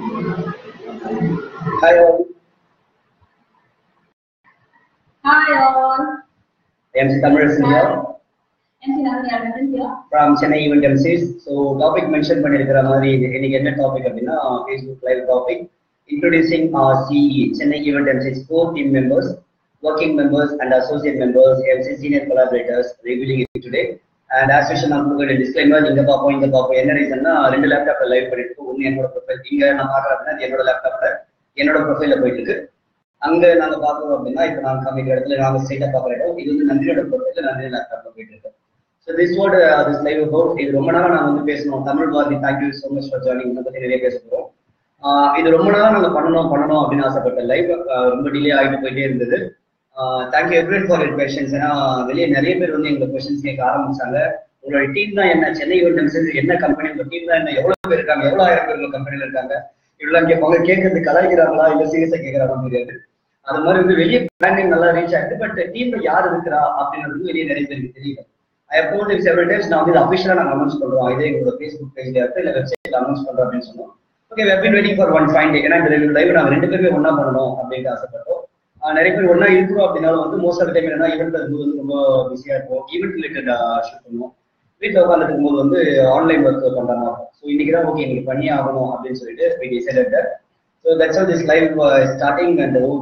Hi all, Hi all. I am Sitamaran here MC Nandini Arvind here. from Chennai Event MCs. So topic mention பண்ணிருக்கிற மாதிரி இது இன்னைக்கு என்ன topic அப்படின்னா Facebook live topic introducing our CE Chennai Event MCs four team members, working members and associate members, MC senior collaborators revealing and as And நான் கொடுக்குற disclaimer இங்க பார்ப்போம் இங்க பார்ப்போம். என்ன ரீசன்னா ரெண்டு லேப்டாப்ல லைவ் பண்ணிட்டு ஒன்னு என்னோட ப்ரொஃபைல் இங்க நான் பார்க்கறேன் அப்படின்னா என்னோட லேப்டாப்ல என்னோட ப்ரொஃபைல போயிட்டு இருக்கு அங்க நாங்க பாக்குறோம் அப்படின்னா இப்ப நாங்க காமிக்கிற இடத்துல நாங்க ஸ்ட்ரைட்டா பாக்குற இடம் இது வந்து நந்தினியோட ப்ரொஃபைல நந்தினி லேப்டாப்ல போயிட்டு இருக்கு so this what this live about இது ரொம்ப நாளா நாங்க வந்து பேசணும். Tamil Bharathi thank you so much for joining இதை பத்தி நிறைய பேச இது ரொம்ப நாளா நாங்க பண்ணணும் பண்ணணும் அப்படின்னு ஆசைப்பட்ட லைவ் ரொம்ப டிலே ஆகிட்டு போயிட்டே இருந்தது. Thank you everyone for your questions ஏன்னா வெளியே நிறைய பேர் வந்து எங்க கொஷன்ஸ் கேட்க ஆரம்பிச்சாங்க. உங்களோட டீம் தான் என்ன சென்னை ஈவெண்ட் என்ன கம்பெனி உங்க டீம் தான் என்ன எவ்வளவு பேர் இருக்காங்க எவ்வளவு ஆயிரம் பேர் உங்க கம்பெனில இருக்காங்க? இவ்வளவு கேட்பாங்க கேட்கறது கலாய்க்கிறாங்களா? இல்ல சீரியஸா கேட்கறாங்களா தெரியாது அது மாதிரி வந்து வெளியே பிராண்டிங் நல்லா ரீச் ஆகுது. பட் டீம்ல யார் இருக்கிறா அப்படின்றது வெளியே நிறைய பேருக்கு தெரியல. I put it several times நான் வந்து அபிஷியலா நாங்க அனௌன்ஸ் பண்றோம் இதே எங்களோட ஃபேஸ்புக் பேஜ்ல இருக்கு. இல்ல வெப்சைட்ல அனௌன்ஸ் பண்றோம் அப்படின்னு சொன்னோம். Okay we've been waiting for one fine day ஏன்னா இந்த லைவ் நாங்க ரெண்டு பேருமே ஒன்னா பண்ணணும் அப்படின்ட்டு ஆசைப்பட்டோம். நிறைய பேர் ஒன்னா இருக்கிறோம் அப்படின்னாலும் வந்து மோஸ்ட் ஆஃப் டைம் என்னன்னா ஈவெண்ட் வந்து ரொம்ப பிஸியா இருக்கும் ஈவெண்ட் ரிலேட்டட் ஷிஃப்ட் பண்ணுவோம். வீட்டில் உட்காந்துட்டு இருக்கும்போது வந்து ஆன்லைன் ஒர்க் பண்ற மாதிரி இருக்கும். ஸோ இன்னைக்கு தான் ஓகே இன்னைக்கு பண்ணி ஆகணும் அப்படின்னு சொல்லிட்டு we decided that. So that's how this live uh, is starting and over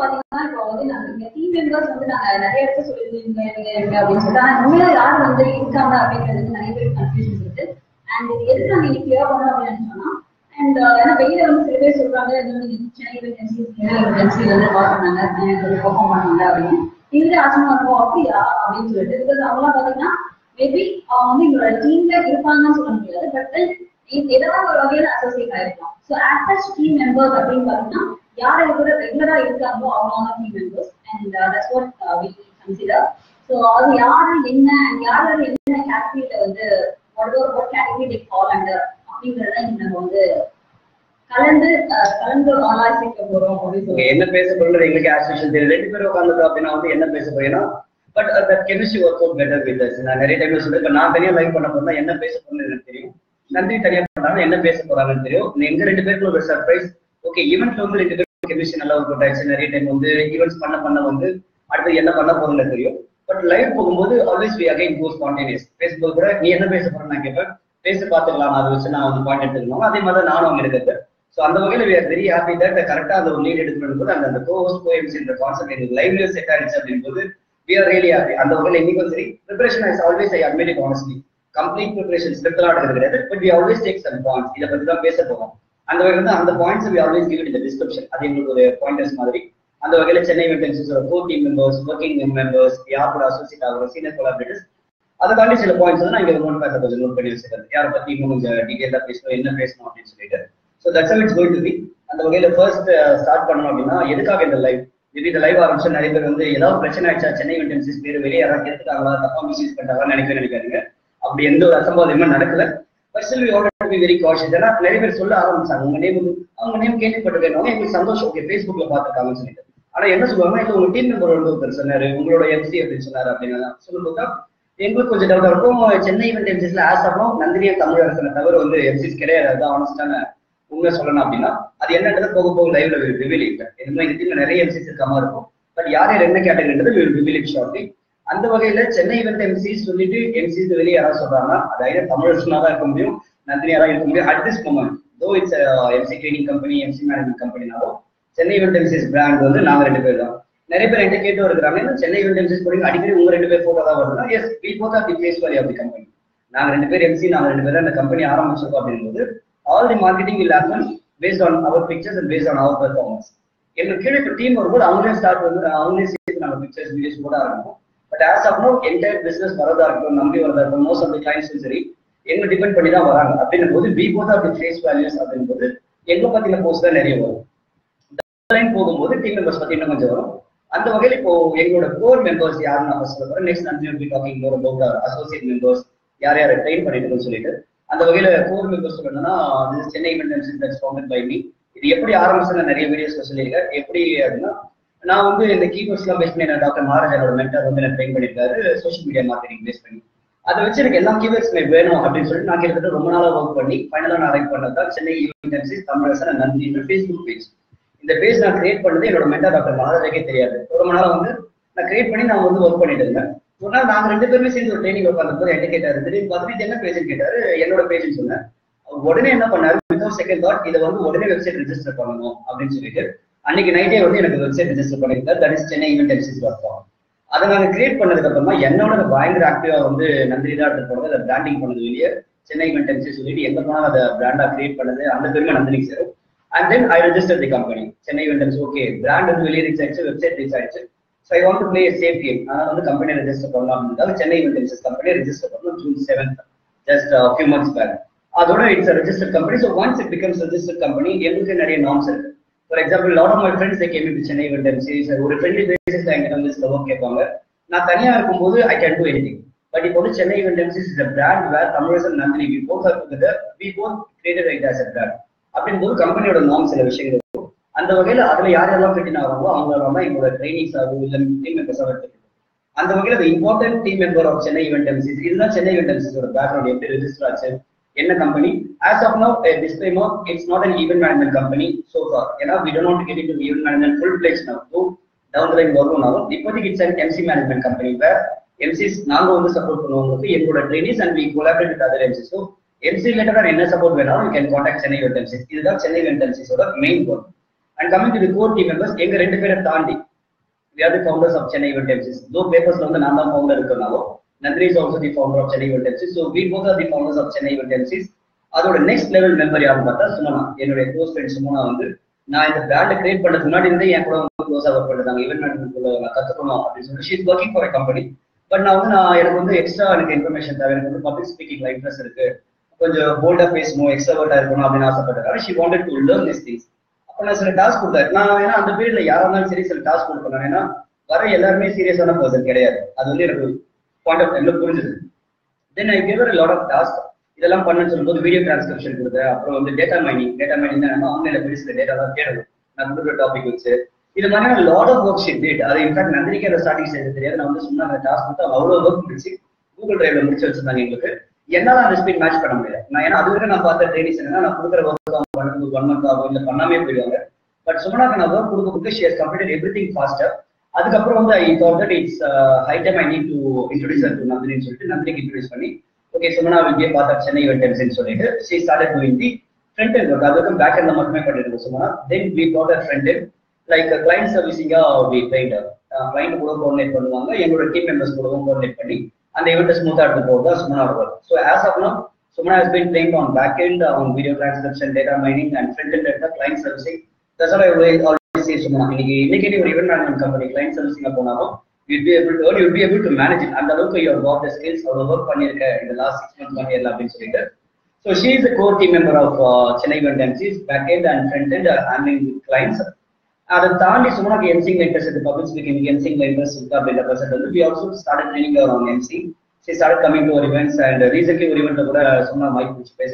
பாத்தீங்கன்னா இப்போ வந்து நாங்க டீம் மெம்பர்ஸ் வந்து நாங்க நிறைய இடத்துல சொல்லியிருந்தீங்க நீங்க அப்படின்னு சொல்லிட்டு. ஆனா உண்மையில யார் வந்து இருக்காங்க அப்படிங்கிறது நிறைய பேர் கன்ஃபியூஷன் இருக்கு. அண்ட் எதுக்கு நாங்க இன்னைக்கு கிளியர் பண்ணோம் அப்படின்னு சொன்னா அண்ட் uh, ஏன்னா வெளியில வந்து சில பேர் சொல்றாங்க இந்த மாதிரி சென்னை வந்து கால் பண்ணாங்க பெர்ஃபார்ம் பண்ணாங்க அப்படின்னு. இதுல ஆச்சரியமா இருக்கும் அப்படியா? அப்படின்னு சொல்லிட்டு. பிகாஸ் அவங்களாம் பாத்தீங்கன்னா மேபி அவங்க வந்து எங்களோட டீம்ல இருப்பாங்கன்னு சொல்ல முடியாது. பட் ஏதாவது ஒரு வகையில அசோசியேட் ஆயிருக்கலாம். ஸோ ஆக்டர்ஸ் டீம் மெம்பர்ஸ் அப்படின்னு பாத்தீங்கன்னா யார் கூட ரெகுலரா இருக்காங்களோ அவங்க team members and that's what we consider so அது யாரு என்ன யார் என்ன கேட்டகரியில வந்து ஒரு what category they fall under அப்படிங்கறத நம்ம வந்து கலந்து கலந்து ஆலோசிக்க போறோம் அப்படின்னு என்ன பேச போறது எங்களுக்கு usual தெரியும் ரெண்டு பேரும் உட்காந்துட்டோம் அப்படின்னா வந்து என்ன பேச போறீங்கன்னா but that chemistry work out better with us நான் நிறைய டைம் சொல்லுவேன் இப்ப நான் தனியா லைவ் பண்ண போறேன் என்ன பேச போறேன்னு எனக்கு தெரியும். நன்றி தனியா பண்றாங்க என்ன பேச போறாங்கன்னு தெரியும். எங்க ரெண்டு பேருக்குள்ள ஒரு சர்ப்ரைஸ் ஓகே ஈவெண்ட்ல வந்து ரெண்டு பேரும் கெமிஸ்ட்ரி நல்லா ஒர்க் அவுட் ஆயிடுச்சு. நிறைய டைம் வந்து ஈவெண்ட்ஸ் பண்ண பண்ண வந்து அடுத்து என்ன பண்ண போறோம்னு தெரியும். பட் லைவ் போகும்போது always we again go spontaneous பேசும்போது கூட நீ என்ன பேச போறேன்னு நான் கேட்பேன். பேச பார்த்துக்கலாம். அதை வச்சு நான் வந்து பாயிண்ட் எடுத்துக்கணும். அதே மாதிரி நானும் அவங்க எடுக்கிறது ஸோ அந்த வகையில் we வெரி ஹாப்பி தட் கரெக்டாக அந்த ஒரு லீட் எடுக்கணும் போது அந்த அந்த கோ கோஎம்ஸ் என்ற கான்செப்ட் எனக்கு லைவ்ல செட் ஆயிடுச்சு அப்படின்போது வி ஆர் ரியலி ஹாப்பி அந்த வகையில் இன்னைக்கும் சரி preparation is always I admit it complete preparation ஸ்கிரிப்ட்லாம் எடுக்கிறது கிடையாது but we always take some points இதை பத்தி தான் பேச போகிறோம் அந்த வகையில் வந்து அந்த பாயிண்ட்ஸ் வி ஆல்வேஸ் கிவ் இந்த டிஸ்கிரிப்ஷன் அது எங்களுக்கு ஒரு பாயிண்டர்ஸ் மாதிரி. அந்த வகையில Chennai வெட்டன்சிஸோட four team members working members யார் கூட அசோசியேட் ஆகிற சீனியர் கொலாபரேட்டர்ஸ் அதை தாண்டி சில பாயிண்ட்ஸ் வந்து நான் இங்கே நோட் பேச கொஞ்சம் நோட் பண்ணி வச்சுக்கிறேன் யாரை பத்தி இன்னும் கொஞ்சம் டீட்டெயிலாக பேசணும் என்ன பேசணும் அப்படின்னு சொல்லிட்டு. So that's it's going to be அந்த வகையில ஃபர்ஸ்ட் ஸ்டார்ட் பண்ணோம் அப்படின்னா எதுக்காக இந்த லைவ் மேபி இந்த லைவ் ஆரம்பிச்சு நிறைய பேர் வந்து ஏதாவது பிரச்சனை ஆயிடுச்சா சென்னை வெட்டன்சிஸ் பேர் வெளியே யாராவது எடுத்துட்டாங்களா தப்பா மிஸ்யூஸ் பண்ணிட்டாங்களா நினைக்க நினைக்காதீங்க. அப்படி எந்த ஒரு அசம்பாவியமும் நடக்கல. But still we be very cautious ஏன்னா நிறைய பேர் சொல்ல ஆரம்பிச்சாங்க உங்க நேம் அவங்க நேம் கேள்விப்பட்டிருக்காங்க எங்களுக்கு சந்தோஷம். ஓகே ஃபேஸ்புக்ல பாத்துருக்காங்கன்னு சொல்லிட்டு. ஆனா என்ன சொல்லுவாங்க இல்ல உங்க டீம் மெம்பர் வந்து ஒருத்தர் சொன்னாரு உங்களோட எம்சி அப்படின்னு சொன்னாரு அப்படின்னு சொல்லும்போது தான் எங்களுக்கு கொஞ்சம் டவுட்டா இருக்கும். சென்னை இவெண்ட் எம்சிஸ்ல ஆஸ் ஆகும் நந்தினியா தமிழரசனை தவிர வந்து எம்சிஸ் கிடையாது. அதுதான் ஆனஸ்டான உண்மை சொல்லணும் அப்படின்னா அது என்னன்றது போக போக லைவ்ல ரிவீல் இல்லை. இந்த இந்த நிறைய எம்சிஸ் இருக்காம இருக்கும். பட் யார் யார் என்ன கேட்டீங்கன்றது ரிவீல் இட் ஷார்ட்லி அந்த வகையில சென்னை இவெண்ட் எம்சிஸ் சொல்லிட்டு எம்சிஸ் வெளியே யாராவது சொல்றாங்கன்னா அதாவது தமிழரசனா தான் இருக்க முடியும் நந்தினியா யாராவது இருக்க முடியும். At this moment though it's MC cleaning company MC management கம்பெனினாலும் Chennai event MCs brand வந்து நாங்க ரெண்டு பேர் தான். நிறைய பேர் என்கிட்ட கேட்டு வருகிறாங்க சென்னை இவெண்ட் எம்சிஸ் போறீங்க அடிக்கடி உங்க ரெண்டு பேர் போட்டோ தான் வருதுன்னா yes we both be the face value company நாங்க ரெண்டு பேர் எம்சி நாங்க ரெண்டு பேர் அந்த கம்பெனி ஆரம்பிச்சிருக்கோம் அப்படிங்கும்போது all the marketing will happen based on our pictures and based on our performance எங்களுக்கு கீழே இப்போ டீம் வரும்போது அவங்களே ஸ்டார்ட் வந்து அவங்களே சேர்த்து நம்ம பிக்சர்ஸ் வீடியோஸ் கூட ஆரம்பிக்கும் but as of no entire business வரதா இருக்கட்டும் நம்பி வரதா இருக்கட்டும் மோஸ்ட் ஆஃப் தி கிளைண்ட்ஸும் சரி எங்க டிபெண்ட் பண்ணி தான் வராங்க. அப்படின்னும் போது we both of the face values அப்படிங்கும்போது எங்க பத்தின போஸ்ட் தான் நிறைய வரும். லைன் போகும்போது டீம் மெம்பர்ஸ் பத்தி இன்னும் கொஞ்சம் வரும். அந்த வகையில் இப்போ எங்களோட கோர் மெம்பர்ஸ் யாருன்னு நான் சொல்ல போறேன் நெக்ஸ்ட் அஞ்சு be talking more about associate members யார் யாரை ட்ரெயின் பண்ணிட்டு சொல்லிட்டு அந்த வகையில கோர் மெம்பர்ஸ் சொல்லணும்னா Chennai intensive that's founded by me இது எப்படி ஆரம்பிச்சு நிறைய வீடியோஸ் சொல்லியிருக்கேன் எப்படி அப்படின்னா நான் வந்து இந்த கீபோர்ட்ஸ்லாம் பேஸ் பண்ணி டாக்டர் மகாராஜாவோட மென்டர் வந்து எனக்கு ட்ரெயின் பண்ணியிருக்காரு. சோஷியல் மீடியா மார்க்கெட்டிங் பேஸ் பண்ணி. அதை வச்சு எனக்கு எல்லா கீவேர்ட்ஸ் வேணும் அப்படின்னு சொல்லிட்டு நான் கிட்டத்தட்ட ரொம்ப நாளா ஒர்க் பண்ணி ஃபைனலா நான் ரைட் பண்ணது தான் சென்னை யூனிவர்சிட்டி தமிழரசன் என்ற ஃபேஸ்புக் பேஜ் இந்த பேஜ் நான் கிரியேட் பண்ணது என்னோட மென்டர் டாக்டர் மகாராஜாக்கே தெரியாது. ரொம்ப நாளா வந்து நான் கிரியேட் பண்ணி நான் வந்து ஒர்க் பண்ணிட்டு இருந்தேன். ஒரு நாள் நாங்க ரெண்டு பேருமே சேர்ந்து ஒரு ட்ரைனிங் உட்கார்ந்த போது என்ன கேட்டாரு. திடீர்னு பார்த்துட்டு என்ன பேஜ் கேட்டாரு என்னோட பேஜ்னு சொன்னேன் உடனே என்ன பண்ணாரு வித்தவுட் செகண்ட் தாட் இதை வந்து உடனே வெப்சைட் ரிஜிஸ்டர் பண்ணணும் அப்படின்னு சொல்லிட்டு அன்னைக்கு நைட்டே வந்து எனக்கு வெப்சைட் ரிஜிஸ்டர் பண்ணிருக்காரு தட் இஸ் சென்னை ஈவெண்ட் எக்ஸிஸ் டாட் காம் அதை நாங்க கிரியேட் பண்ணதுக்கு அப்புறமா என்னோட பயங்கர ஆக்டிவா வந்து நன்றி தான் எடுத்து போனது அதை பிராண்டிங் பண்ணது வெளியே. சென்னை ஈவெண்ட் எக்ஸிஸ் சொல்லிட்டு எங்க போனாலும் அதை பிராண்டா கிரியேட் பண்ணது அந்த பெருமை Nandini sir and then I register the company Chennai event okay brand வந்து வெளியே ரீச் ஆயிடுச்சு வெப்சைட் ரீச் ஆயிடுச்சு. So I want to play safe game அதனால வந்து கம்பெனி ரெஜிஸ்டர் பண்ணலாம் அப்படின்றதால சென்னை இன்டெலிஜென்ஸ் கம்பெனி ரெஜிஸ்டர் பண்ணணும் June seventh just few months back அதோட it's register company so once it becomes register company எங்களுக்கு நிறைய நார்ம்ஸ் இருக்கு. For example lot of my friends they came to Chennai sir ஒரு friendly பேசிஸ்ல எங்கிட்ட வந்து சில ஒர்க் கேட்பாங்க. நான் தனியா இருக்கும்போது I can do anything but இப்போ வந்து Chennai intelligence is a brand where Tamilarasan Nandini we four we four created it as a brand அப்படிங்கும்போது கம்பெனியோட நார்ம் சில விஷயங்கள் அந்த வகையில அதுல யார் யாரெல்லாம் ஃபிட்டின் ஆகிறாங்களோ அவங்க தான் எங்களோட ட்ரைனிங்ஸ் ஆகும் இல்ல டீம் மெம்பர்ஸ் ஆகும் அந்த வகையில important team member of Chennai event MCs இதுதான் சென்னை ஈவெண்ட் எம்சிஸோட பேக்ரவுண்ட் எப்படி ரெஜிஸ்டர் ஆச்சு என்ன company as of now disclaimer it's not an event management company so for ஏன்னா we do not get into event management full place now to down line வரும்னாலும் இப்போதைக்கு it's and MC management company where MCs நாங்க வந்து support பண்ணுவோங்களுக்கு எங்களோட trainees and we collaborate with other MCs so MC ரிலேட்டடாக என்ன support வேணாலும் you can contact Chennai வெட்டன்சிஸ் இதுதான் Chennai வெட்டன்சிஸோட main goal and coming to the core team members எங்க ரெண்டு பேரை தாண்டி we are the founders of Chennai Event MCs. வந்து நான் தான் ஃபவுண்டர் இருக்கனாலும் Nandri is also the founder of Chennai Event so we both are the founders of Chennai Chennai அதோட next level member யாரும் பார்த்தா சுமனா. என்னுடைய க்ளோஸ் ஃப்ரெண்ட் சுமனா வந்து நான் இந்த பிராண்டை கிரியேட் பண்ணதுக்கு முன்னாடி இருந்தே என் கூட வந்து க்ளோஸா ஒர்க் பண்ணிருந்தாங்க ஈவென்ட் மேனேஜ்மெண்ட் நான் கத்துக்கணும் அப்படின்னு சொல்லி she's working for company but நான் வந்து நான் எனக்கு வந்து எக்ஸ்ட்ரா எனக்கு இன்ஃபர்மேஷன் தேவை. எனக்கு வந்து பப்ளிக் ஸ்பீக்கிங் இன்ட்ரெஸ்ட் இருக்கு. கொஞ்சம் போல்டா பேசணும் எக்ஸ்ட்ராவர்ட்டா இருக்கணும் அப்படின்னு ஆசைப்பட்டதால she wanted to learn this things நான் சில டாஸ்க் கொடுத்தாரு. நான் ஏன்னா அந்த பீரியட்ல யாரா இருந்தாலும் சரி சில டாஸ்க் கொடுப்பேன் ஏன்னா வர எல்லாருமே சீரியஸான பர்சன் கிடையாது. அது வந்து எனக்கு பாயிண்ட் ஆஃப் டைம்ல புரிஞ்சுது. Then I give a lot of task இதெல்லாம் பண்ண சொல்லும்போது வீடியோ டிரான்ஸ்கிரிப்ஷன் கொடுத்தேன். அப்புறம் வந்து டேட்டா மைனிங் டேட்டா மைனிங் தான் ஆன்லைன்ல பேசுற டேட்டா தான் தேடணும். நான் கொடுக்குற டாபிக் வச்சு. இது மாதிரியான lot of work sheet date அது இன்ஃபேக்ட் நந்தினிக்கு அந்த ஸ்டார்டிங் செய்ய தெரியாது. நான் வந்து சொன்ன அந்த டாஸ்க் வந்து அவ்வளோ ஒர்க் முடிச்சு கூகுள் டிரைவ்ல முடிச்சு வச்சிருந்தாங்க எங்களுக்கு. என்னால அந்த ஸ்பீட் மேட்ச் பண்ண முடியல. நான் ஏன்னா அது வரைக்கும் நான் பார்த்த ட்ரைனிங்ஸ் என்னன்னா நான் கொடுக்குற ஒர்க் அவங்க ஒன் மந்த் ஆகும் இல்லை பண்ணாமே போயிடுவாங்க. பட் சுமனாக்கு நான் ஒர்க் கொடுக்க கொடுக்க share complete everything faster அதுக்கப்புறம் வந்து I thought that it's high time I need to introduce to நந்தினின்னு சொல்லிட்டு நந்தினிக்கு இன்ட்ரடியூஸ் பண்ணி okay Sumana will be part of Chennai இவெண்ட்ஸ்னு சொல்லிட்டு she started doing the front end work அதுக்கும் back எண்ட்ல மட்டுமே பண்ணிட்டு இருந்தோம் Sumana. Then we got a front end like client சர்வீசிங்கா we trained client கூட கோஆர்டினேட் பண்ணுவாங்க. எங்களோட டீம் மெம்பர்ஸ் கூடவும் கோஆர்டினேட் பண்ணி அந்த ஈவெண்ட் ஸ்மூத்தா எடுத்து போகிறது தான் சுமனாவோட work so as of now Sumana has been trained on back end on video transcription data mining and front end எடுத்த client servicing that's all I always say Sumana இன்னைக்கு இன்னைக்கு ஒரு ஈவெண்ட் மேனேஜ்மெண்ட் கம்பெனி கிளைண்ட் சர்வீசிங்க போனாலும் you'll be able to earn, you'll be able to manage it. அந்த அளவுக்கு you have got the skills அவ்வளவு work பண்ணிருக்க இந்த லாஸ்ட் சிக்ஸ் மந்த்ஸ் ஒன் இயர்ல அப்படின்னு சொல்லிட்டு so she is a core team member of uh, Chennai event MCs back end and front end uh, handling with clients அதை தாண்டி சுமனாக்கு எம்சிங் interest இருக்கு public speaking எம்சிங் interest இருக்கு அப்படின்ற பர்சன்ட் வந்து we also start training our on MC she start coming to ஒரு events and recently ஒரு இவெண்ட்ல கூட சும்மா மைக் வச்சு பேச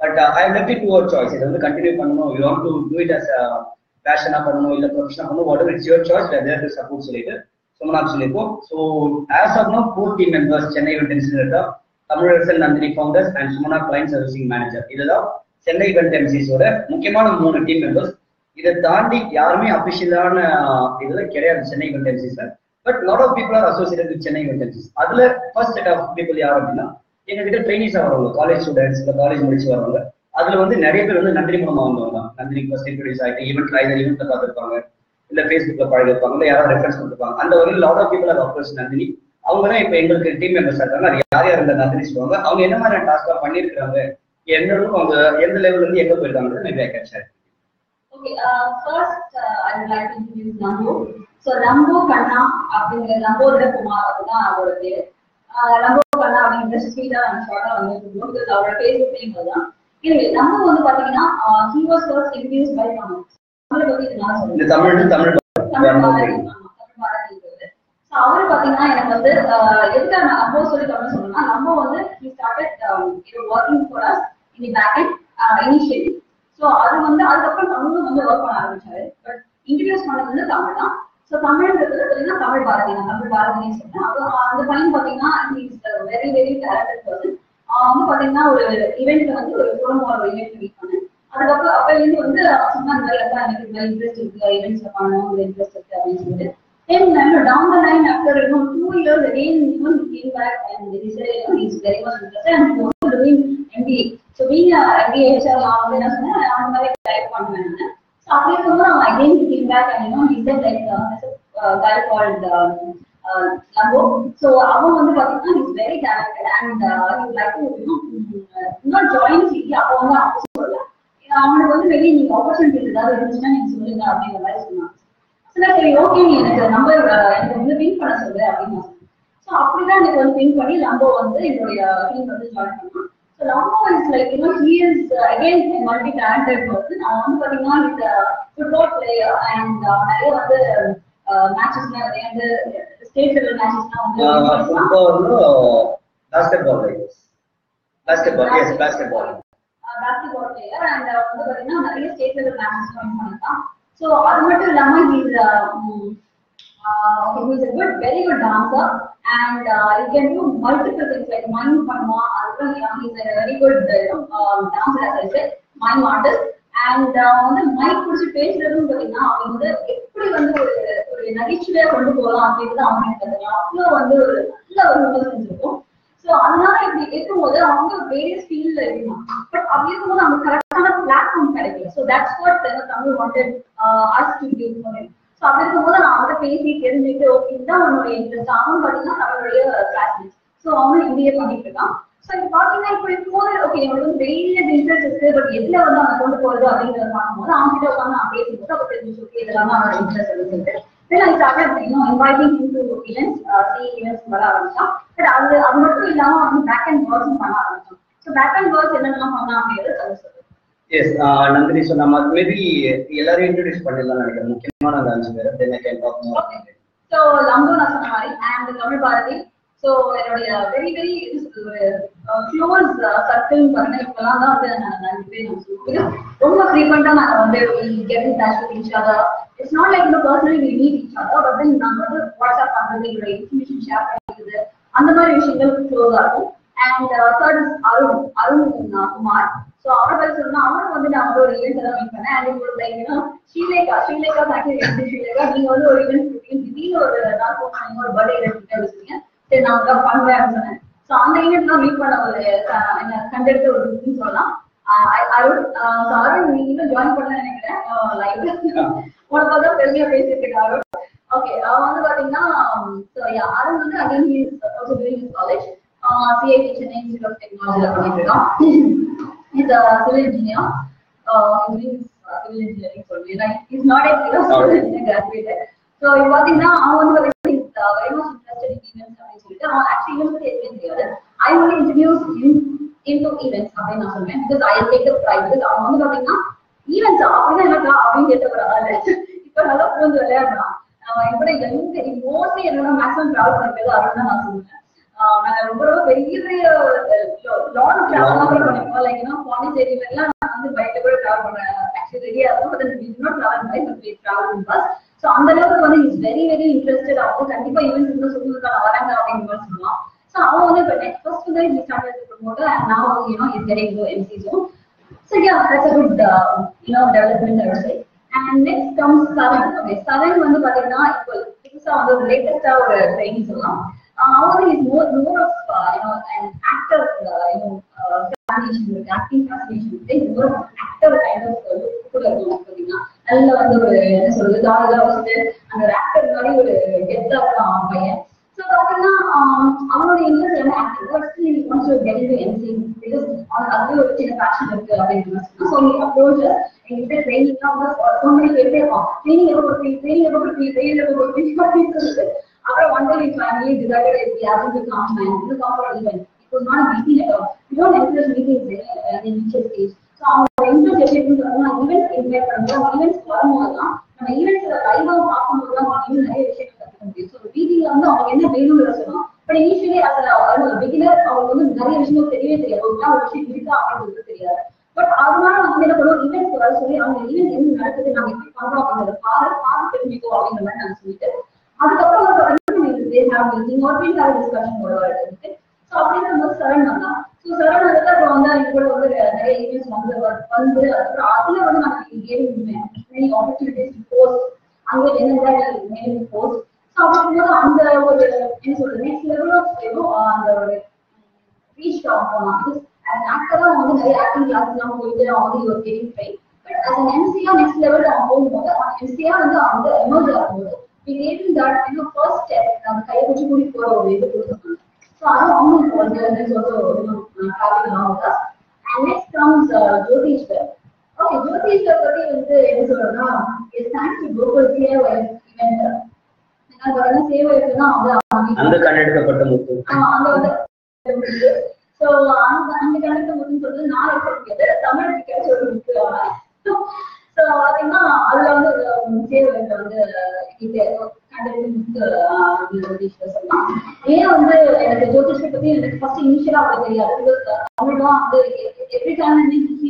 but I left it to her choice இதை வந்து கண்டினியூ பண்ணணும். You want to do it as பேஷனா பண்ணணும் இல்ல ப்ரொஃபஷனா பண்ணணும். What it's your choice there to support சொல்லிட்டு சுமனாக்கு சொல்லியிருக்கோம். So as of no four team members Chennai event இருக்கா Tamilarasan Nandini founders and Sumana client servicing manager இதுதான் சென்னை இவெண்ட் எம்சிஸோட முக்கியமான மூணு டீம் மெம்பர்ஸ் இதை தாண்டி யாருமே அபிஷியலான இதுல கிடையாது Chennai event MCs but lot of people are associate with Chennai event அதுல ஃபர்ஸ்ட் செட் ஆஃப் பீப்புள் யார் அப்படின்னா எங்ககிட்ட ட்ரைனிஸா வரவங்க. காலேஜ் ஸ்டூடெண்ட்ஸ் இல்லை காலேஜ் முடிச்சு வரவங்க. அதுல வந்து நிறைய பேர் வந்து நன்றி மூலமா வந்தவங்க தான். நன்றி ஃபர்ஸ்ட் இன்ட்ரடியூஸ் ஆகிட்டு ஈவெண்ட் ஐதர் ஈவெண்ட்ல பார்த்துருப்பாங்க. இல்ல ஃபேஸ்புக்ல பழகிருப்பாங்க இல்ல யாராவது ரெஃபரன்ஸ் கொடுத்துருப்பாங்க. அந்த வகையில் lot of people are approach Nandhini. அவங்க தான் இப்ப எங்களுக்கு டீம் மெம்பர்ஸ் இருக்காங்க அது யார் யார் இந்த நந்தினி சொல்லுவாங்க. அவங்க என்ன மாதிரியான டாஸ்க் பண்ணிருக்காங்க எந்த அளவுக்கு அவங்க எந்த லெவல்ல இருந்து எங்க போயிருக்காங்க maybe I can share Uh, first, uh, I would like to introduce Lambo. So, Lambo Kanna அப்படிங்கிற லம்போட குமார் அதுதான் அவரோட பேரு. லம்போ கண்ணா அப்படிங்கிற ஸ்வீட்டா நம்ம ஷார்ட்டா வந்து பிகாஸ் அவரோட ஃபேஸ்புக் நேம் அதுதான் இது லம்போ வந்து பாத்தீங்கன்னா he was first introduce by Tamil தமிழை பத்தி நான் தமிழ் தமிழ் தமிழ் பாரதி தமிழ் அவரு பாத்தீங்கன்னா எனக்கு வந்து எதுக்காக நான் லம்போ சொல்லி தமிழ் சொல்லணும்னா லம்போ வந்து started um, you know, working for us in the so அது வந்து அதுக்கப்புறம் தமிழும் வந்து ஒர்க் பண்ண ஆரம்பிச்சாரு. பட் இன்ட்ரடியூஸ் பண்ணது வந்து தமிழ் தான். ஸோ தமிழ்ன்றது பார்த்தீங்கன்னா தமிழ் பாரதி தான் தமிழ் பாரதினே சொன்னேன். அந்த பையன் பார்த்தீங்கன்னா வெரி வெரி டேலண்டட் பர்சன் வந்து பார்த்தீங்கன்னா ஒரு ஈவெண்ட்ல வந்து ஒரு குடும்பம் ஒரு ஈவெண்ட் மீட் பண்ணேன். அதுக்கப்புறம் அப்பையிலேருந்து வந்து சொன்னா இந்த மாதிரி எனக்கு இந்த இன்ட்ரெஸ்ட் இருக்கு. ஈவெண்ட்ஸ்ல பண்ணணும் இந்த இன்ட்ரெஸ்ட் இருக்கு அப்படின்னு சொல்லிட்டு. Then you know, down the line after you know two years again, you came back and said, you know, he's very much interested. And also doing MBA. So being a என்ன சொன்னேன், அந்த மாதிரி type பண்ணுவேன் நான். So அப்படி இருக்கும்போது அவன் again he came back and you know, he said like, uh, uh, uh, அவன் வந்து பார்த்தீங்கன்னா he's very talented and uh, he would like to, you mm, அப்போ வந்து அவன் சொல்லல. அவனுக்கு வந்து வெளியே நீங்க ஆப்பர்ச்சுனிட்டி ஏதாவது இருந்துச்சுன்னா நீங்க சொல்லுங்க அப்படிங்கிற மாதிரி சொன்னாங்க சரி சரி ஓகே நீ எனக்கு நம்பர் எனக்கு வந்து வின் பண்ண சொல்லு அப்படின்னு ஸோ அப்படிதான் எனக்கு வந்து பின் பண்ணி லம்போ வந்து என்னுடைய டீம் வந்து ஜாயின் பண்ணான் so Lambo is like you know he is again multi talented person அவன் வந்து பாத்தீங்கன்னா இந்த ஃபுட்பால் பிளேயர் அண்ட் நிறைய வந்து மேட்சஸ்ல நிறைய வந்து ஸ்டேட் லெவல் மேட்சஸ்லாம் வந்து football basketball basketball as basketball basketball player and வந்து பாத்தீங்கன்னா நிறைய ஸ்டேட் லெவல் மேட்சஸ் பண்ணிருக்கான் ஸோ அது மட்டும் இல்லாம he's he's a good very good dancer and uh, he can do multiple things like mime பண்ணுவான் அதுக்கப்புறம் he's a very good uh, um, dancer as I said mime artist and uh, வந்து mic பிடிச்சி பேசுறதும் பாத்தீங்கன்னா அவங்க வந்து எப்படி வந்து ஒரு ஒரு நகைச்சுவையா கொண்டு போகலாம் அப்படின்றது அவனுக்கு கத்துக்கலாம் அவ்வளோ வந்து ஒரு நல்ல ஒரு இன்டெலிஜென்ஸ் இருக்கும் ஸோ அதனால இப்படி இருக்கும்போது அவங்க வேரியஸ் ஃபீல்ட்ல இருக்கலாம். பட் அப்படி இருக்கும்போது அவங்க கரெக்டான பிளாட்ஃபார்ம் கிடைக்கல. So that's what Tamil wanted as to give so அப்படி இருக்கும்போது நான் அவங்கள்ட்ட பேசி தெரிஞ்சுட்டு ஓகே தான் உன்னோட இன்ட்ரெஸ்ட் அவன் பார்த்தீங்கன்னா நம்மளுடைய கிளாஸ்மேட் ஸோ அவனும் எம்பிஏ பண்ணிட்டு இருக்கான். ஸோ இப்போ பார்த்தீங்கன்னா இப்போ இருக்கும்போது ஓகே எனக்கு வந்து வெயில இன்ட்ரெஸ்ட் இருக்கு பட் எதுல வந்து அவன் கொண்டு போறது அப்படிங்கிறத பார்க்கும்போது அவங்க கிட்ட உட்காந்து நான் பேசும்போது அப்போ தெரிஞ்சு ஓகே இதெல்லாம் அவனோட இன்ட்ரெஸ்ட் அப்படின்னு சொல்லிட்டு. Then I started, you know, inviting him to events, uh, வர ஆரம்பிச்சான். பட் அது அது மட்டும் இல்லாமல் வந்து பேக் அண்ட் ஒர்க்ஸும் பண்ண ஆரம்பிச்சான். ஸோ பேக் அண்ட் ஒர்க்ஸ் என்னென்னலாம் பண்ணா அப்படிங்கிறது எஸ் நந்தினி சொன்ன மாதிரி மேபி எல்லாரையும் இன்ட்ரடியூஸ் பண்ணிடலாம் நினைக்கிறேன். முக்கியமான அந்த அஞ்சு பேர் then I can talk more so Lambo நான் சொன்ன மாதிரி அண்ட் தமிழ் பாரதி சோ என்னுடைய வெரி வெரி ஒரு க்ளோஸ் சர்க்கிள் பாருங்க. இப்பெல்லாம் தான் வந்து நான் அஞ்சு பேர் நான் சொல்லுவேன். ரொம்ப ஃப்ரீக்வெண்டா நான் வந்து get in touch with each other it's not like இந்த personally we meet each other but then நாங்கள் வந்து வாட்ஸ்அப் பண்றது எங்களோட இன்ஃபர்மேஷன் ஷேர் பண்ணிக்கிறது அந்த மாதிரி விஷயங்கள் க்ளோஸா இருக்கும் and third is Arun Arun Kumar. So அவரை பத்தி சொல்லணும் வந்து நான் வந்து ஒரு ஈவெண்ட் தான் மீட் பண்ணேன். அண்ட் உங்களுக்கு like Srilekha Srilekha thank you Srilekha நீங்க வந்து ஒரு ஈவெண்ட் திடீர்னு ஒரு நாள் போனாங்க ஒரு பர்த்டே ஈவெண்ட் வச்சுருக்கீங்க சரி நான் உங்க பண்றேன் அப்படின்னு சொன்னேன். ஸோ அந்த ஈவெண்ட் தான் மீட் பண்ண ஒரு என்ன கண்டெடுத்த ஒரு இதுன்னு சொல்லலாம். அருண் ஸோ நீங்களும் ஜாயின் பண்ண நினைக்கிறேன். லைவ் உனக்கு தான் பெருமையா பேசிட்டு அருண். ஓகே அவன் வந்து பாத்தீங்கன்னா அருண் வந்து again also doing college CIT Chennai institute of பண்ணிட்டு இருக்கான் is civil engineer civil engineering சொல்லுவேன் இஸ் நாட் ஸோ இப்போ அவன் வந்து very much interested in events அப்படின்னு சொல்லிட்டு அவன் ஆக்சுவலி ஈவெண்ட்ஸ் எதுவுமே தெரியாது I only introduce in into events அப்படின்னு நான் சொல்லுவேன் because I take up because அவன் வந்து ஈவெண்ட்ஸ் அப்படின்னா என்னக்கா அப்படின்னு கேட்ட ஒரு இப்போ நல்லா புரிஞ்சு விளையாடுறான் மோஸ்ட்லி என்னோட மேக்ஸிமம் ட்ராவல் பண்ணுறது அப்படின்னு நான் சொல்லுவேன். நாங்க ரொம்ப ரொம்ப பெரிய பெரிய லாங் டிராவல் பண்ணிருக்கோம். லைக் ஏன்னா பாண்டிச்சேரி எல்லாம் நான் வந்து பைக்ல கூட டிராவல் ஆக்சுவலி ரெடியா இருக்கும் but not travel by but travel bus so அந்த அளவுக்கு வந்து இஸ் வெரி வெரி இன்ட்ரெஸ்டட் அவங்க கண்டிப்பா ஈவென்ட்ஸ் இருந்தா சொல்லுங்க நான் அப்படிங்கிற மாதிரி சொல்லலாம். ஸோ அவன் வந்து இப்போ நெக்ஸ்ட் ஃபர்ஸ்ட் வந்து ஹி அண்ட் நான் you know is getting MC zone. So yeah that's a good you development I say and next comes Charan okay Charan வந்து பாத்தீங்கன்னா இப்போ புதுசா வந்து ஒரு லேட்டஸ்டா ஒரு ட்ரைனிங் சொல்லலாம். அவங்க is more more of you know and actor you know fascination இருக்கு ஆக்டிங் ஃபேசினேஷன் இருக்கு more of actor kind of கூட இருக்கும் பாத்தீங்கன்னா நல்ல வந்து ஒரு என்ன சொல்றது தாராளா வச்சுட்டு அந்த ஒரு ஆக்டர் மாதிரி ஒரு கெத்தா இருக்கான் பையன். ஸோ பாத்தீங்கன்னா அவனோட இன்ட்ரெஸ்ட் என்ன acting but still wants to get into MC because அவனுக்கு அதுவே ஒரு சின்ன பேஷன் இருக்கு அப்படின்னு சொன்னா ஸோ நீ அப்ரோச் என்கிட்ட ட்ரைனிங்லாம் வந்து ஃபோன் பண்ணி கேட்டே இருப்பான். ட்ரைனிங் எப்போ கொடுப்பீங்க ட்ரைனிங் எப்போ கொடுப்பீங்க ட்ரைனிங் அப்புறம் one day family decided if we have to come and event it was not meeting at all we don't encourage meetings in initial stage so அவங்க இன்ட்ரெஸ்ட் எப்படி இருக்குன்னு சொன்னா ஈவெண்ட்ஸ் இன்வைட் பண்ணுறோம் ஈவெண்ட்ஸ் வரும்போது தான் நம்ம ஈவெண்ட்ஸ் லைவாக பார்க்கும்போது தான் இன்னும் நிறைய விஷயங்கள் கற்றுக்க முடியும் ஸோ மீட்டிங்ல வந்து அவங்க என்ன வேணும்னு சொல்லலாம் பட் இனிஷியலி அந்த பிகினர் அவங்களுக்கு வந்து நிறைய விஷயங்கள் தெரியவே தெரியாது. ஒரு ஒரு விஷயம் இருக்கா அப்படின்றது தெரியாது. பட் அதனால வந்து என்ன பண்ணுவோம்? ஈவெண்ட்ஸ் வர சொல்லி அவங்க ஈவெண்ட் என்ன நடக்குது நாங்க எப்படி பண்றோம் அப்படின்றத பாரு பார்த்து தெரிஞ்சுக்கோ அப்படிங்கிற மாதிரி நாங்க சொல்லிட்டு அதுக்கப்புறம் வந்து பாத்தீங்கன்னா மீட்டிங் ஒரு மீட் ஹேவ் டிஸ்கஷன் ஒரு இருக்கு ஸோ அப்படின்னு வந்து சரண் வந்தான் ஸோ சரண் வந்துட்டு அப்புறம் வந்து அவங்க கூட வந்து நிறைய ஈவெண்ட்ஸ் வந்து வந்து அதுக்கப்புறம் அதுல வந்து நாங்க கேம் ஆப்பர்ச்சுனிட்டிஸ் போஸ்ட் அங்க என்ன போஸ்ட் ஸோ அப்படிங்கும்போது அந்த ஒரு என்ன சொல்றது நெக்ஸ்ட் லெவல் ஆஃப் அந்த ஒரு ரீச் ஆகும் போனான் ஆக்டரா வந்து நிறைய ஆக்டிங் கிளாஸ் எல்லாம் போயிட்டு அவன் வந்து இவர் கெட்டிங் ட்ரை பட் as எம்சியா நெக்ஸ்ட் லெவல் அவன் போகும்போது எம்சியா வந்து அவங்க எமர்ஜ் ஆகும்போது we gave him that you know first step வச்சு கூடி போறோம் ஒரு இது கொடுத்துருக்காங்க ஸோ அது அவங்களுக்கு வந்து there's also you know traveling along with us and next comes uh, okay Jothishwar பத்தி வந்து என்ன சொல்றேன்னா is thanks to global Sevai event என்ன பாத்தீங்கன்னா சேவை இருக்குன்னா அவங்க அந்த கண்டெடுக்கப்பட்ட முத்து. அங்க வந்து சோ அந்த அந்த கணக்கு முத்துன்னு சொல்றது நான் இருக்க முடியாது தமிழ் கிடைச்ச ஒரு முத்து சோ பாத்தீங்கன்னா அதுல வந்து சேவைல வந்து இது சொல்லலாம் ஏன் வந்து எனக்கு ஜோதிஷை பத்தி எனக்கு ஃபர்ஸ்ட் இனிஷியலா அவ்வளவு தெரியாது. பிகாஸ் வந்து every time only Jothish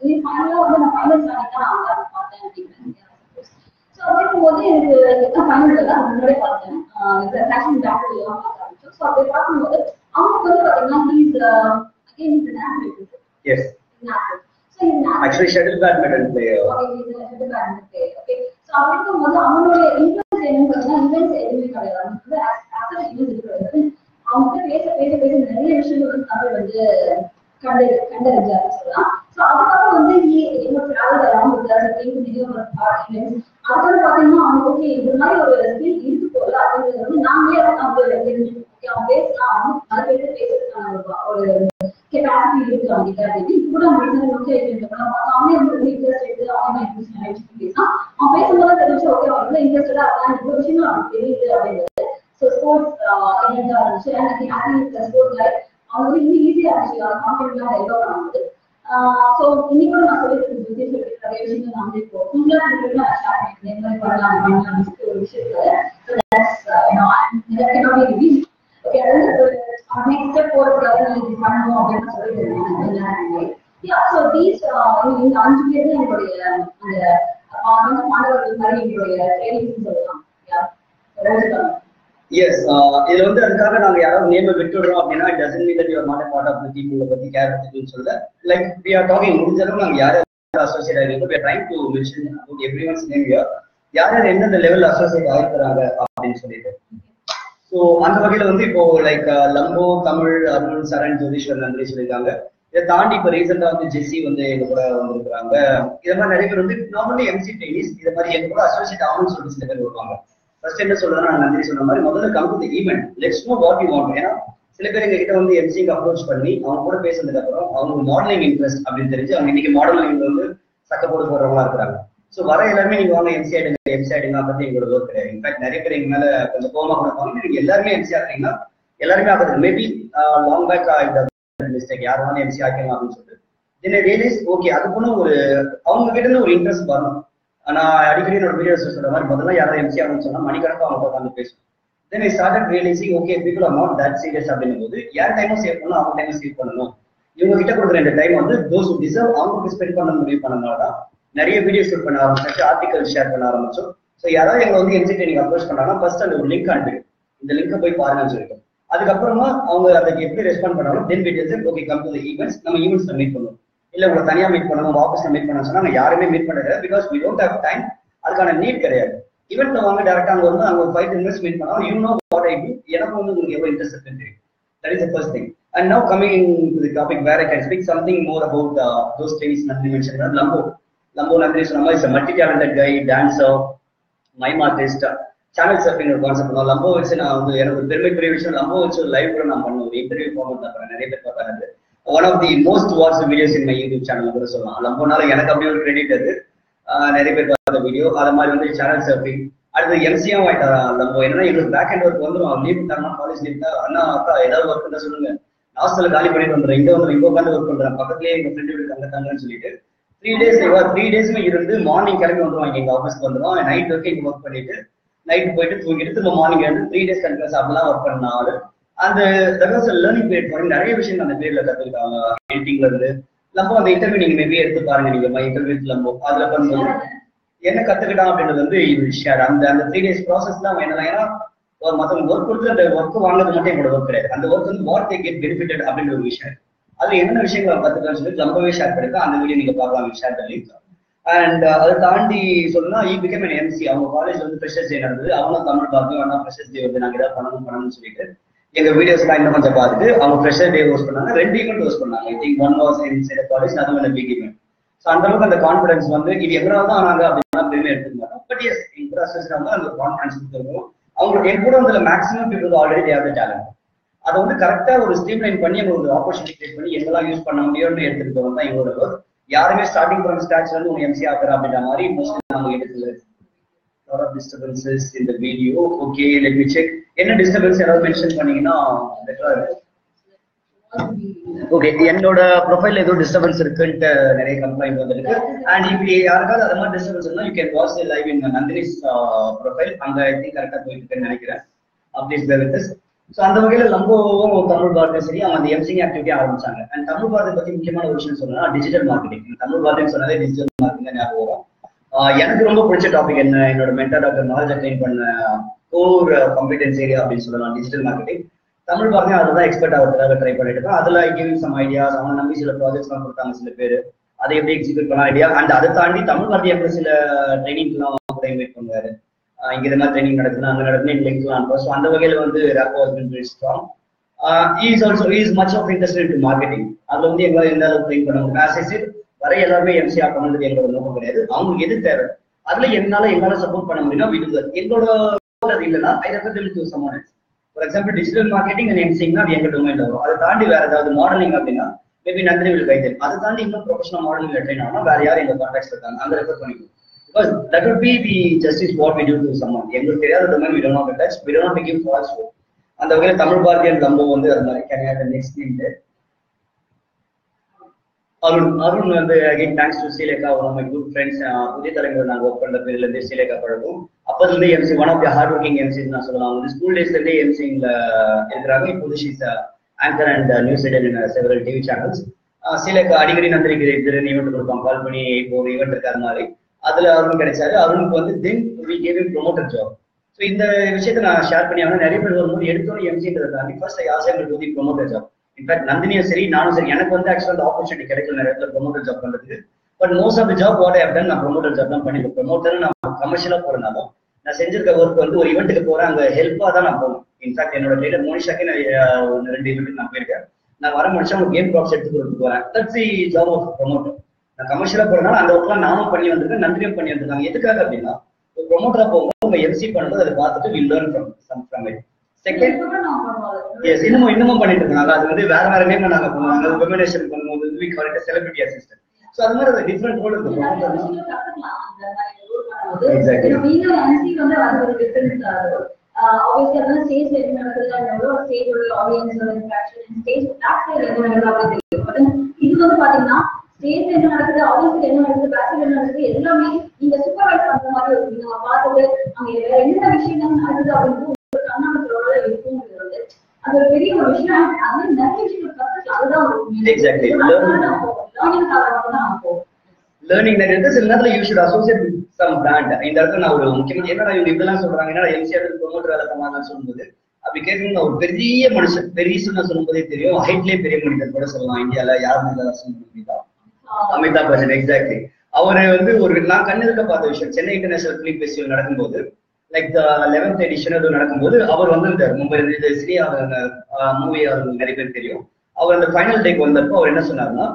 maybe ஃபைனலா வந்து நான் ஃபைனல் ஸ்டாண்டிங் நான் அங்க பார்த்தேன் அப்படின்னு ஸோ அப்படிங்கும்போது எனக்கு ஃபைனல் முன்னாடியே பார்த்தேன். ஃபேஷன் பேட்டில் எல்லாம் பார்க்க ஆரம்பிச்சோம். ஸோ அப்படி பார்க்கும்போது அவங்க வந்து he's is as actually shuttle badminton player okay so அவருக்கு வந்து a badminton அவனுடைய இன்ட்ரெஸ்ட் என்னன்னு பார்த்தீங்கன்னா இவெண்ட்ஸ் எதுவுமே கிடையாது. அவனுக்கு வந்து ஆஃப்டர் அவங்க பேச பேச பேச நிறைய விஷயங்கள் வந்து தமிழ் வந்து கண்டு கண்டறிஞ்சாரு சொல்லலாம். சோ அதுக்கப்புறம் வந்து நீ என்ன டிராவல் அரௌண்ட் வித் அஸ் நிறைய ஒரு அதுக்கப்புறம் பாத்தீங்கன்னா அவங்க ஓகே இந்த மாதிரி ஒரு ஸ்கில் இருக்கு போல அப்படிங்கிறது வந்து நாங்களே அவங்க தெரிஞ்சுக்கணும் அவன் பேசலாம் அவன் நிறைய பேசுறதுக்கான ஒரு ஒரு கெப்பாசிட்டி இருக்கு அவன்கிட்ட கூட அவன் வந்து அவனே வந்து இன்ட்ரெஸ்ட் எடுத்து அவனே இன்ட்ரெஸ்ட் ஆயிடுச்சு பேசினான் அவன் பேசும்போது தெரிஞ்சு ஓகே அவன் வந்து இன்ட்ரெஸ்டடா இருக்கான் இவ்வளவு விஷயங்கள் அவனுக்கு தெரியுது அப்படிங்கிறது ஸோ ஸ்போர்ட்ஸ் uh, என்னென்ன இருந்துச்சு? எனக்கு ஆக்டிங் ஸ்போர்ட்ஸ் லைஃப் அவன் வந்து இன்னும் ஈஸியா இருந்துச்சு. அவன் கான்ஃபிடென்டா டெவலப் பண்ணும்போது ஸோ இன்னைக்கு கூட நான் சொல்லிட்டு இருந்தேன் நிறைய விஷயங்கள் நான் வந்து இப்போ ஃபுல்லா நான் ஷேர் பண்ணிக்கிறேன் இந்த மாதிரி பண்ணலாம் பண்ணலாம் ஒரு விஷயத்துல. So that's that cannot uh, be revealed. Okay, next step போறதுக்காக இது பண்ணணும் அப்படின்னு சொல்லிட்டு யா ஸோ தீஸ் இந்த அஞ்சு பேர் தான் எங்களுடைய அந்த பஞ்ச மாதிரி சொல்லலாம் யா எஸ் இதுல வந்து அதுக்காக நாங்க யாராவது நேம விட்டுடுறோம் அப்படின்னா it mean you not part of the team பத்தி கேர் எடுத்துக்கணும்னு சொல்ல லைக் வி ஆர் டாக்கிங் முடிஞ்ச நாங்க யார் associate ஆகிருக்கோம் we are trying to mention about everyone's name யார் யார் எந்தெந்த லெவல் அசோசியேட் ஆகிருக்கிறாங்க அப்படின்னு சொல்லிட்டு. ஸோ அந்த வகையில வந்து இப்போ லைக் uh, லம்போ தமிழ் அருண் சரண் ஜோதீஸ்வர் நன்றி சொல்லியிருக்காங்க. இதை தாண்டி இப்போ ரீசெண்டா வந்து ஜெஸ்ஸி வந்து எங்க கூட வந்திருக்கிறாங்க. இதை மாதிரி நிறைய பேர் வந்து நார்மலி எம்சி ட்ரைனிஸ் இது மாதிரி எங்க கூட அசோசியேட் ஆகணும்னு சொல்லிட்டு சில பேர் வருவாங்க. ஃபர்ஸ்ட் என்ன சொல்றதுன்னா நான் நன்றி சொன்ன மாதிரி முதல்ல come to event let's know what you want ஏன்னா சில பேர் எங்க கிட்ட வந்து எம்சிக்கு அப்ரோச் பண்ணி அவங்க கூட பேசுனதுக்கு அப்புறம் அவங்க மாடலிங் இன்ட்ரெஸ்ட் அப்படின்னு தெரிஞ்சு அவங்க இன்னைக்கு மாடலிங் வந்து சக்க போட்டு போடுறவங்களா இருக்கிறாங்க. ஸோ வர எல்லாருமே நீங்க வாங்க எம்சி ஆயிடுங்க எம்சி ஆயிடுங்க பத்தி எங்களோட ஒர்க் கிடையாது. இன்ஃபேக்ட் நிறைய பேர் எங்க மேல கொஞ்சம் கோமா கொடுப்பாங்க நீங்க எல்லாருமே எம்சி ஆகிறீங்கன்னா எல்லாருமே ஆகுது. மேபி லாங் பேக் இந்த மிஸ்டேக் யார் வேணாலும் எம்சி ஆக்கலாம் அப்படின்னு சொல்லிட்டு. என்ன ரியலைஸ் ஓகே அதுக்குன்னு ஒரு அவங்க கிட்ட இருந்து ஒரு இன்ட்ரெஸ்ட் வரணும். நான் அடிக்கடி என்னோட வீடியோஸ் சொல்ற மாதிரி முதல்ல யாராவது எம்சி ஆகணும்னு சொன்னா மணிக்கணக்காக அவங்க உட்காந்து பேசுவோம் then I start realising okay people are not that serious அப்படின்னு போது யார் டைமும் சேவ் பண்ணணும் அவங்க டைமும் சேவ் பண்ணணும். இவங்க கிட்ட கொடுக்குற இந்த டைம் வந்து தோஸ் டிசர்வ் அவங்களுக்கு ஸ்பெண்ட் பண்ண முடிவு பண்ணனால தான் நிறைய வீடியோ ஷூட் பண்ண ஆரம்பிச்சாச்சு ஆர்டிகல் ஷேர் பண்ண ஆரம்பிச்சோம். ஸோ யாராவது எங்களை வந்து எம்சி ட்ரைனிங் அப்ரோச் பண்ணாங்கன்னா ஃபர்ஸ்ட் அந்த ஒரு லிங்க் அனுப்பி இந்த லிங்கை போய் பாருங்கன்னு சொல்லிட்டு. அதுக்கப்புறமா அவங்க அதுக்கு எப்படி ரெஸ்பாண்ட் பண்ணாலும் then videos okay come to events நம்ம ஈவெண்ட்ஸ் மீட் பண்ணுவோம். இல்ல உங்களை தனியா மீட் பண்ணணும் ஆஃபீஸ்ல மீட் பண்ண சொன்னா யாருமே மீட் பண்ணல because we don't have time அதுக்கான நீட் கிடையாது. ஈவெண்ட்ல வாங்க டேரக்டா அங்க வந்து அங்க ஒரு ஃபைவ் டென் மினிட்ஸ் மீட் பண்ணா you know what I do எனக்கு வந்து உங்களுக்கு எவ்வளவு இன்ட்ரெஸ்ட் இருக்குன்னு தெரியும். That is the first thing and now coming to the topic where I can speak something more about those things நான் மென்ஷன் லம்போ லம்போ நன்றி சொன்ன மாதிரி multi talented guy dancer mime artist channel surfing ஒரு கான்செப்ட் பண்ணுவோம் லம்போ வச்சு நான் வந்து எனக்கு ஒரு பெருமைக்குரிய விஷயம் லம்போ வச்சு ஒரு லைவ் கூட நான் பண்ணுவோம் இன்டர்வியூ ஃபார்மட் தான் நிறைய பேர் பார்த்தாங்க one of the most watch videos in my YouTube channel கூட சொல்லலாம். லம்போனால எனக்கு அப்படியே ஒரு கிரெடிட் அது. நிறைய பேர் பார்த்த வீடியோ அது மாதிரி வந்து சேனல் சர்ஃபிங் அடுத்து எம்சியும் ஆயிட்டாரா லம்போ என்னன்னா எங்களுக்கு பேக் ஹேண்ட் ஒர்க் வந்துடும் லீவ் தரணும் காலேஜ் லீவ் தான் அண்ணா அக்கா ஏதாவது ஒர்க் இருந்தா சொல்லுங்க. ஹாஸ்டல்ல காலி பண்ணிட்டு வந்துடுறேன். இங்க வந்து இங்க உட்காந்து ஒர்க் பண்றேன். பக்கத்துலயே எங்க ஃப்ரெண்டு வீடு தங்க தங்கன்னு சொல்லிட்டு. த்ரீ டேஸ் த்ரீ டேஸ்மே இருந்து மார்னிங் கிளம்பி வந்துருவாங்க. எங்க ஆஃபீஸ்க்கு வந்துடும் நைட் வரைக்கும் இங்கே ஒர்க் பண்ணிட்டு நைட் போயிட்டு தூங்கிட்டு திரும்ப மார்னிங் எழுந்து த்ரீ டேஸ் கண்டினியூஸ் அப்படிலாம் ஒர்க் பண்ணாலும் அந்த தட் லேர்னிங் பீரியட் மாதிரி நிறைய விஷயம் அந்த பீரியட்ல கத்துக்கிட்டாங்க. எடிட்டிங்ல இருந்து. நம்ம அந்த இன்டர்வியூ நீங்க மேபி எடுத்து பாருங்க. நீங்க இன்டர்வியூ அதுல பண்ணும்போது என்ன கத்துக்கிட்டான் அப்படின்றது வந்து இது ஷேர் அந்த அந்த த்ரீ டேஸ் ப்ராசஸ் தான் என்ன ஏன்னா ஒரு மத்தவங்க ஒர்க் கொடுத்து அந்த ஒர்க் வாங்குறது மட்டும் என்னோட ஒர்க் கிடையாது. அந்த ஒர்க் வந்து வாட் தே கெட் பெனிஃபிட்டட் அப்படின்ற ஒரு விஷயம். அதுல என்னென்ன விஷயங்கள் அவன் சொல்லி ரொம்பவே ஷேர் பண்ணிருக்கேன் அந்த வீடியோ நீங்க பார்க்கலாம் ஷேர் பண்ணிருக்கோம் அண்ட் அதை தாண்டி சொன்னா இ பிகம் என் எம்சி அவங்க காலேஜ் வந்து ஃப்ரெஷர்ஸ் டே நடந்தது. அவங்க தமிழ் பார்த்து வேணா ஃப்ரெஷர்ஸ் டே வந்து நாங்க ஏதாவது பண்ணணும் பண்ணணும்னு சொல்லிட்டு எங்க வீடியோஸ் எல்லாம் இன்னும் கொஞ்சம் பார்த்துட்டு அவங்க ஃப்ரெஷர் டே ஹோஸ்ட் பண்ணாங்க. ரெண்டு ஈவெண்ட் ஹோஸ்ட் பண்ணாங்க. I think one was inside college அது வந்து பிக் ஈவெண்ட் ஸோ அந்த அளவுக்கு அந்த கான்ஃபிடன்ஸ் வந்து இது எங்கனால தான் ஆனாங்க அப்படின்னா பெருமை எடுத்துக்க மாட்டோம் பட் எஸ் எங்க வந்து அந்த கான்ஃபிடன்ஸ் கொடுத்துருக்கோம் அவங்களுக்கு என் கூட வந்து maximum people already they've talent அதை வந்து கரெக்டா ஒரு ஸ்ட்ரீம் லைன் பண்ணி அவங்க ஒரு ஆப்பர்ச்சுனிட்டி கிரியேட் பண்ணி எங்கெல்லாம் யூஸ் பண்ண முடியும்னு எடுத்துட்டு போகிறது தான் எங்களோட ஒர்க் யாருமே ஸ்டார்டிங் ஃப்ரம் ஸ்டார்ட்ல இருந்து உங்க எம்சி ஆக்குற அப்படின்ற மாதிரி மோஸ்ட்லி நம்ம எடுக்கல லாட் ஆஃப் டிஸ்டர்பன்சஸ் இந்த video okay let me check என்ன டிஸ்டர்பன்ஸ் ஏதாவது மென்ஷன் பண்ணீங்கன்னா பெட்டரா இருக்கும். ஓகே என்னோட ப்ரொஃபைல் ஏதோ டிஸ்டர்பன்ஸ் இருக்குன்ட்டு நிறைய கம்ப்ளைண்ட் வந்திருக்கு. அண்ட் இப்படி யாருக்காவது அது மாதிரி டிஸ்டர்பன்ஸ் இருந்தால் you can watch live in Nandini's profile அங்க ஐ திங்க் கரெக்டா போயிட்டு நினைக்கிறேன். ப்ளீஸ் பேர் வித் ஸோ அந்த வகையில லம்போவும் தமிழ் பாரதியும் சரி அவங்க அந்த எம்சிங் ஆக்டிவிட்டி ஆரம்பிச்சாங்க. அண்ட் தமிழ் பாரதி பத்தி முக்கியமான ஒரு விஷயம் சொன்னா டிஜிட்டல் மார்க்கெட்டிங் தமிழ் பாரதின்னு சொன்னாலே டிஜிட்டல் மார்க்கெட்டிங் ஞாபகம் வரும். எனக்கு ரொம்ப பிடிச்ச டாபிக் என்ன என்னோட மென்டர் டாக்டர் நாலேஜ் ட்ரெயின் பண்ண கோர் காம்பிடன்ஸ் ஏரியா அப்படின்னு சொல்லலாம் டிஜிட்டல் மார்க்கெட்டிங் தமிழ் பாருங்க அதுதான் எக்ஸ்பர்ட் ஆகிறதுக்காக ட்ரை பண்ணிட்டு இருக்கோம் அதுல கிவிங் சம் ஐடியாஸ் அவங்க நம்பி சில ப்ராஜெக்ட்ஸ்லாம் கொடுத்தாங்க சில பேர். அதை எப்படி எக்ஸிக்யூட் பண்ண ஐடியா அண்ட் அதை தாண்டி தமிழ் பாரதி எப்படி சில ட்ரைனிங்லாம் கூட இன்வைட் பண்ணுவாரு. இங்க இங்க மாதிரி ட்ரைனிங் நடக்குது அங்க நடக்குது லிங்க்லாம் அனுப்புவோம் ஸோ அந்த வகையில வந்து rapport very strong is also is much of interest to marketing அதுல வந்து எங்களால் எந்த அளவுக்கு ட்ரைன் பண்ண முடியும்? ஆஸ் ஐ வர எல்லாருமே எம்சி ஆக்கணுன்றது எங்களோட நோக்கம் கிடையாது. அவங்களுக்கு எது தேவை? அதுல என்னால எங்களால சப்போர்ட் பண்ண முடியும்னா விடுதல் எங்களோட அது இல்லைன்னா I refer them for example digital marketing and எம்சிங்னா அது எங்க டொமைன்ல வரும். அதை தாண்டி வேற ஏதாவது மாடலிங் அப்படின்னா மேபி நந்தினி வில் கைதல் அதை தாண்டி இன்னும் ப்ரொஃபஷனல் மாடலிங் ட்ரெயின் வேற யாரும் எங்க கான்டாக்ட்ஸ் இருக்காங்க? அந்த ரெஃபர் பண்ணிக்கணும் because that would be the justice what we do to someone. எங்களுக்கு தெரியாத domain we don't know the touch. We don't know to give false hope. அந்த வகையில் தமிழ் பாரதியன் லம்போ வந்து அது மாதிரி can have next thing Arun Arun வந்து again thanks to Srilekha one my good friends Puthiya Thalaimurai நாங்கள் work பண்ணுற பேர்ல இருந்து ஸ்ரீலேகா பழகும். அப்போதுலேருந்து MC one of the hard working MC நான் சொல்லலாம். வந்து ஸ்கூல் டேஸ்ல இருந்தே எம்சிங்ல இருக்கிறாங்க. இப்போது she's anchor and news in several TV channels Srilekha அடிக்கடி நந்திரிக்கு திரு ஈவெண்ட் கொடுப்பாங்க கால் பண்ணி இப்போ ஒரு ஈவெண்ட் இருக்காரு மாதிரி. அதுல அருண் கிடைச்சாரு. அருணுக்கு வந்து then we gave promoter job so இந்த விஷயத்த நான் ஷேர் பண்ணி ஆகணும் நிறைய பேர் வரும்போது எடுத்தோம் எம்ஜின்றதை தாண்டி ஃபர்ஸ்ட் யாசங்களுக்கு வந்து ப்ரொமோட்டர் ஜாப் இன்ஃபேக்ட் நந்தினியும் சரி நானும் சரி எனக்கு வந்து ஆக்சுவலாக ஆப்பர்ச்சுனிட்டி கிடைக்கல நிறைய இடத்துல ப்ரொமோட்டர் ஜாப் பண்றதுக்கு. But most of the job what I done நான் ப்ரொமோட்டர் ஜாப் தான் பண்ணிருக்கேன் ப்ரொமோட்டர் நான் கமர்ஷியலா போறனாலும் நான் செஞ்சிருக்க ஒர்க் வந்து ஒரு ஈவெண்ட்டுக்கு போறேன் அங்க ஹெல்ப்பா தான் நான் போகணும் இன்ஃபேக்ட் என்னோட லீடர் மோனிஷாக்கே நான் ரெண்டு ஈவெண்ட் நான் போயிருக்கேன். நான் வர முடிச்சா அவங்க கேம் ப்ராப்ஸ் எடுத்து கொடுத்து போறேன். That's the job of promoter நான் கமர்ஷியலா போறதுனால அந்த ஒர்க்லாம் நானும் பண்ணி வந்திருக்கேன் நந்தினியும் பண்ணி வந்திருக்காங்க. எதுக்காக அப்படின்னா ஒரு ப்ரொமோட்டரா போகும்போது உங்க எம்சி பண்ணும்போது அதை பார்த்துட்டு we learn from some from it second yes இன்னமும் இன்னமும் பண்ணிட்டு இருக்காங்க. அது வந்து வேற வேற நேம்ல நாங்க பண்ணுவாங்க. வெமினேஷன் பண்ணும்போது we call it celebrity assistant so அது மாதிரி ஒரு டிஃபரெண்ட் ரோல் இருக்கு. ப்ரொமோட்டர்னா Exactly. இது வந்து பாத்தீங்கன்னா ஸ்டேஜ் என்ன நடக்குது ஆடியன்ஸ் என்ன நடக்குது பேக்கேஜ் என்ன நடக்குது எல்லாமே நீங்க சூப்பர்வைஸ் பண்ற மாதிரி இருக்கும் நீங்க பார்த்தது அங்க வேற என்ன விஷயங்கள் நடக்குது அப்படின்னு உங்களுக்கு கண்ணாமத்தோட இருக்குங்கிறது அது ஒரு பெரிய ஒரு விஷயம். அது நிறைய விஷயங்கள் கத்துக்கலாம் அதுதான் ஒரு லேர்னிங் நிறைய இருக்கு சில நேரத்துல you should associate with some brand இந்த இடத்துல நான் ஒரு முக்கியமான என்னடா இவங்க இப்படிலாம் சொல்றாங்க? என்னடா எம்சிஆர் ப்ரொமோட்டர் வேலை பண்ணாங்கன்னு சொல்லும்போது அப்படி கேட்கணும் ஒரு பெரிய மனுஷன் பெரிய சொன்ன சொல்லும்போதே தெரியும். ஹைட்லயே பெரிய மனிதர் கூட சொல்லலாம். இந்தியால யார் மேல சொல்ல அமிதாப் பச்சன் எக்ஸாக்ட்லி அவரு வந்து ஒரு நான் கண்ணிருக்க பார்த்த விஷயம் சென்னை இன்டர்நேஷனல் பிலிம் ஃபெஸ்டிவல் நடக்கும்போது லைக் த லெவன்த் எடிஷன் அது நடக்கும்போது அவர் வந்திருந்தார். மும்பை ஸ்ரீ மூவி அவருக்கு நிறைய பேர் தெரியும். அவர் அந்த ஃபைனல் டேக்கு வந்தப்போ அவர் என்ன சொன்னாருன்னா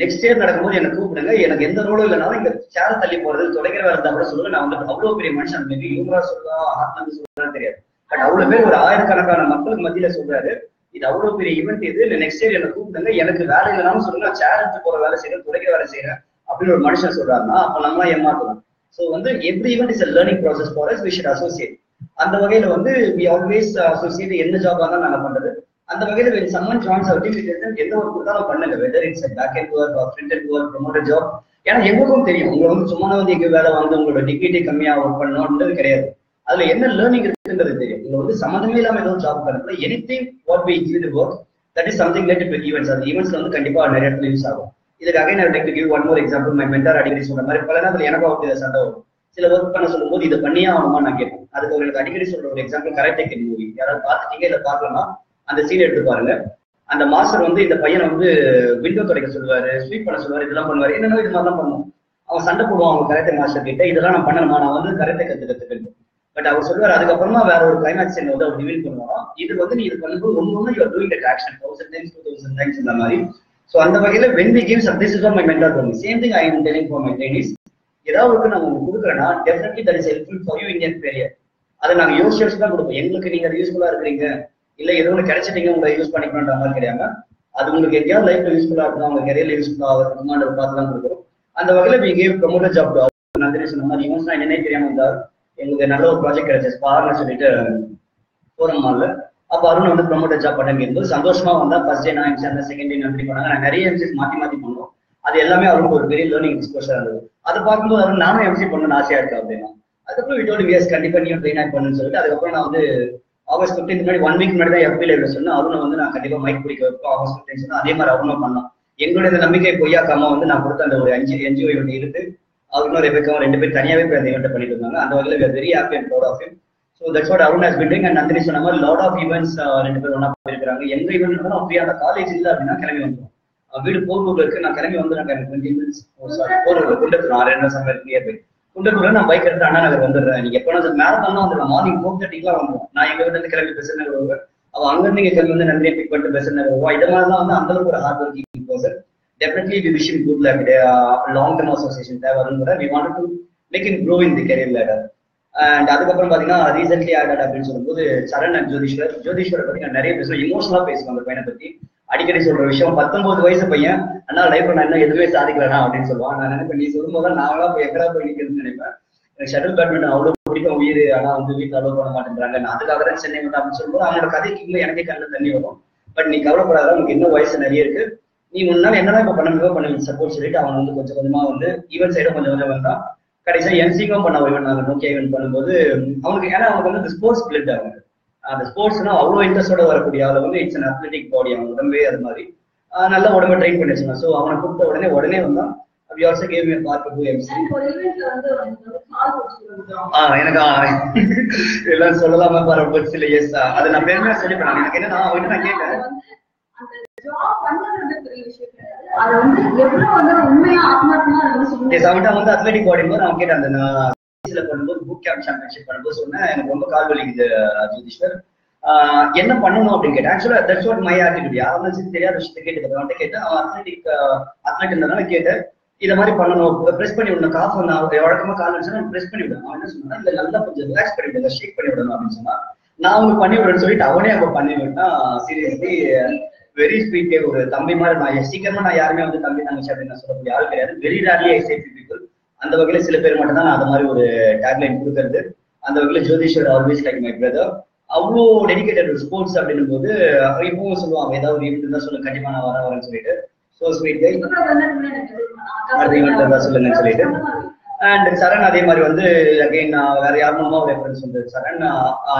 நெக்ஸ்ட் இயர் நடக்கும்போது எனக்கு கூப்பிடுங்க. எனக்கு எந்த ரோலும் இல்லைனாலும் இங்க சேர தள்ளி போறது தொலைக்கிற வேலை இருந்தா கூட சொல்லுங்க. நான் வந்து அவ்வளவு பெரிய மனுஷன். மேபி யூமரா சொல்லலாம் ஆத்மந்து சொல்லலாம் தெரியாது. பட் அவ்வளவு பேர் ஒரு ஆயிரக்கணக்கான மக்களுக்கு மத்தியில சொல்றாரு. இது அவ்வளவு பெரிய ஈவெண்ட் இது. இல்ல நெக்ஸ்ட் இயர் என்ன கூப்பிடுங்க. எனக்கு வேலை இல்லைனாலும் சொல்லுங்க. நான் சேர் எடுத்து போற வேலை செய்யறேன் துடைக்க வேலை செய்யறேன் அப்படின்னு ஒரு மனுஷன் சொல்றாருன்னா அப்ப நம்மளாம் ஏமாத்தலாம். சோ வந்து every event is learning process for us we should associate அந்த வகையில வந்து வி ஆல்வேஸ் அசோசியேட் எந்த ஜாபா தான் நாங்க பண்றது. அந்த வகையில when someone joins our team எந்த ஒரு கொடுத்தாலும் பண்ணுங்க. Whether it's back end work or front end work promoter job ஏன்னா எங்களுக்கும் தெரியும். உங்களை வந்து சும்மா வந்து எங்க வேலை வந்து உங்களோட டிகிரிட்டி கம்மியா ஒர்க் பண்ணணும்ன்றது கிடையாது. அதுல என்ன லேர்னிங் இருக்குன்றது தெரியும். இங்க வந்து சம்மந்தமே இல்லாம ஏதோ ஜாப் பண்ணல anything what we give the work that is something related with events அந்த ஈவெண்ட்ஸ்ல வந்து கண்டிப்பா நிறைய இடத்துல யூஸ் ஆகும். இதுக்காக நான் like give one more example my mentor அடிக்கடி சொல்ற மாதிரி பல நேரத்தில் எனக்கும் அவருக்கு சண்டை வரும். சில ஒர்க் பண்ண சொல்லும் போது இதை பண்ணியே ஆகணுமா நான் கேட்பேன். அதுக்கு அவங்களுக்கு அடிக்கடி சொல்ற ஒரு எக்ஸாம்பிள் கரெக்ட் மூவி யாராவது பார்த்துட்டீங்க இதை பார்க்கலன்னா அந்த சீன் எடுத்து பாருங்க. அந்த மாஸ்டர் வந்து இந்த பையனை வந்து விண்டோ துடைக்க சொல்லுவாரு ஸ்வீப் பண்ண சொல்லுவாரு இதெல்லாம் பண்ணுவாரு என்னென்ன இது மாதிரிலாம் பண்ணுவோம் அவன் சண்டை போடுவான் அவங்க கரெக்ட் மாஸ்டர் கிட்ட இதெல்லாம் நான் பண்ணணுமா? நான் வந்து கரெக்டை கத்து கத்துக்கிட்டு பட் அவர் சொல்லுவார் அதுக்கப்புறமா வேற ஒரு கிளைமேக்ஸ் சீன் வந்து அவர் ரிவீல் பண்ணுவோம் இது வந்து நீ இது பண்ணும்போது ஒன்று ஒன்று you're doing that action thousand times two thousand times இந்த மாதிரி. ஸோ அந்த வகையில when we gives this is my mentor பண்ணி same thing I am telling for my trainees ஏதாவது ஒரு நான் உங்களுக்கு கொடுக்குறேன்னா definitely that is helpful for you Indian பெரியர் அதை நாங்கள் யோசிச்சு யோசிச்சு தான் கொடுப்போம். எங்களுக்கு நீங்க அது யூஸ்ஃபுல்லா இருக்கிறீங்க. இல்ல ஏதோ ஒன்று கிடைச்சிட்டீங்க உங்களை யூஸ் பண்ணிக்கணுன்ற மாதிரி கிடையாது அது உங்களுக்கு எங்கேயாவது லைஃப்ல யூஸ்ஃபுல்லா இருக்கும் அவங்க கெரியர்ல யூஸ்ஃபுல்லா ஆகுதுமான்ற பார்த்து தான் கொடுக்குறோம். அந்த வகையில we gave promoter job Nandini சொன்ன மாதிரி. யூஸ் நான் என்னன்னே தெரியாம இருந்தார் எங்களுக்கு நல்ல ஒரு ப்ராஜெக்ட் கிடைச்சது. ஸ்பார்னு சொல்லிட்டு போறோம் மால்ல அப்ப அருண் வந்து ப்ரொமோட் ஜாப் பண்ண சந்தோஷமா வந்தா ஃபர்ஸ்ட் டே நான் எம்சி அந்த செகண்ட் டே நன்றி பண்ணாங்க. நான் நிறைய எம்சிஸ் மாத்தி மாத்தி பண்ணோம் அது எல்லாமே அவருக்கு ஒரு பெரிய லேர்னிங் எக்ஸ்போஷர் இருந்தது. அது பார்க்கும்போது அருண் நானும் எம்சி பண்ணணும்னு ஆசையா இருக்கு அப்படின்னா. அதுக்கப்புறம் விட்டோடு விஎஸ் கண்டிப்பா நீ ட்ரெயின் ஆகி பண்ணுன்னு சொல்லிட்டு அதுக்கப்புறம் நான் வந்து ஆகஸ்ட் ஃபிஃப்டீன் முன்னாடி ஒன் வீக் முன்னாடி தான் எஃபி லைவ்ல சொன்னேன். அருணை வந்து நான் கண்டிப்பா மைக் பிடிக்க வைப்போம். ஆகஸ்ட் ஃபிஃப்டீன் சொன்னா அதே மாதிரி அருணும் பண்ணோம் எங்களுடைய இந்த நம்பிக்கை பொய்யாக்காம வந்து நான் கொடுத்த அந்த ஒரு அஞ்சு என்ஜிஓ ஈவெண்ட் இருந்து அவரும் ரெபேக்காவும் ரெண்டு பேரும் தனியாவே போய் அந்த ஈவெண்ட் பண்ணிட்டு இருந்தாங்க. அந்த வகையில் very happy and proud of him so that's what Arun has building and Nandini சொன்ன மாதிரி லாட் ஆஃப் ஈவெண்ட்ஸ் ரெண்டு பேர் ஒன்றா போயிருக்காங்க எங்க ஈவெண்ட் இருந்தாலும் அப்படியே அந்த காலேஜ் இல்லை அப்படின்னா கிளம்பி வந்துடும் வீடு போர்வூர்ல இருக்கு நான் கிளம்பி வந்து எனக்கு டுவெண்ட்டி மினிட்ஸ் போர்வூர்ல குண்டத்தூர். ஆறு ரெண்டு சமையல் நியர் பை குண்டத்தூர்ல நான் பைக் எடுத்து அண்ணா நகர் வந்துடுறேன். நீங்க எப்போ வந்து மேரத்தான் தான் மார்னிங் ஃபோர் தேர்ட்டிக்குலாம் வந்துடும் நான் எங்க வீட்டுல இருந்து கிளம்பி பெசன் நகர் வருவேன். அவன் அங்க இருந்து இங்க கிளம்பி வந்து நந்தினியை பிக் பண்ணிட்டு பெசன் நகர் வருவோம். இதை தான் வந்து அந்த அளவுக்கு ஒரு hard working person definitely we wish good long term association தேவை we want to make in grow in the career ladder and அதுக்கப்புறம் பாத்தீங்கன்னா ரீசென்ட்லி ஆடட் அப்படின்னு சொல்லும்போது சரண் அண்ட் ஜோதிஷ்வர் ஜோதிஷ்வரை பத்தி நான் நிறைய பேசுவேன் இமோஷனலா பேசுவாங்க அந்த பையனை பத்தி. அடிக்கடி சொல்ற விஷயம் பத்தொன்பது வயசு பையன் ஆனா லைஃப்ல நான் இன்னும் எதுவுமே சாதிக்கலனா அப்படின்னு சொல்லுவான். நான் நினைப்பேன் நீ சொல்லும்போது நாங்களா போய் எங்கடா போய் நிக்கிறதுன்னு நினைப்பேன். எனக்கு ஷட்டில் பேட்மிண்டன் அவ்வளவு பிடிக்கும் உயிர். ஆனா வந்து வீட்டுல அலோவ் பண்ண மாட்டேங்கிறாங்க நான் அதுக்காக தான் சென்னை வந்தேன் அப்படின்னு சொல்லும்போது அவனோட கதைக்கு எனக்கே கண்ணு தண்ணி வரும். பட் நீ கவலைப்படாத உனக்கு இன்னும் வயசு நிறைய இருக்கு. நீ முன்னாள் என்னதான் இப்ப பண்ண முடியும் பண்ண சப்போர்ட் சொல்லிட்டு அவன் வந்து கொஞ்சம் கொஞ்சமா வந்து ஈவென்ட் சைடும் கொஞ்சம் கொஞ்சம் வந்தான். கடைசியா என்சிக்கும் பண்ண நாங்க நோக்கியா ஈவெண்ட் பண்ணும்போது அவனுக்கு ஏன்னா அவனுக்கு வந்து ஸ்போர்ட்ஸ் பிளட் அவங்க அந்த ஸ்போர்ட்ஸ்னா அவ்வளவு இன்ட்ரெஸ்டோட வரக்கூடிய ஆளு வந்து இட்ஸ் அன் அத்லெட்டிக் பாடி அவன் உடம்பே அது மாதிரி. நல்ல உடம்பை ட்ரெயின் பண்ணி வச்சுருந்தான் ஸோ அவனை கூப்பிட்ட உடனே உடனே வந்தான். We also gave me part to MC வந்து வந்து ஆ எனக்கு எல்லாம் சொல்லலாமா பாரு சில எஸ் அதை நான் பெருமையா சொல்லிப்பேன். எனக்கு என்னன்னா அவன்கிட்ட நான் கேட்டேன். அந்த ஜாப் வந்து எவ்வளவு வந்து அவன்கிட்ட வந்து அத்லெட்டிக் பாடி போது அவன் கேட்டான் அந்த நான் பண்ணும்போது புக் கேம்ப் சாம்பியன்ஷிப் பண்ணும்போது சொன்னேன். எனக்கு ரொம்ப கால் வலிக்குது ஜோதிஷ்வர் என்ன பண்ணணும் அப்படின்னு கேட்டேன். ஆக்சுவலா தட்ஸ் வாட் மை ஆட்டிடியூட் யாரும் சரி தெரியாத விஷயத்தை கேட்டு அவன்கிட்ட கேட்டேன். அவன் அத்லெட்டிக் அத்லெட் இருந்ததுனால கேட்டேன். இதை மாதிரி பண்ணணும் ப்ரெஸ் பண்ணி விடணும். காஃப் வந்து அவன் வழக்கமா கால் வச்சுன்னா ப்ரெஸ் பண்ணி விடணும். அவன் என்ன சொன்னா இல்ல நல்லா கொஞ்சம் ரிலாக்ஸ் பண்ணி விடுங்க ஷேக் பண்ணி விடணும் அப்படின்னு சொன்னா நான் அவங்க பண்ணி விடுறேன்னு சொல்லிட்டு அவனே அவங்க பண்ணி விட்டான். சீரியஸ்லி வெரி ஸ்வீட் ஒரு தம்பி மாதிரி நான் சீக்கிரமா நான் யாருமே வந்து தம்பி தங்கச்சி அப்படின்னு நான் சொல்லக்கூடிய ஆள் கிடையாது. Very rarely I safe people அந்த வகையில சில பேர் மட்டும் தான் அந்த மாதிரி ஒரு டேக்லைன் கொடுக்கறது. அந்த வகையில ஜோதிஷர் ஆல்வேஸ் லைக் மை பிரதர் அவ்வளோ டெடிகேட்டட் ஸ்போர்ட்ஸ் அப்படின்னும் போது இப்பவும் சொல்லுவாங்க ஏதாவது ஒரு ஈவெண்ட் இருந்தா சொல்லுங்க கண்டிப்பா நான் வரேன் வரேன்னு சொல்லிட்டு. சோ ஸ்வீட் சொல்லுங்கன்னு சொல்லிட்டு. அண்ட் சரண் அதே மாதிரி வந்து அகைன் வேற யாருமா ரெஃபரன்ஸ் வந்து சரண்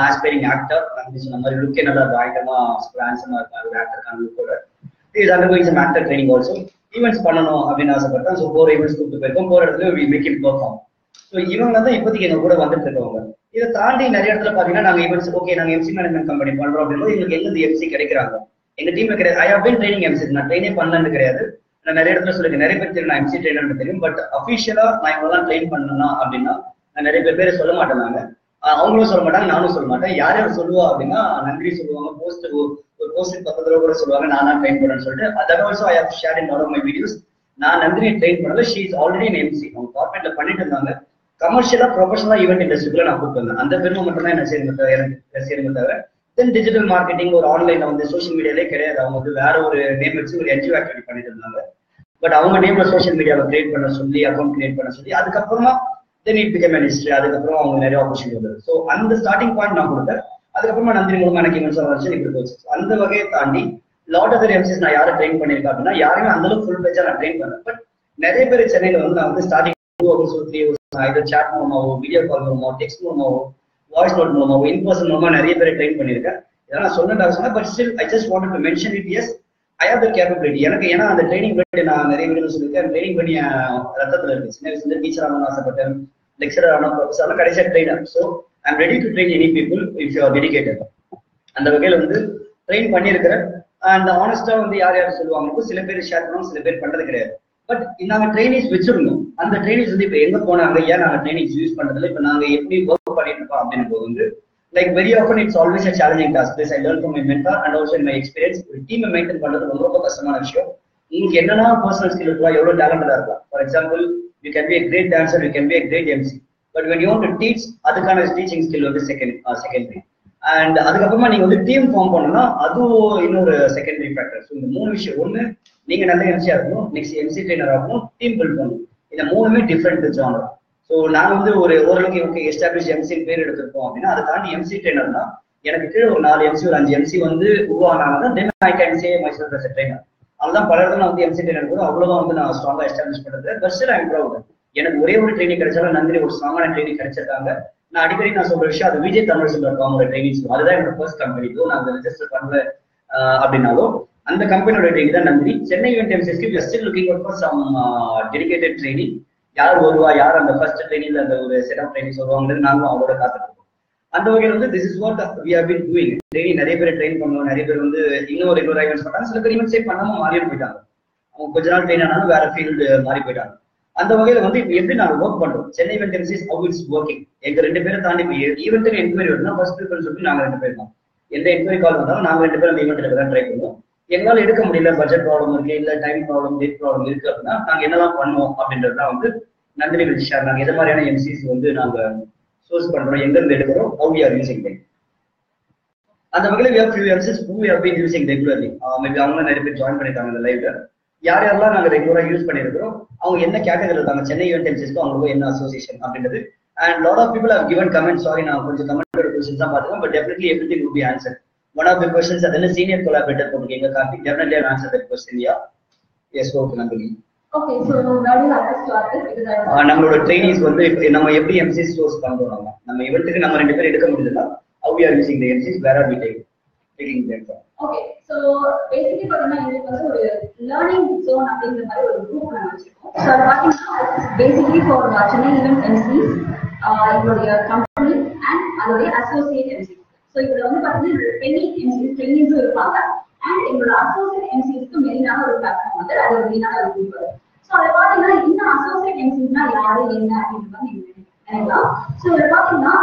ஆஸ்பைரிங் ஆக்டர் நான் சொன்ன மாதிரி லுக்கே நல்லா பயங்கரமா ஹேண்ட்ஸமா இருக்காரு ஒரு ஆக்டர் லுக் கூட is under going some actor training also events பண்ணணும் அப்படின்னு ஆசைப்பட்டேன். ஸோ போற ஈவெண்ட்ஸ் கூப்பிட்டு போயிருக்கோம். போற இடத்துல we make it perform so இவங்க தான் இப்போதைக்கு எங்க கூட வந்துட்டு இருக்கவங்க. இதை தாண்டி நிறைய இடத்துல பாத்தீங்கன்னா நாங்க ஈவெண்ட்ஸ் ஓகே நாங்க எம்சி மேனேஜ்மெண்ட் கம்பெனி பண்றோம் அப்படின்னா எங்களுக்கு எங்க எம்சி கிடைக்கிறாங்க? எங்க டீம்ல கிடையாது. I have been training MC நான் ட்ரைனே பண்ணலன்னு கிடையாது. நான் நிறைய இடத்துல சொல்லுங்க நிறைய பேர் தெரியும் நான் எம்சி ட்ரைனர் தெரியும். பட் அஃபிஷியலா நான் இவங்கெல்லாம் ட்ரெயின் பண்ணலாம் அப்படின்னா நான் நிறைய பேர் பேர் சொல்ல மாட்டேனாங்க அவங்களும் சொல்ல மாட்டாங்க நானும் சொல்ல மாட்டேன். யார் யார் சொல்லுவா அப்படின்னா நன்றி சொல்லுவாங்க போஸ்ட் ஒரு போஸ்ட் பக்கத்துல கூட சொல்லுவாங்க நான் தான் ட்ரெயின் பண்ணேன்னு சொல்லிட்டு. That also I have share in all my videos நான் நந்தினி ட்ரெயின் பண்ணல she is already in MC அவங்க கார்பரேட்ல பண்ணிட்டு இருந்தாங்க. கமர்ஷியலா ப்ரொஃபஷனலா ஈவெண்ட் இண்டஸ்ட்ரிக்குள்ள நான் கூப்பிட்டு வந்தேன். அந்த பெருமை மட்டும் தான் என்ன சேருங்க தவிர எனக்கு சேருங்க தவிர தென் டிஜிட்டல் மார்க்கெட்டிங் ஒரு ஆன்லைன்ல வந்து சோஷியல் மீடியாலே கிடையாது. அவங்க வந்து வேற ஒரு நேம் வச்சு ஒரு என்ஜிஓ ஆக்டிவிட்டி பண்ணிட்டு இருந்தாங்க. பட் அவங்க நேம்ல சோஷியல் மீடியாவை கிரியேட் பண்ண சொல்லி அக்கௌண்ட் கிரியேட் பண்ண சொல்லி அதுக்கப்புறமா தென் இட் பிகம் மினிஸ்ட்ரி அதுக்கப்புறம் அவங்க நிறைய ஆப்பர்ச்சுனிட்டி வந்தது. ஸோ அந்த ஸ்டார்டிங் பாயிண்ட் நான் கொடுத்தேன். அதுக்கப்புறமா நந்தினி மூலமா எனக்கு இவன்ஸ் வச்சு இப்படி போச்சு அந்த வகையை தாண்டி லாட் ஆஃப் எம்சிஸ் நான் யாரை ட்ரெயின் பண்ணியிருக்கேன் அப்படின்னா யாருமே அந்த அளவுக்கு ஃபுல் பேஜா நான் ட்ரெயின் பண்ணேன் பட் நிறைய பேர் சென்னையில வந்து நான் வந்து starting two hours three hours இதை சாட் மூலமாவோ வீடியோ கால் மூலமாவோ டெக்ஸ்ட் மூலமாவோ வாய்ஸ் நோட் மூலமாவோ இன் பர்சன் மூலமா நிறைய பேரை ட்ரெயின் பண்ணியிருக்கேன். இதெல்லாம் நான் சொன்ன சொன்னேன் but still I just want to mention it as I have the capability எனக்கு ஏன்னா அந்த ட்ரைனிங் படி நான் நிறைய வீடியோ சொல்லியிருக்கேன் ட்ரைனிங் பண்ணி ரத்தத்துல இருக்கு. சின்ன வயசுல டீச்சர் ஆகணும்னு ஆசைப்பட்டேன். லெக்சரர் ஆனால் ப்ரொஃபஸர் ஆனால் கடைசியாக trainer so I'm ready to train any people if you are dedicated அந்த வகையில் வந்து ட்ரெயின் பண்ணியிருக்கிறேன். அந்த ஆனஸ்டா வந்து யார் யார் சொல்லுவாங்க? சில பேர் ஷேர் பண்ணுவாங்க சில பேர் பண்றது கிடையாது. பட் நாங்க ட்ரைனிங்ஸ் வச்சிருந்தோம். அந்த ட்ரைனிங்ஸ் வந்து இப்ப எங்க போனாங்க? ஏன் நாங்க ட்ரைனிங்ஸ் யூஸ் பண்றதுல இப்ப நாங்க எப்படி அப்படின்னு போது like very often it's always a challenging task this I learn from my mentor and also my experience ஒரு டீமை மெயின்டைன் பண்றது ரொம்ப ரொம்ப கஷ்டமான விஷயம். உங்களுக்கு என்னன்னா பர்சனல் ஸ்கில் இருக்கலாம் எவ்வளோ டேலண்டடா இருக்கலாம். For example you can be great dancer you can be great MC but when you do teach அதுக்கான டீச்சிங் ஸ்கில் வந்து செகண்ட் செகண்டரி அண்ட் அதுக்கப்புறமா நீங்க வந்து டீம் ஃபார்ம் பண்ணணும்னா அதுவும் இன்னொரு செகண்டரி ஃபேக்டர் ஸோ இந்த மூணு விஷயம். ஒன்று நீங்க நல்ல எம்சியா இருக்கணும். நெக்ஸ்ட் எம்சி ட்ரெயினர் ஆகணும். டீம் பில்ட் பண்ணணும். இந்த மூணுமே டிஃப்ரெண்ட் ஜானர் ஸோ நான் வந்து ஒரு ஓரளவுக்கு இவங்க எஸ்டாப்ளிஷ் எம்சி பேர் எடுத்திருக்கோம் அப்படின்னா அதை தாண்டி எம்சி தான். எனக்கு கீழே ஒரு நாலு எம்சி ஒரு அஞ்சு எம்சி வந்து உருவானாங்க then I can say myself as trainer அதுதான் பல இடத்துல வந்து எம்சி ட்ரெயினர் கூட அவ்வளவுதான் வந்து நான் ஸ்ட்ராங்காக எஸ்டாப்ளிஷ் பண்ணுறது பட் ஸ்டில் ஐம் ப்ரௌட் எனக்கு ஒரே ஒரு ட்ரைனிங் கிடைச்சாலும் நந்திரி ஒரு ஸ்ட்ராங்கான ட்ரைனிங் கிடைச்சிருக்காங்க. நான் அடிக்கடி நான் சொல்ற விஷயம் அது விஜய் தமிழ் சொல்ற அவங்களோட ட்ரைனிங்ஸ் அதுதான் என்னோட ஃபர்ஸ்ட் கம்பெனி இதோ நான் ரெஜிஸ்டர் பண்ணல அப்படின்னாலும் அந்த கம்பெனியோட ட்ரைனிங் தான் Nandini. Chennai unit எம்சிஎஸ்க்கு still looking out for some dedicated training யார் வருவா யார் அந்த ஃபர்ஸ்ட் ட்ரைனிங்ல அந்த ஒரு செட் ஆஃப் ட்ரைனிங் சொல்லுவாங்கன்னு நாங்களும் அவரோட காத்துட்டு இருக்கோம் அந்த வகையில் வந்து this is what we have been doing training நிறைய பேர் ட்ரெயின் பண்ணுவோம் நிறைய பேர் வந்து இன்னும் ரெகுலர் ஈவெண்ட்ஸ் பண்ணாங்க. சில பேர் ஈவெண்ட்ஸே பண்ணாம மாறியும் போயிட்டாங்க. அவங்க கொஞ்ச நாள் ட்ரெயின் ஆனாலும் வேற ஃபீல்டு மாறி போயிட்டாங்க. அந்த வகையில வந்து இப்போ எப்படி நாங்கள் ஒர்க் பண்றோம்? சென்னை வெண்டன்சிஸ் ஹவு இட்ஸ் ஒர்க்கிங் எங்க ரெண்டு பேரும் தாண்டி இப்போ ஈவெண்ட்டுக்கு என்கொயரி வருதுன்னா ஃபர்ஸ்ட் ப்ரிஃபரன்ஸ் சொல்லி நாங்க ரெண்டு பேர் தான். எந்த என்கொயரி கால் வந்தாலும் நாங்க ரெண்டு பேரும் ஈவெண்ட் எடுக்க தான் ட்ரை பண்ணுவோம். எங்களால் எடுக்க முடியல பட்ஜெட் ப்ராப்ளம் இருக்கு இல்ல டைம் ப்ராப்ளம் டேட் ப்ராப்ளம் இருக்கு அப்படின்னா நாங்க என்னதான் பண்ணுவோம் அப்படின்றது தான் வந்து நந்தினி வில் ஷேர் நாங்க எது மாதிரியான எம்சிஸ் வந்து நாங்க சோர்ஸ் பண்றோம் எங்க இருந்து எடுக்கிறோம் how we are using time அந்த வகையில் we have few MCs who we have been using regularly maybe அவங்க நிறைய பேர் ஜாயின் பண்ணிருக்காங்க இந்த லைவ்ல யார் யாரெல்லாம் நாங்க ரெகுலரா யூஸ் பண்ணிருக்கிறோம் அவங்க என்ன கேட்டகரி இருக்காங்க சென்னை ஈவெண்ட் எம்சிஸ்க்கு அவங்களுக்கு என்ன அசோசியேஷன் அப்படின்றது. And lot of people have given comment sorry நான் கொஞ்சம் கமெண்ட் கொஸ்டின் தான் பாத்துக்கேன் but definitely everything will be answer one of the questions அது senior collaborator போட்டுருக்கீங்க Karthik definitely answer that question yeah yes okay Nambi Okay, so where do you like to start with? Because I ah நம்மளோட trainings வந்து நம்ம எப்படி MC stores பண்றோம் நம்ம? நம்ம இவெண்ட்டுக்கு நம்ம ரெண்டு பேர் எடுக்க முடியுதுன்னா how we are using the MCs where are we take taking them okay so basically பார்த்தீங்கன்னா எங்களுக்கு வந்து ஒரு லேர்னிங் ஜோன் அப்படிங்கிற மாதிரி ஒரு குரூப் நாங்கள் வச்சிருக்கோம். ஸோ அது பார்த்தீங்கன்னா basically for Chennai event MCs எங்களுடைய கம்பெனி அண்ட் அதோடைய அசோசியேட் எம்சிஸ் ஸோ இதுல வந்து பார்த்தீங்கன்னா பெனி எம்சிஸ் ட்ரெயினிங்ஸும் இருப்பாங்க. அண்ட் எங்களோட அசோசியேட் எம்சிஸ்க்கு மெயினான ஒரு பிளாட்ஃபார்ம் வந்து அது ஒரு மெயினான ஒரு குரூப் வரும் ஸோ அதை பார்த்தீங்கன்னா இந்த அசோசியேட் எம்சிஸ்னா யாரு என்ன அப்படின்னு வந்து நினைக்கலாம். ஸோ இதில் பார்த்தீங்கன்னா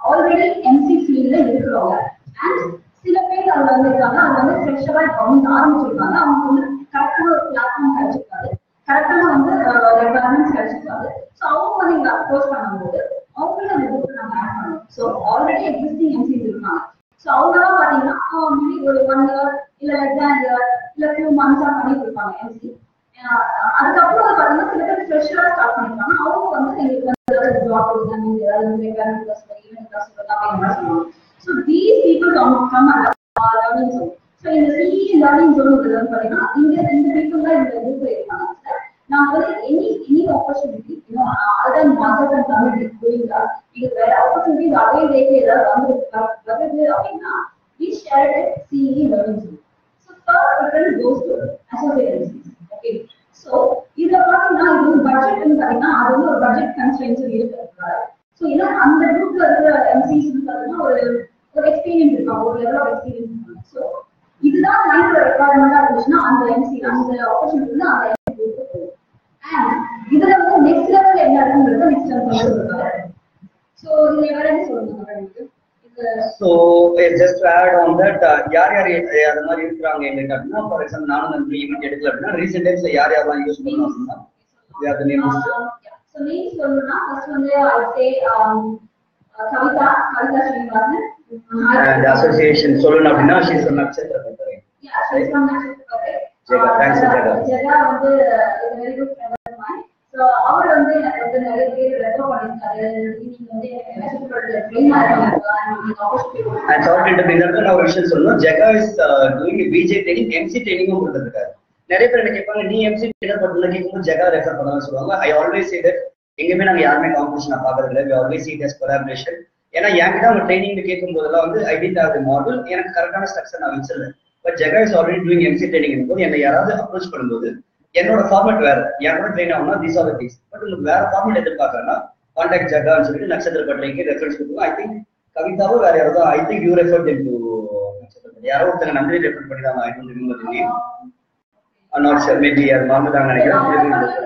ஆல்ரெடி எம்சி ஃபீல்ட்ல இருக்கிறவங்க. அண்ட் சில பேர் அவங்க வந்து இருக்காங்க. அவங்க வந்து ஃப்ரெஷ்ஷரா இப்போ வந்து ஆரம்பிச்சிருக்காங்க. அவங்க வந்து கரெக்டான ஒரு பிளாட்ஃபார்ம் கிடைச்சிருக்காது. கரெக்டான வந்து ரெக்குவயர்மெண்ட்ஸ் கிடைச்சிருக்காது. ஸோ அவங்க வந்து இங்க அப்ரோச் பண்ணும்போது அவங்களும் அந்த குரூப் நம்ம ஆட் பண்ணுவோம் ஸோ ஆல்ரெடி எக்ஸிஸ்டிங் எம்சிஸ் இருக்காங்க. ஸோ அவங்களாம் பார்த்தீங்கன்னா மேபி ஒரு ஒன் இயர் இல்ல லெஸ் தேன் இயர் இல்ல ஃபியூ மந்த்ஸா பண்ணி கொடுப்பாங்க எம்சி அதுக்கப்புறம் பார்த்தீங்கன்னா சில பேர் ஃப்ரெஷராக ஸ்டார்ட் பண்ணிருக்காங்க அவங்க வந்து எங்களுக்கு வந்து ஏதாவது ஜாப் கொடுங்க நீங்க ஏதாவது வந்து ரெகுலர் கிளாஸ் ஈவெண்ட் கிளாஸ் அப்படின்னு சொல்லுவாங்க. So these people come come learning zone so இந்த சிஇ லேர்னிங் ஜோன் வந்து பாத்தீங்கன்னா இந்த இந்த பீப்புள் தான் இந்த குரூப்ல இருக்காங்க சார் நான் வந்து எனி எனி ஆப்பர்ச்சுனிட்டி அதன் மகன் தமிழ் புரியுதா? இது வேற ஆப்பர்ச்சுனிட்டிஸ் அதே டேக்கு ஏதாவது வந்து வருது அப்படின்னா we shared it CE learning zone. So third preference goes to associate okay. So இதுல பாத்தீங்கன்னா இது ஒரு பட்ஜெட் பாத்தீங்கன்னா அது வந்து ஒரு பட்ஜெட் கன்ஸ்ட்ரெயின்ஸ் இருக்கிறதுனால. சோ ஏன்னா அந்த குரூப்ல இருக்கிற எம்சிஸ் பாத்தீங்கன்னா ஒரு ஒரு எக்ஸ்பீரியன்ஸ் இருக்கும் ஒரு லெவல் ஆஃப் எக்ஸ்பீரியன்ஸ் இருக்கும் சோ இதுதான் கிளைண்டோட ரெக்குவயர்மெண்டா இருந்துச்சுன்னா அந்த எம்சி அந்த ஆப்பர்ச்சுனிட்டி வந்து அந்த எம்சி குரூப் போகும். அண்ட் இதுல வந்து நெக்ஸ்ட் லெவல் என்ன இருக்குங்கிறது நெக்ஸ்ட் டைம் சொல்லுவாங்க சோ இதுல வேற என்ன சொல்லுங்க உங்களுக்கு இது so just add on that யார் யார் எ- அது மாதிரி இருக்கிறாங்க எங்களுக்கு அப்படின்னா ஃபார் எக்ஸாம்பிள் நானும் அந்த ஈவெண்ட் எடுக்கல அப்படின்னா ரீசெண்ட் டைம்ஸ்ல யார் யாரெல்லாம் யூஸ் பண்ணணும் அப்படின்னா we have the name list. So names சொல்லணும்னா first வந்து I would say Kavitha Kavitha Srinivasan and association சொல்லணும் அப்படின்னா ஷீஸ் நட்சத்திர பத்திரை Yeah, she's from Nashville. Jega, thanks to Jega. Jega வந்து is a அவர் வந்து எனக்கு வந்து நிறைய பேர் ரெஃபர் பண்ணிருக்காரு. நீங்க வந்து சார்ட் இந்த நான் ஒரு விஷயம் சொல்லணும். Jega is doing PJ training MC ட்ரைனிங்கும் கொடுத்துருக்காரு. நிறைய பேர் என்ன கேட்பாங்க நீ எம்சி ட்ரெயினர் பண்ணல கேட்கும்போது ஜெகா ரெஃபர் பண்ணலாம் சொல்லுவாங்க. ஐ ஆல்வேஸ் சே தட் எங்கேயுமே நாங்க யாருமே காம்படிஷன் பாக்குறது இல்லை. ஆல்வேஸ் சீட் எஸ் கொலாபரேஷன் ஏன்னா என்கிட்ட அவங்க ட்ரைனிங் கேட்கும் போதெல்லாம் வந்து ஐ டிட் அது மாடல் எனக்கு கரெக்டான ஸ்ட்ரக்சர் நான் வச்சிருந்தேன். But Jega is already doing MC training போது என்னை யாராவது அப்ரோச் பண்ணும்போது என்னோட ஃபார்மேட் வேற. என்னோட ட்ரெயின் ஆகும்னா தீஸ் ஆர் திங்ஸ் பட் உங்களுக்கு வேற ஃபார்மேட் எதிர்பார்க்கறேன்னா கான்டாக்ட் ஜகான்னு சொல்லிட்டு நட்சத்திர பட்டறைக்கு ரெஃபரன்ஸ் கொடுத்துருவோம் ஐ திங்க் கவிதாவோ வேற யாரோ I think you refer to நட்சத்திர யாரோ ஒருத்தங்க நன்றி ரெஃபர் பண்ணி தான் I don't remember name not sure maybe அது மறந்துட்டாங்க நினைக்கிறேன்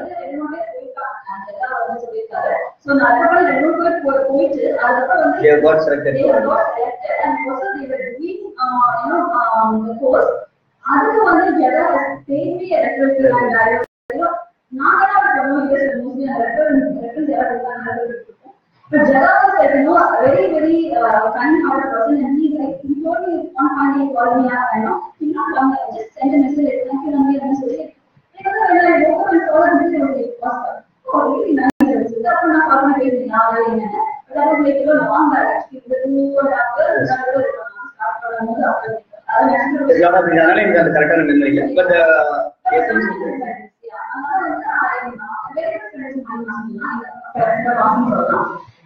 So, அதுக்கப்புறம் ரெண்டு பேர் போய் போயிட்டு அதுக்கப்புறம் வந்து They have got selected. They got selected and also they were doing, uh, you know, um, the course. அதுக்கு வந்து ஜெகா பேசி ரெஃபரன்ஸ் அண்ட் நாங்க தான் பண்ணுவோம் இங்கே மோஸ்ட்லி அந்த ரெஃபரன்ஸ் ரெஃபரன்ஸ் யாராவது இருக்காங்க But Jaga was like, you know, a very, very uh, kind-hearted person, and he like he told me one fine day, he called me up, you know, he not come here, just send a message, like, thank you, Nami, and so like, you know, when I woke up and saw that this was like, awesome. Oh, really nice. So that's when I called my baby now, very nice. But that was like, you know, long back, actually, the two and a half years, that was start from the after. அதனால எனக்கு அந்த கரெக்டான memory இல்லை. But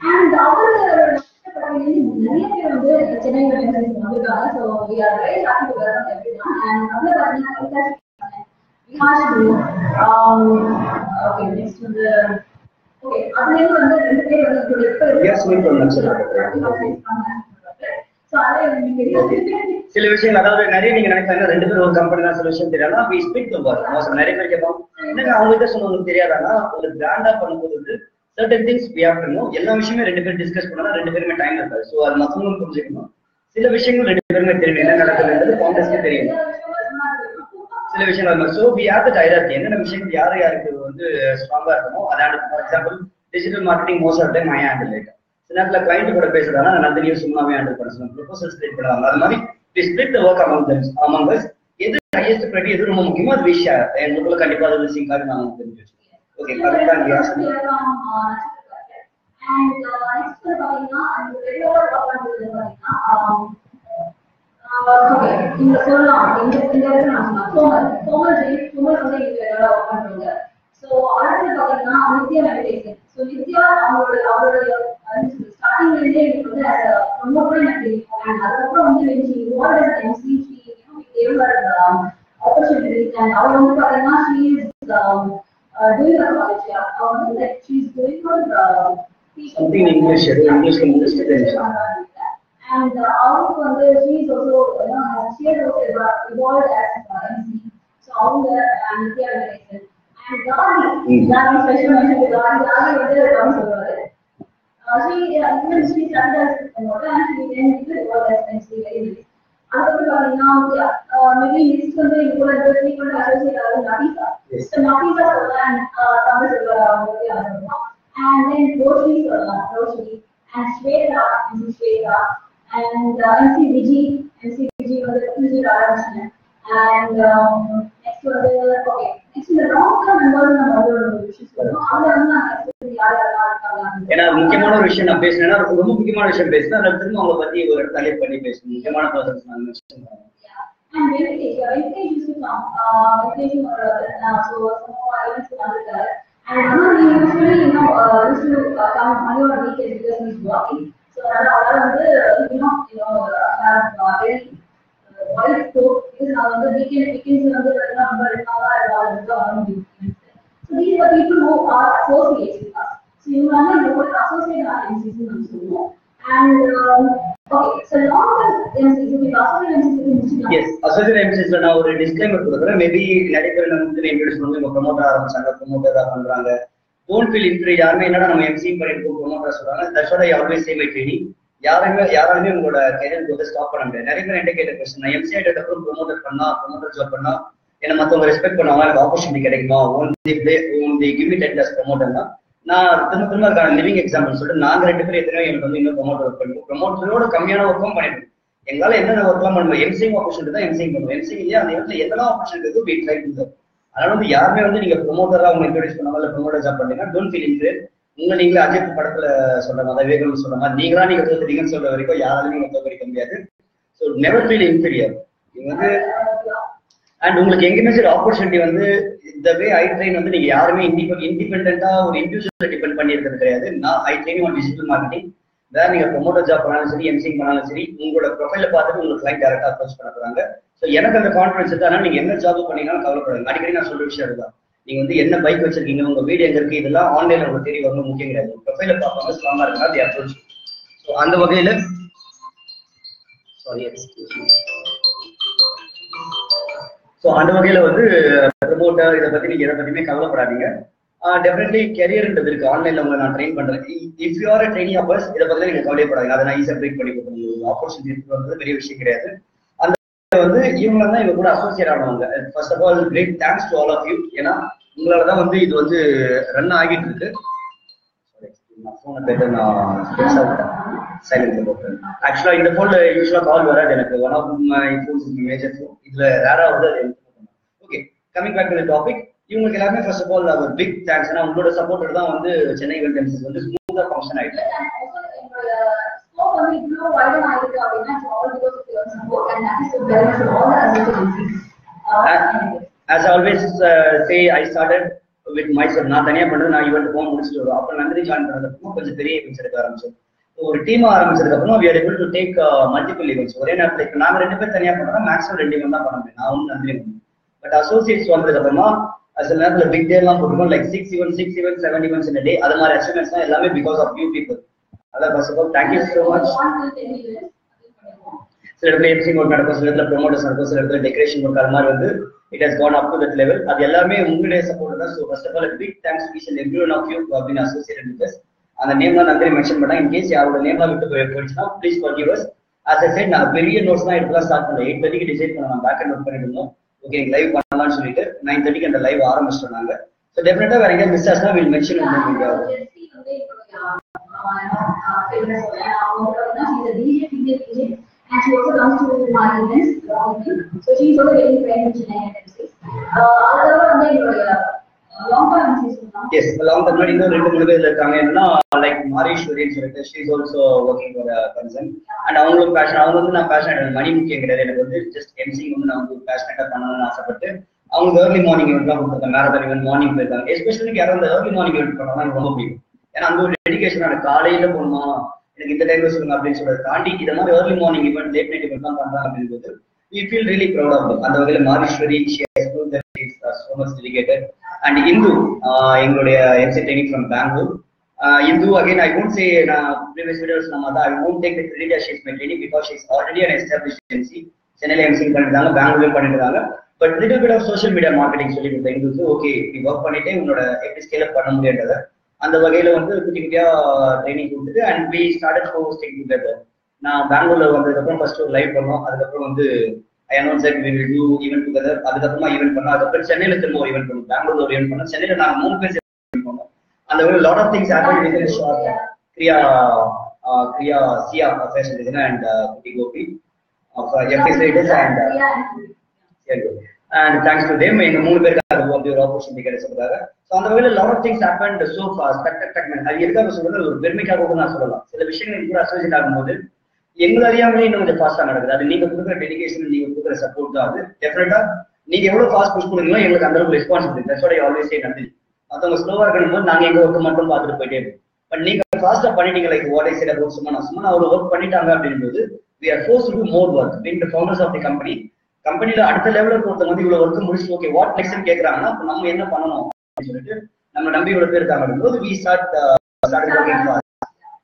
And அவரு நிறைய பேர் வந்து okay அதுல ரெண்டு பேர் எப்ப Naxal. சில விஷயங்கள் அதாவது நிறைய நீங்க நினைப்பாங்க ரெண்டு பேரும் ஒரு கம்பெனி தான் சில விஷயம் தெரியாதா வி ஸ்பீக் டு மோஸ்ட் நிறைய பேர் கேட்பாங்க. என்னங்க அவங்க கிட்ட சொன்னவங்களுக்கு தெரியாதானா? ஒரு பிராண்டா பண்ணும்போது வந்து certain things we have to எல்லா விஷயமே ரெண்டு பேரும் டிஸ்கஸ் பண்ணா ரெண்டு பேருமே டைம் இருக்காது ஸோ அது மத்தவங்களும் புரிஞ்சுக்கணும். சில விஷயங்கள் ரெண்டு பேருமே தெரியும். என்ன நடக்குதுன்றது கான்டெஸ்டே தெரியும். சில விஷயங்கள் so we have the direct என்னென்ன விஷயங்கள் யார் யாருக்கு வந்து ஸ்ட்ராங்கா இருக்கணும் அதாவது for example digital marketing most of time I handle சில நேரத்தில் கிளைண்ட் கூட பேசுறாங்க நந்தினியும் சும்மாவே ஹேண்டில் பண்ண சொல்லுவாங்க ப்ரொபோசல் ஸ்பிளிட் பண்ணுவாங்க அது மாதிரி we split the work among them among us எது ஹையஸ்ட் ப்ரைட்டி எது ரொம்ப முக்கியமோ அது விஷயம் எங்களுக்குள்ள கண்டிப்பா அது சிங்க் ஆகி நாங்கள் தெரிஞ்சு வச்சுக்கோங்க ஓகே அந்த வெளியோட பார்க்கறது பாத்தீங்கன்னா ஓகே இந்த சொல்லலாம். இந்த இந்த நான் சொன்னேன் ஜெய் சோமல் வந்து ஒர்க் பண்றாங்க ஸோ அடுத்து பாத்தீங்கன்னா நித்யா மெடிடேஷன் ஸோ நித்யா அவங்களோட அவருடைய ஸ்டார்டிங்ல இருந்தே எனக்கு வந்து ரொம்ப கூட எனக்கு தெரியும். அண்ட் அதுக்கப்புறம் வந்து வெஞ்சி what is MC opportunities and அவர் வந்து பாத்தீங்கன்னா she is doing her college. Yeah. அவர் வந்து like she's doing her uh, Something in English, ஏதோ இங்கிலீஷ்ல முடிச்சுட்டு தெரிஞ்சு. and uh, அவருக்கு வந்து she is also you know she has also evolved as uh, MC so அவங்க uh, Nithya Venkatesan and Gandhi Mm. Gandhi special mention Gandhi Gandhi வந்து காந்தி சொல்லுவாரு Uh, she uh, even she started as a promoter and she then evolved as MC very nice அதுக்கப்புறம் பாத்தீங்கன்னா maybe next வந்து இது கூட இந்த frequent associate ஆகுது Nafisa Yes. So Nafisa சொல்லலாம் தமிழ் சொல்லுவார் அவங்க பத்தி ஆரம்பிக்கும் அண்ட் தென் ரோஷினி சொல்லலாம் Roshini and Swetha MC Swetha and MC Viji MC Viji வந்து விஜி ஆரம்பிச்சாங்க அண்ட் நெக்ஸ்ட் வந்து ஓகே நெக்ஸ்ட் இந்த ராங் மெம்பர்ஸ் நம்ம வந்து ஒரு விஷயம் சொல்லுவோம் அவங்க வந்து நான் நெக்ஸ்ட் யார் யாரெல்லாம் இருக்காங்க ஏன்னா அது முக்கியமான ஒரு விஷயம் நான் பேசினேன்னா ரொம்ப முக்கியமான விஷயம் பேசினா அதில் திரும்ப அவங்களை பத்தி ஒரு இடத்துல ஹைலைட் பண்ணி பேசணும் முக்கியமான பர்சன்ஸ் நான் mention பண்ணுவேன். And Venkatesh, yeah, Venkatesh used to come. Uh, Venkatesh was uh, so some of our events were under there. And you know, he usually, you know, uh, used to uh, come only on weekends because he's working. So அதனால வந்து, you know, you know, uh, have uh, very uh, wide scope because நான் வந்து weekend weekends வந்து ரெண்டு நாள் ரொம்ப ரெண்டு நாளா எல்லாரும் வந்து வர முடியும். So these are people who are associates with us. So இவங்க வந்து இந்த ஒரு associate RMCs னு நம்ம சொல்லுவோம். And um, okay, so long term MCs, இப்போ associate MCs முடிச்சுக்கலாம். எஸ் அசோசியேட் எம்சிஸ்ல நான் ஒரு டிஸ்க்ளைமர் கொடுக்குறேன் மேபி நிறைய பேர் நம்ம வந்து இன்ட்ரடியூஸ் பண்ணுவோம் இப்போ ப்ரொமோட்டர் ஆரம்பிச்சாங்க ப்ரொமோட்டர் தான் பண்றாங்க டோன்ட் ஃபீல் இன்ஃபீரியர் யாருமே என்னடா நம்ம எம்சி பண்ணிருக்கோம் ப்ரொமோட்டர் சொல்றாங்க that's what I always say my training யாருமே யாராலுமே உங்களோட கெரியர் வந்து ஸ்டாப் பண்ண முடியாது. நிறைய பேர் என்கிட்ட கேட்ட கொஸ்டின் நான் எம்சிஐ ஆயிட்ட அப்புறம் ப்ரொமோட்டர் பண்ணா ப்ரொமோட்டர் ஜாப் பண்ணா என்ன மத்தவங்க ரெஸ்பெக்ட் பண்ணுவாங்க எனக்கு ஆப்பர்ச்சுனிட்டி கிடைக்குமா? Own the play own the give then us ப்ரொமோட்டர்னா நான் திரும்ப திரும்ப அதுக்கான லிவிங் எக்ஸாம்பிள் சொல்லிட்டு நாங்க ரெண்டு பேரும் எத்தனையோ எனக்கு வந்து இன்னும் ப்ரொமோட்டர் ஒர்க் பண்ணுவோம் ப்ரொமோட்டரோட கம்மியான ஒர்க்கும் பண்ணிடுவோம் எங்களால என்னென்ன ஒர்க்லாம் பண்ணுவோம் எம்சிங் ஆப்பர்ச்சுனிட்டி தான் எம்சிங் பண்ணுவோம். எம்சிங் இல்லையா? அந்த இடத்துல எதெல்லாம் ஆப்பர்ச்சுனிட்டி இருக்கோ we அதனால வந்து யாருமே வந்து நீங்க ப்ரொமோட்டரா அவங்க இன்ட்ரோடியூஸ் பண்ணாமல் ப்ரொமோட்டர் ஜாப் பண்ணீங்கன்னா டோன்ட் ஃபீல் இன்ட்ரு உங்களை நீங்களே அஜித் படத்துல சொல்ற மாதிரி வேகம் சொல்ற மாதிரி நீங்களா நீங்க தோத்துட்டீங்கன்னு சொல்ற வரைக்கும் யாராலையும் நீங்க தோக்கடிக்க முடியாது. ஸோ நெவர் ஃபீல் இன்ஃபீரியர் நீங்க வந்து அண்ட் உங்களுக்கு எங்கேயுமே சரி ஆப்பர்ச்சுனிட்டி வந்து இந்த வே ஐ ட்ரெயின் வந்து நீங்க யாருமே இண்டிபெண்ட் இண்டிபெண்டா ஒரு இண்டிவிஜுவல் டிபெண்ட் பண்ணியிருக்கிறது கிடையாது. நான் I train one digital marketing வேற நீங்க ப்ரொமோட்டர் ஜாப் பண்ணாலும் சரி எம்சிங் பண்ணாலும் சரி உங்களோட ப்ரொஃபைல பார்த்துட்டு உங்களுக்கு கிளைண்ட் டேரக்டா அப்ரோச் பண்ண போறாங்க. ஸோ எனக்கு அந்த கான்ஃபிடன்ஸ் இருக்கு அதனால நீங்க என்ன ஜாப் பண்ணீங்கன்னாலும் கவலைப்படுங்க அடிக்கடி நான் சொல்ற விஷயம் அதுதான். நீங்க வந்து என்ன பைக் வச்சிருக்கீங்க உங்க வீடு எங்க இருக்கு இதெல்லாம் ஆன்லைன்ல உங்களுக்கு தெரிய வரணும் முக்கியம் கிடையாது. ப்ரொஃபைல பார்ப்பாங்க ஸ்ட்ராங்கா இருக்கா அது அப்ரோச் ஸோ அந்த வகையில சாரி ஸோ அந்த வகையில வந்து ப்ரமோட்டர் இதை பத்தி நீங்க எதை பத்தியுமே கவலைப்படாதீங்க. டெஃபினெட்லி கெரியர்ன்றது இருக்கு. ஆன்லைன்ல உங்களை நான் ட்ரெயின் பண்றேன் if you are training uppers இதை பத்தி நீங்க கவலைப்படாதீங்க அதை நான் ஈஸியாக பிரேக் பண்ணி கொடுக்கணும் ஆப்பர்ச்சுனிட்டி இருக்கிறது பெரிய விஷயம் கிடையாது. வந்து இவங்க தான் இவங்க கூட அசோசியேட் ஆனவங்க. First of all great thanks to all of you ஏன்னா உங்களால தான் வந்து இது வந்து ரன் ஆகிட்டு இருக்கு. ஃபோனை போயிட்டு நான் சைலண்ட் போட்டேன் ஆக்சுவலா இந்த போன்ல யூஸ்வலா கால் வராது எனக்கு. One of my phones major phone இதுல ரேரா வந்து okay coming back to topic இவங்களுக்கு எல்லாமே ஃபர்ஸ்ட் ஆஃப் ஆல் ஒரு பிக் தேங்க்ஸ் ஏன்னா உங்களோட சப்போர்ட் தான் வந்து சென்னை வெல்டன்ஸ் வந்து ஸ்மூத்தா ஃபங்க்ஷன் ஆயிட்டு scope வந்து இவ்வளவு widen ஆயிருக்கு அப்படின்னா it's all because of your support and that is so very much all the associates. Uh, as I always uh, say, I started with myself. நான் தனியா பண்றது நான் இவன் போக முடிச்சுட்டு வரும் அப்புறம் நந்தினி ஜாயின் பண்ணதுக்கப்புறம் கொஞ்சம் பெரிய ஈவெண்ட்ஸ் எடுக்க ஆரம்பிச்சோம். ஒரு டீம் ஆரம்பிச்சதுக்கு அப்புறம் we are able to take uh, multiple ஒரே நேரத்தில் இப்போ நாங்க ரெண்டு பேர் தனியா பண்ணோம்னா மேக்ஸிமம் ரெண்டு ஈவெண்ட் தான் பண்ண முடியும். நான் ஒன்று நந்தினி ஒன்று பட் அசோசியேட்ஸ் வந்ததுக்கு அப்புறமா சில நேரத்தில் பிக் டே எல்லாம் போட்டுருக்கோம். Like six event six event seven events இந்த டே அது மாதிரி அச்சீவ்மெண்ட்ஸ் தான் எல்லாமே பிகாஸ் ஆஃப் யூ பீப்புள் அதான் first of all thank you so much சில இடத்துல எம்சிங் ஒர்க் நடக்கும் சில இடத்துல ப்ரொமோட்டர்ஸ் நடக்கும் சில இடத்துல டெக்கரேஷன் ஒர்க் அது மாதிரி வந்து it has gone up to that level அது எல்லாமே உங்களுடைய சப்போர்ட் தான். So first of all big thanks each and every one of you அப்படின்னு அசோசியேட் வித் அந்த நேம் தான் நந்திரி மென்ஷன் பண்ணா இன் கேஸ் யாரோட நேம்லாம் விட்டு போய் போயிடுச்சுன்னா please forgive as a side நான் பெரிய நோட்ஸ் தான் எடுத்துலாம் ஸ்டார்ட் பண்ணல எயிட் தேர்ட்டிக்கு டிசைட் பண்ண நான் பேக் அண்ட் ஒர்க் பண்ணிட்டு இருந்தோம். ஓகே லைவ் பண்ணலாம்னு சொல்லிட்டு நைன் தேர்ட்டிக்கு அந்த லைவ் ஆரம்பிச்சிட்டோம் நாங்க. ஸோ டெஃபினட்டா வேற எங்கேயாவது மிஸ் ஆச்சுன்னா வில் மென்ஷன் Jesse வந்து and she also comes to my events. So she is also in Chennai வந்து என்னுடைய எஸ் லாங் இன்னும் ரெண்டு மூணு பேர் இருக்காங்க என்னன்னா லைக் மாரீஸ்வரின்னு சொல்லிட்டு she is also working concern and அவங்களும் பேஷன் அவங்க வந்து நான் பேஷன் மணி முக்கியம் கிடையாது. எனக்கு வந்து ஜஸ்ட் எம்சிங் வந்து நான் வந்து பேஷனட்டா பண்ணணும்னு ஆசைப்பட்டு அவங்க ஏர்லி மார்னிங் ஈவெண்ட் கொடுத்துருக்காங்க. மேரத்தான் ஈவெண்ட் மார்னிங் போயிருக்காங்க. எஸ்பெஷலி யாரும் அந்த ஏர்லி மார்னிங் எனக்கு ரொம்ப பிடிக்கும். ஏன்னா அந்த ஒரு டெடிகேஷன் எனக்கு காலையில போகணுமா எனக்கு இந்த டைம்ல சொல்லுங்க அப்படின்னு சொல்றதை தாண்டி இந்த மாதிரி early morning event late night event தான் பண்றாங்க அப்படின்றது we feel really proud of அந்த வகையில் Mariswari so much dedicated and Indhu எங்களுடைய MC training from Bangalore Indhu again I won't say நான் ப்ரீவியஸ் வீடியோஸ் நம்ம தான் I won't take the credit as she is my training because she is already an established MC சென்னையில MC பண்ணிருக்காங்க பெங்களூர்லயும் பண்ணிருக்காங்க. But little bit of social media marketing சொல்லி கொடுத்த இந்துக்கு okay நீ ஒர்க் பண்ணிட்டு உன்னோட எப்படி ஸ்கேல் அப் பண்ண முடியாத அந்த வகையில வந்து குட்டி குட்டியா ட்ரைனிங் கொடுத்துட்டு and we started hosting together நான் பெங்களூர்ல வந்ததுக்கு அப்புறம் ஃபர்ஸ்ட் ஒரு லைவ் பண்ணோம். அதுக்கப்புறம் வந்து I announce we will do event together அதுக்கப்புறமா ஈவென்ட் பண்ணோம். அதுக்கப்புறம் சென்னையில திரும்ப ஒரு ஈவென்ட் பண்ணோம். பெங்களூர்ல ஒரு ஈவென்ட் பண்ணோம். சென்னையில நாங்க மூணு பேர் பண்ணோம். அந்த ஒரு lot of things happen with short Kriya Kriya Siya fashion designer and குட்டி கோபி. எஃப்டி Zydus and and thanks to them எங்க மூணு பேருக்கு அது வந்து ஒரு ஆப்பர்ச்சுனிட்டி கிடைச்சதுக்காக ஸோ அந்த வகையில் lot of things happen so fast டக் டக் டக் அது எதுக்காக சொல்றது ஒரு பெருமைக்காக கூட நான் சொல்லலாம். சில விஷயங்கள் கூட அசோசியேட் ஆகும்போது எங்களை அறியாமலே இன்னும் கொஞ்சம் ஃபாஸ்டா நடக்குது. அது நீங்க கொடுக்குற டெடிகேஷன் நீங்க கொடுக்குற சப்போர்ட் தான் அது. டெஃபினட்டா நீங்க எவ்வளவு ஃபாஸ்ட் புஷ் பண்ணுங்களோ எங்களுக்கு அந்த அளவுக்கு responsibility that's what always say நன்றி. மத்தவங்க ஸ்லோவா இருக்கணும் போது நாங்க எங்க ஒர்க் மட்டும் பார்த்துட்டு போயிட்டே இருக்கோம். பட் நீங்க ஃபாஸ்டா பண்ணிட்டீங்க like what I said about சும்மா சும்மா அவர் ஒர்க் பண்ணிட்டாங்க அப்படின்றது we are force to more work being the founders of the company கம்பெனில அடுத்த லெவலுக்கு ஒருத்தவங்க வந்து இவ்வளவு ஒர்க் முடிச்சு ஓகே வாட் நெக்ஸ்ட் கேக்குறாங்கன்னா அப்ப நம்ம என்ன பண்ணணும் அப்படின்னு சொல்லிட்டு நம்ம நம்பி இவ்வளவு பேர் இருக்காங்க. போது வி ஸ்டார்ட்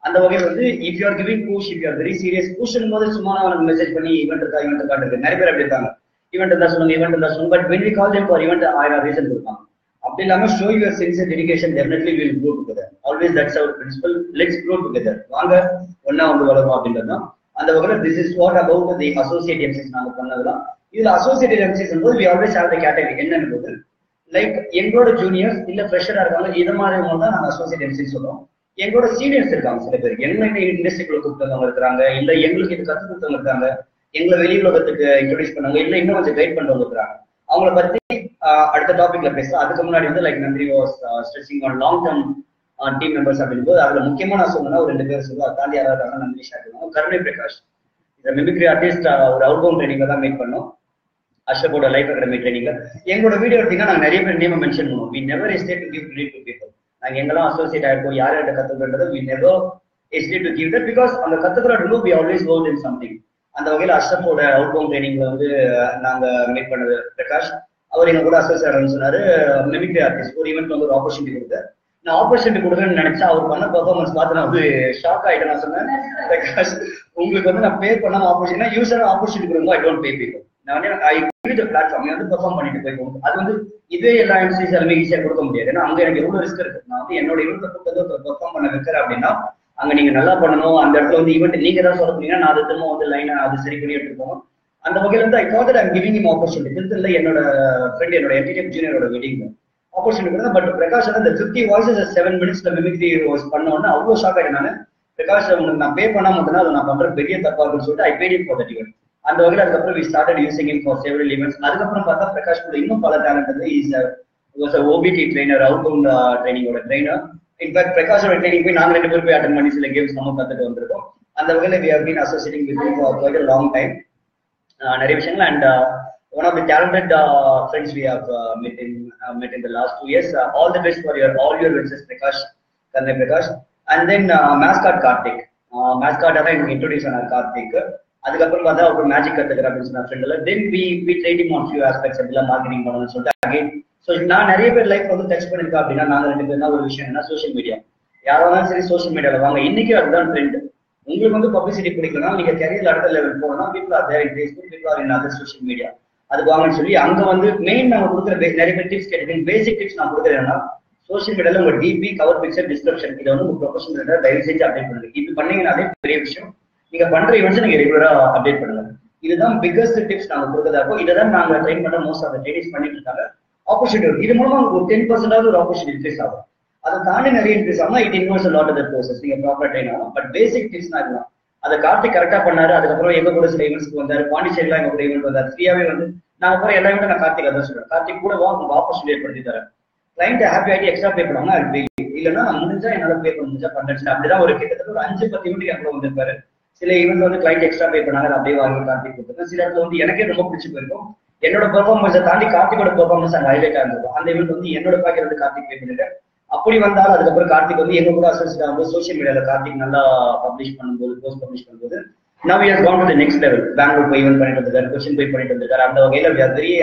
அந்த வகையில் வந்து if you are giving push if you are very serious புஷ்னும் போது சும்மா நான் மெசேஜ் பண்ணி ஈவெண்ட் இருக்கா ஈவெண்ட் இருக்கா இருக்கு. நிறைய பேர் அப்படி இருக்காங்க. ஈவெண்ட் இருந்தா சொல்லுங்க ஈவெண்ட் இருந்தா சொல்லுங்க. But when we call them for event ஆயிரம் ரீசன் கொடுப்பாங்க. அப்படி இல்லாம show your sincere dedication definitely will grow together always that's our principle let's grow together வாங்க ஒன்னா வந்து வளரும் அப்படின்றது தான் அந்த வகையில் this is what about the associate MCs நாங்கள் பண்ணதுதான். இதுல அசோசியேட் எம்சிஸ் போது we always have the category என்னன்னு லைக் எங்களோட ஜூனியர்ஸ் இல்ல ஃப்ரெஷரா இருக்காங்க இது மாதிரி தான் நாங்க அசோசியேட் எம்சிஸ் சொல்றோம். எங்களோட சீனியர்ஸ் இருக்காங்க சில பேர். என்ன இண்டஸ்ட்ரிக்குள்ள கூப்பிட்டவங்க இருக்கிறாங்க இல்ல எங்களுக்கு இது கத்து கொடுத்தவங்க இருக்காங்க எங்களை வெளி உலகத்துக்கு இன்ட்ரோடியூஸ் பண்ணாங்க இல்ல இன்னும் கொஞ்சம் கைட் பண்ணவங்க இருக்காங்க அவங்கள பத்தி அடுத்த டாபிக்ல பேசலாம். அதுக்கு முன்னாடி வந்து லைக் நன்றி was stretching on long term team members அப்படிங்கும்போது அதுல முக்கியமா நான் சொல்லணும்னா ஒரு ரெண்டு பேர் சொல்லுவோம் அதை தாண்டி யாராவது இருக்காங்க. நந்திரி ஷா கருணை பிரகாஷ். இந்த மிமிக்ரி ஆர்டிஸ்ட் ஒரு அவுட் பவுண்ட் ட்ரைனிங்ல தான் மீட் பண்ணோம். அஷோகோட லைஃப் அகாடமி ட்ரைனிங்ல எங்களோட வீடியோ எடுத்தீங்கன்னா நாங்க நிறைய பேர் நேம் மென்ஷன் பண்ணுவோம். We never hesitate to give credit to people நாங்க எங்கெல்லாம் அசோசியேட் ஆயிருக்கோம் யார் யார்கிட்ட கத்துக்கிறத we never hesitate to give that because அந்த கத்துக்கிற remove we always goal in something அந்த வகையில் அஷ்ரஃபோட அவுட் ஹோம் ட்ரைனிங்ல வந்து நாங்க மீட் பண்ணது பிரகாஷ். அவர் எங்க கூட அசோசியேட் சொன்னாரு மிமிக்ரி ஆர்டிஸ்ட் ஒரு ஈவெண்ட் வந்து ஒரு ஆப்பர்ச்சுனிட்டி கொடுத்தார் நான் ஆப்பர்ச்சுனிட்டி கொடுக்கணும்னு நினைச்சா அவர் பண்ண பெர்ஃபார்மன்ஸ் பார்த்து நான் வந்து ஷாக் ஆயிட்டேன். நான் சொன்னேன் பிரகாஷ் உங்களுக்கு வந்து நான் பே பண்ணாம ஆப்பர்ச்சுனிட்டி யூஸர் ஆப்பர்ச்சுனிட்டி கொடுங்க ஐ டோன்ட் பே பீப்பிள் நான் வந்து ஐ கிவ் பிளாட்ஃபார்ம் வந்து பெர்ஃபார்ம் பண்ணிட்டு போய் அது வந்து இதே எல்லா எம்சிஸ் எல்லாமே ஈஸியா கொடுக்க முடியாது. ஏன்னா அங்கே எனக்கு எவ்வளவு ரிஸ்க் இருக்கு? நான் வந்து என்னோட இவங்க ஒரு பெர்ஃபார்ம் பண்ண வைக்கிறேன் அப்படின்னா அங்க நீங்க நல்லா பண்ணணும். அந்த இடத்துல வந்து ஈவெண்ட் நீங்க தான் சொல்ல போனீங்கன்னா நான் அது திரும்ப வந்து லைனை அது சரி பண்ணி எடுத்துருப்போம் அந்த வகையில் வந்து I thought I'm giving him opportunity திருத்தல என்னோட ஃப்ரெண்ட் என்னோட என்டிடிஎஃப் ஜூனியரோட வெட்டிங் ஆப்பர்ச்சுனிட்டி கொடுத்தா பட் பிரகாஷ் அந்த ஃபிஃப்டி வாய்ஸஸ் செவன் மினிட்ஸ்ல மிமிக்ரி வாய்ஸ் பண்ண உடனே அவ்வளோ ஷாக் ஆயிட்டேன் நான். பிரகாஷ் உங்களுக்கு நான் பே பண்ணாம மட்டும்தான் அதை நான் பண்ற பெரிய தப்பா இருக்குன்னு சொல்லிட்டு I paid for that event அந்த வகையில் அதுக்கப்புறம் we started using in for several events அதுக்கப்புறம் பார்த்தா பிரகாஷ் கூட இன்னும் பல டேலண்ட் வந்து is was OBT trainer outbound ட்ரைனிங்கோட trainer in fact பிரகாஷோட ட்ரைனிங் போய் நாங்க ரெண்டு பேரும் போய் அட்டன் பண்ணி சில கேம்ஸ் நம்ம கத்துட்டு வந்திருக்கோம் அந்த வகையில் we have been associating with for quite long time நிறைய விஷயங்கள் and one of the talented uh, friends we have uh, met in uh, met in the last two years. Uh, all the best for your all your ventures, Prakash, Kanai Prakash. And then uh, mascot Karthik. Uh, mascot அதை introduce ஆனார் கார்த்திக் அதுக்கப்புறம் பார்த்தா அவர் magic கத்துக்கிறேன் அப்படின்னு சொன்ன ஃப்ரெண்ட்ல then we we tried on few aspects எப்படிலாம் marketing பண்ணணும்னு சொல்லிட்டு again so நான் நிறைய பேர் லைஃப் வந்து டச் பண்ணிருக்கேன் அப்படின்னா நாங்க ரெண்டு பேர் தான் ஒரு விஷயம் என்ன சோஷியல் மீடியா யாராலும் சரி சோஷியல் மீடியால வாங்க. இன்னைக்கு அதுதான் ட்ரெண்ட் உங்களுக்கு வந்து பப்ளிசிட்டி பிடிக்கணும் நீங்க கரியர் அடுத்த லெவல் போகணும்னா people are there in Facebook people are in other social media அது வாங்கன்னு சொல்லி அங்க வந்து மெயின் நம்ம கொடுக்குற நிறைய பேர் டிப்ஸ் கேட்டீங்க பேசிக் டிப்ஸ் நான் கொடுக்குறேன்னா என்னன்னா சோஷியல் மீடியால உங்க டிபி கவர் பிக்சர் டிஸ்கிரிப்ஷன் இதை வந்து உங்க ப்ரொஃபஷனல் தயவு செஞ்சு அப்டேட் பண்ணுங்க. இது பண்ணீங்கன்னாலே பெரிய விஷயம். நீங்க பண்ற ஈவெண்ட்ஸ் நீங்க ரெகுலரா அப்டேட் பண்ணுங்க. இதுதான் பிக்கஸ்ட் டிப்ஸ் நாங்க கொடுக்கறதா இருக்கும். இதை தான் நாங்க ட்ரெயின் பண்ண மோஸ்ட் ஆஃப் லேடிஸ் பண்ணிட்டு இருக்காங்க. ஆப்பர்ச்சுனிட்டி இது மூலமா உங்களுக்கு ஒரு டென் பர்சன்டாவது ஒரு ஆப்பர்ச்சுனிட்டி இன்க்ரீஸ் ஆகும். அதை தாண்டி நிறைய இன்க்ரீஸ் ஆகும் it inverse lot of process நீங்க ப்ராப்பர் ட்ரைன் ஆகும் பட் பேசிக் டிப்ஸ் தான் இருக்கலாம் அதை கார்த்திக் கரெக்டா பண்ணாரு. அதுக்கப்புறம் எங்க கூட சில ஈவெண்ட்ஸ்க்கு வந்தாரு. பாண்டிச்சேரியில எங்க கூட ஈவெண்ட் வந்தாரு. ஃப்ரீயாவே வந்து நான் அப்புறம் எல்லா ஈவெண்ட் நான் கார்த்திக் அதான் சொல்றேன். கார்த்திக் கூட வா உங்க ஆப்பர்ச்சுனிட்டி ஏற்படுத்தி தரேன். கிளைண்ட் ஹாப்பி ஆகி எக்ஸ்ட்ரா பே பண்ணுவாங்க. அது இல்லைன்னா முடிஞ்சா என்னால பே பண்ண முடிஞ்சா பண்றேன். அப்படிதான் ஒரு கிட்டத்தட்ட ஒரு அஞ்சு பத்து யூனிட் என் கூட வந்திருப்பாரு. சில ஈவெண்ட் வந்து கிளைண்ட் எக்ஸ்ட்ரா பே பண்ணாங்க. அதை அப்படியே வாங்கி கார்த்திக் கொடுத்துருக்கேன் சில இடத்துல வந்து எனக்கே ரொம்ப பிடிச்சி போயிருக்கும். என்னோட பெர்ஃபார்மன்ஸை தாண்டி கார்த்திகோட பெர்ஃபார்மன்ஸ் அங்கே ஹைலைட் ஆகிருக்கும் அந்த ஈவெண்ட் வந்து என்னோட பேக்கெட் வந்து கார்த்திக் பே பண்ணிட்டேன் அப்படி வந்தாலும் அதுக்கப்புறம் கார்த்திக் வந்து எங்க கூட அசோசியேட் ஆகும்போது சோஷியல் மீடியால கார்த்திக் நல்லா பப்ளிஷ் பண்ணும்போது போஸ்ட் பப்ளிஷ் பண்ணும்போது now years count to next level Bangalore போய் ஈவென்ட் பண்ணிட்டு வந்திருக்காரு கொஸ்டின் போய் பண்ணிட்டு வந்திருக்காரு. அந்த வகையில we are very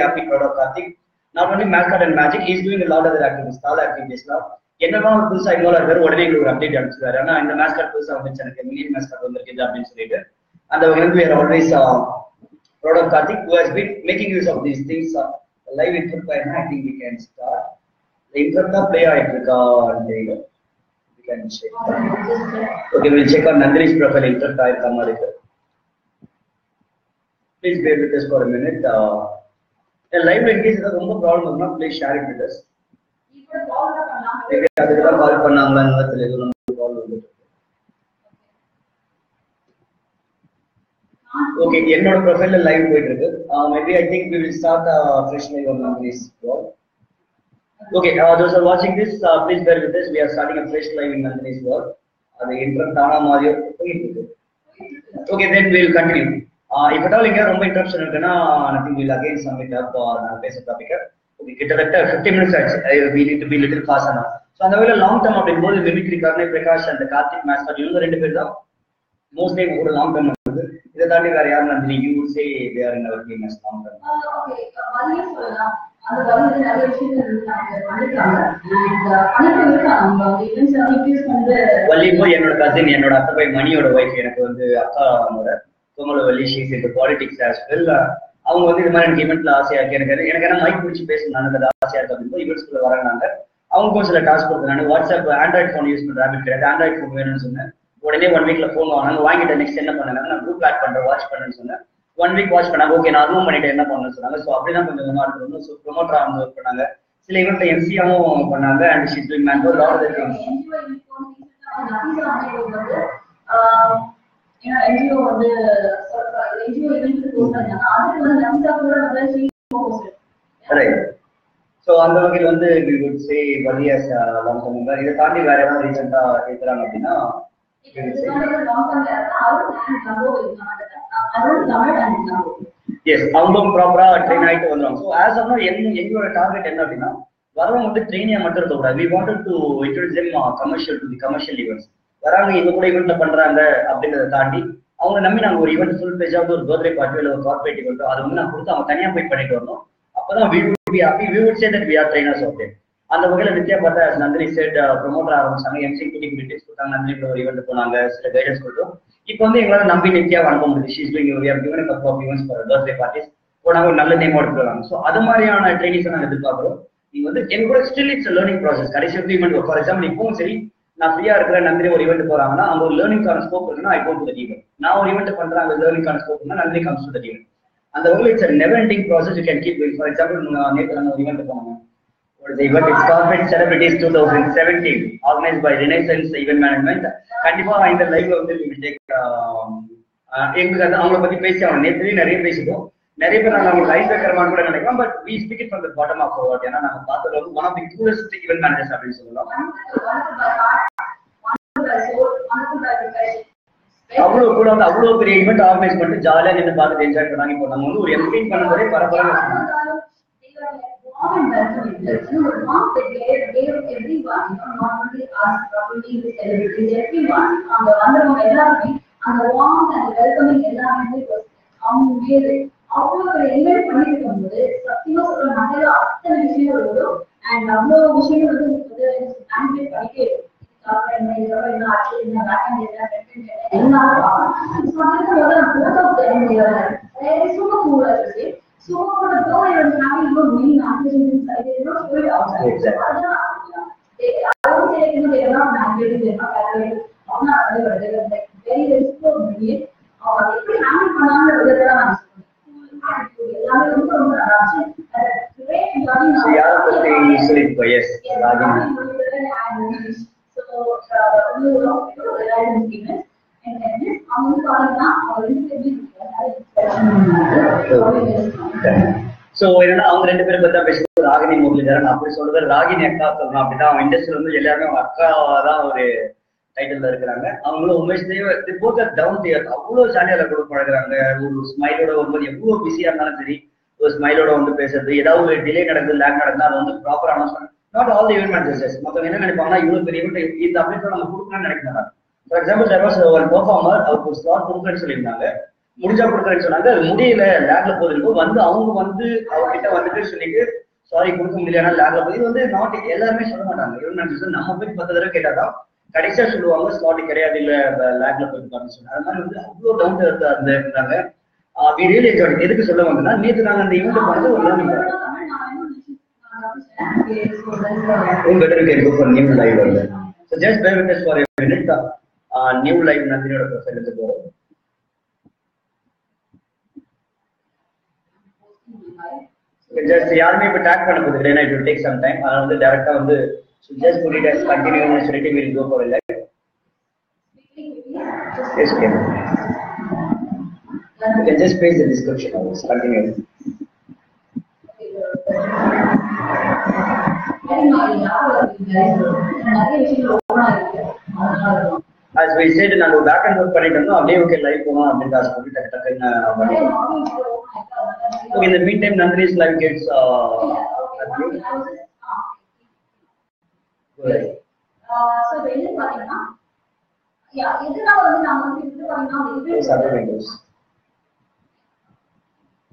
Karthik not only mascot and magic is doing lot other activities call ஆக்டிவிட்டிஸ்லாம் என்னதான் ஒரு புதுசா இன்வால்வ் இருக்காரு உடனே எங்களுக்கு ஒரு அப்டேட் அனுப்பிச்சிருக்காரு ஆனா இந்த மேஸ்காட் புதுசா வந்துச்சு எனக்கு மினியன் மேஸ்காட் வந்திருக்குது அப்படின்னு சொல்லிட்டு அந்த வகையில் we are always uh, proud of Karthik who has been making use of these things uh, live input by I think we can start the input தான் play ஆயிட்டு இருக்கா and we can check okay we'll check on Nandini's profile input ஆயிருக்கா மாதிரி இருக்கு please bear with us for a minute uh, live in case ஏதாவது ரொம்ப problem இருந்தா please share it with us இப்போ கால் பண்ணாங்களா எதுவும் கால் ஓகே என்னோட ப்ரொஃபைல்ல லைவ் போயிட்டு இருக்கு maybe I think we will start fresh live on Nandhini's okay அது இன்ட்ரப்ட் தானா மாதிரியோ போயிட்டு இருக்கு. ஓகே தென் வில் கண்டினியூ இப்போ at all ரொம்ப இன்ட்ரப்ஷன் இருக்குன்னா nothing will again submit up நான் பேச டாபிக்கை கிட்டத்தட்ட 50 மினிட்ஸ் ஆச்சு we need to be little fast now. So அந்த வகையில் லாங் டர்ம் அப்படிங்கும்போது மிமிக்ரி கருணை பிரகாஷ் அந்த கார்த்திக் மேஸ்கர் இவங்க ரெண்டு பேர் தான். மோஸ்ட்லி ஒரு லாங் டர்ம் இருக்குது இதை தாண்டி வேற யாரும் Nandhini? You say they are in our long term நிறைய விஷயங்கள் பண்ணிருக்காங்க அவங்க அவங்க என்னோட கசின் என்னோட அத்தை பையன் மணியோட ஒய்ஃப் எனக்கு வந்து அக்கா அவங்களோட கோமலவல்லி ஷீஸ் இந்த பாலிடிக்ஸ் ஆஸ் வெல் அவங்க வந்து இது மாதிரி எனக்கு ஈவெண்ட்ல ஆசையா இருக்கு எனக்கு எனக்கு என்ன மைக் பிடிச்சி பேசணும்? அது ஆசையா இருக்கு அப்படின்னு ஈவெண்ட்ஸ்குள்ள வராங்க அவங்களுக்கும் சில டாஸ்க் கொடுத்தாங்க வாட்ஸ்அப் ஆண்ட்ராய்ட் ஃபோன் யூஸ் பண்ற ஹேபிட் கிடையாது. ஆண்ட்ராய்ட் ஃபோன் வேணும்னு சொன்னேன். உடனே ஒன் வீக்ல ஃபோன் வாங்கினாங்க வாங்கிட்டு நெக்ஸ்ட் என்ன பண்ணாங்க நான் குரூப் ஆட் பண்றேன். வாட்ச் பண்ணேன்னு சொன்னேன். ஒன் வீக் வாட்ச் பண்ணாங்க. ஓகே நான் அதுவும் பண்ணிட்டு என்ன பண்ணணும்னு சொன்னாங்க. ஸோ அப்படிதான் கொஞ்சம் கொஞ்சமா அடுத்து வந்து ஸோ ப்ரொமோட்டரா வந்து ஒர்க் பண்ணாங்க. சில ஈவெண்ட்ல எம்சியாவும் பண்ணாங்க. And she's man lot of ஏன்னா என்ஜிஓ வந்து என்ஜிஓ ஈவெண்ட்ஸ் போஸ்ட் பண்ணாங்க அதுக்கு வந்து நமிதா கூட வந்து போஸ்ட் ரைட் ஸோ அந்த வகையில் வந்து வி வுட் சே வலியாஸ் லாங் டர்ம் இதை தாண்டி வேற ஏதாவது ரீசெண்டா இருக்கிறாங்க அப்படின்னா எஸ் அவங்களும் ப்ராப்பரா ட்ரெயின் ஆயிட்டு வந்துடும் ஸோ ஆஸ் ஆஃப் என்ன எங்களோட டார்கெட் என்ன அப்படின்னா வரவங்க வந்து ட்ரெயினியா மட்டும் இருக்கக்கூடாது we wanted to introduce commercial to the commercial events வராங்க எங்க கூட இவெண்ட்ல பண்றாங்க அப்படின்றத தாண்டி அவங்க நம்பி நாங்க ஒரு ஈவெண்ட் ஃபுல் பேஜாவது ஒரு பர்த்டே பார்ட்டி இல்ல ஒரு கார்பரேட் ஈவெண்ட் அதை வந்து நான் கொடுத்து அவங்க தனியா போய் பண்ணிட்டு வரணும் அப்பதான் we we be happy we would say that we அந்த வகையில நித்யா பார்த்தா நந்தினி செட் ப்ரொமோட்டர் ஆரம்பிச்சாங்க எம்சி குட்டி குட்டி கொடுத்தாங்க நந்தினி ஒரு ஈவெண்ட் போனாங்க சில கைடன்ஸ் கொடுத்தோம். இப்போ வந்து எங்களால நம்பி நித்யா அனுப்ப முடியுது. She's doing we are given cup of events for birthday parties போனாங்க ஒரு நல்ல நேம் எடுத்து வராங்க ஸோ அது மாதிரியான ட்ரைனிங்ஸ் நாங்கள் எதிர்பார்க்குறோம். நீங்க வந்து என் கூட ஸ்டில் இட்ஸ் லேர்னிங் ப்ராசஸ் கடைசி வந்து ஈவெண்ட் ஃபார் எக்ஸாம்பிள் இப்பவும் சரி நான் ஃப்ரீயா இருக்கிற நந்தினி ஒரு ஈவெண்ட் போறாங்கன்னா அங்க ஒரு லேர்னிங்கான ஸ்கோப் இருக்குன்னா ஐ கோட் டு ஈவெண்ட் நான் ஒரு ஈவெண்ட் பண்றேன் அங்க லேர்னிங்கான ஸ்கோப் இருந்தா நந்தினி கம்ஸ் டு ஈவெண்ட் அந்த ஒரு it's never ending process you can keep for example நேற்று நம்ம ஒரு ஈவெண்ட் போனாங்க the event? Is corporate celebrities 2017 organized by renaissance event management. கண்டிப்பா இந்த லைவ்ல வந்து um, uh, எங்களுக்கு அது அவங்கள பத்தி பேசி அவங்க நேற்று நிறைய பேசிட்டோம். நிறைய பேர் நம்ம அவங்களுக்கு ஐஸ் வைக்கிறமான்னு கூட நினைக்கிறோம் but we speak it from the bottom of ஏன்னா நம்ம பார்த்தது வந்து one of the coolest event managers அப்படின்னு சொல்லலாம். அவ்வளவு கூட வந்து அவ்வளவு பெரிய ஈவெண்ட் ஆர்கனைஸ் பண்ணிட்டு ஜாலியா நின்று பார்த்துட்டு என்ஜாய் பண்ணாங்க. இப்போ நம்ம வந்து ஒரு எம்ப்ளைன் பண்ணும்போதே அவங்க அவ்வளவு என்ஜாய் பண்ணிட்டு இருக்கும்போது சத்தியமா சொல்ற அத்தனை விஷயங்கள் வரும் அண்ட் அவ்வளவு விஷயங்கள் வந்து மேனிபேட் பண்ணிட்டே இருக்கும் எல்லாம் அவங்க எப்படி ஹேண்டில் பண்ணாங்க ரொம்ப ரொம்ப நல்லா இருந்துச்சு Yes, Ragini so. And then அவங்க அவங்க சோ என்னன்னா அவங்க ரெண்டு பேரும் பத்தி பேசுறது ராகினி முரளிதரன் அப்படி சொல்றது ராகினி அக்கா சொல்லணும் அப்படிதான் அவங்க வந்து எல்லாருமே அவங்க அக்காவா தான் ஒரு டைட்டில் இருக்கிறாங்க. அவங்களும் உமேஷ் போத்த டவுன் தியர் அவ்வளவு ஜாலியா கூட பழகுறாங்க. ஒரு ஸ்மைலோட வரும்போது எவ்வளவு பிஸியா இருந்தாலும் சரி ஒரு ஸ்மைலோட வந்து பேசுறது ஏதாவது ஒரு டிலே நடக்குது லேக் நடக்குது அதை வந்து proper announce not all event managers மொத்தம் என்ன நினைப்பாங்கன்னா இவ்வளவு பெரிய event இந்த அப்டேட் நம்ம கொடுக்கணும்னு நினைக்க மாட்டாங்க ஃபார் எக்ஸாம்பிள் there was ஒரு பெர்ஃபார்மர் அவருக்கு ஒரு ஸ்லாட் கொடுக்குறேன்னு சொல்லியிருந்தாங்க. முடிஞ்சா கொடுக்குறேன்னு சொன்னாங்க. அது முடியல லேக்ல போகுது வந்து அவங்க வந்து அவர்கிட்ட வந்துட்டு சொல்லிட்டு சாரி கொடுக்க முடியலன்னா லேக்ல போய் இது வந்து நாட் எல்லாருமே சொல்ல மாட்டாங்க. ஈவென்ட் மேனேஜர்ஸ் நம்ம போய் பத்து தடவை கேட்டாதான் கடைசியா சொல்லுவாங்க ஸ்லாட் கிடையாது இல்ல லேக்ல போயிட்டு பாருன்னு சொன்னாங்க அது மாதிரி வந்து அவ்வளவு டவுன் டு இருந்தாங்க. வி ரியலி என்ஜாய் எதுக்கு சொல்ல வந்தேன்னா நேற்று நாங்க அந்த ஈவெண்ட் பார்த்து ஒரு லேர்னிங் உங்க better you can go new live வந்து. On just So just bear with us for a minute. நந்தினியோட ப்ரொஃபைல் எடுத்து போறோம். ஜஸ்ட் யாருமே இப்ப டேக் பண்ண போகுது இல்லைன்னா it will take some time அதனால வந்து டைரக்டா வந்து just put it as continue சொல்லிட்டு will go for live yes okay You can just paste the description of this. Continue. நிறைய விஷயங்கள் ஓப்பனா இருக்கு அதனால As we said, நாங்க பேக் அண்ட் ஒர்க் பண்ணிட்டு இருந்தோம் அப்படியே ஓகே லைவ் போகணும் அப்படின்னு ஆசை பண்ணி டக்கு டக்குன்னு நிறைய பண்ணிட்டோம் மாடல்ஸ் ஓப்பனா இருக்கு அதனால So in the பார்த்தீங்கன்னா யா எதனால வந்து நாம வந்து இது பார்த்தீங்கன்னா Those other windows.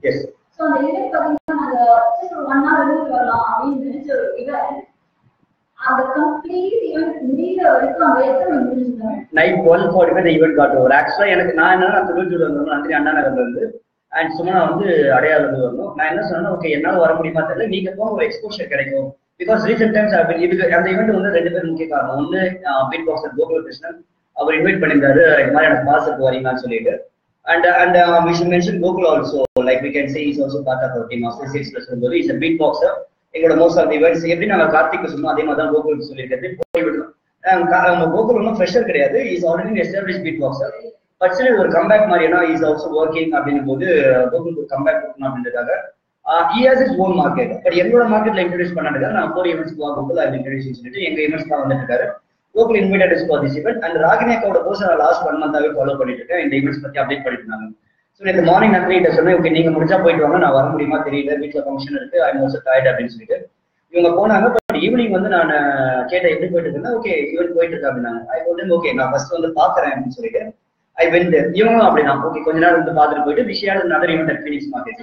Yes. So அந்த ஈவெண்ட் பார்த்தீங்கன்னா நாங்க ஜஸ்ட் ஒரு ஒன் ஹவர் இருந்து வரலாம் அப்படின்னு நினைச்ச ஒரு ஈவெண்ட் அந்த கம்ப்ளீட் முடிகிற வரைக்கும் எத்தனை முடிஞ்சுட்டாங்க night twelve forty five event காட்டு வரும் ஆக்சுவலா எனக்கு நான் என்ன நான் திருவள்ளூர் வந்தோம் நந்தினி அண்ணா நகர்ல இருந்து அண்ட் சுமனா வந்து அடையாளம் வரணும். நான் என்ன சொன்னேன் ஓகே என்னால வர முடியுமா தெரியல. நீங்க போக ஒரு எக்ஸ்போஷர் கிடைக்கும். பிகாஸ் ரீசெண்ட் டைம்ஸ் இதுக்கு அந்த ஈவெண்ட் வந்து ரெண்டு பேர் முக்கிய காரணம். ஒன்று பீட் பாக்ஸர் கோகுல கிருஷ்ணன் அவர் இன்வைட் பண்ணியிருந்தாரு இந்த மாதிரி எனக்கு பாஸ் வரீங்கன்னு சொல்லிட்டு. And and uh, we should mention also like we can can is he's also மாஸ்டர் of our team. Of six plus எங்களோட மோஸ்ட் ஆஃப் இவெண்ட்ஸ் எப்படி நாங்கள் கார்த்திக் சொன்னோம் அதே மாதிரி தான் கோகுல் சொல்லியிருக்கிறது. போய் விடலாம் கோகுல் ஒன்றும் ஃப்ரெஷர் கிடையாது. Is already establish beat boxer but ஒரு கம்பேக் மாதிரி ஏன்னா இஸ் ஆல்சோ ஒர்க்கிங் அப்படின்னும் போது கோகுல் கம்பேக் கொடுக்கணும் அப்படின்றதுக்காக he has his own market but என்னோட மார்க்கெட்ல இன்ட்ரடியூஸ் பண்ணதுக்காக நான் ஃபோர் ஈவெண்ட்ஸ் கோகுல் அது இன்ட்ரடியூஸ் சொல்லிட்டு எங்க ஈவெண்ட்ஸ் தான் வந்துட்டு இருக்காரு local invited is for and ராகினேக்காவோட course நான் லாஸ்ட் ஒன் மந்தாவே ஃபாலோ பண்ணிட்டு இருக்கேன். இந்த இவன்ஸ் பத்தி அப்டேட் பண்ணிட்டு இருந்தாங்க. ஸோ இந்த மார்னிங் நான் கிட்ட சொன்னேன் ஓகே நீங்க முடிஞ்சா போயிட்டு வாங்க. நான் வர முடியுமா? தெரியல. வீட்ல ஃபங்க்ஷன் இருக்கு. ஐ மோஸ்ட் டயர்ட் அப்படின்னு சொல்லிட்டு. இவங்க போனாங்க. பட் ஈவினிங் வந்து நான் கேட்டேன் எப்படி போயிட்டு இருக்கேன்னா ஓகே இவன் போயிட்டு இருக்கா அப்படின்னாங்க. ஐ போட்டு ஓகே நான் ஃபர்ஸ்ட் வந்து பாக்குறேன் அப்படின்னு சொல்லிட்டு. ஐ வெண்ட் இவங்களும் அப்படிதான். ஓகே கொஞ்ச நேரம் வந்து பார்த்துட்டு போயிட்டு விஷயம் another event at Phoenix Market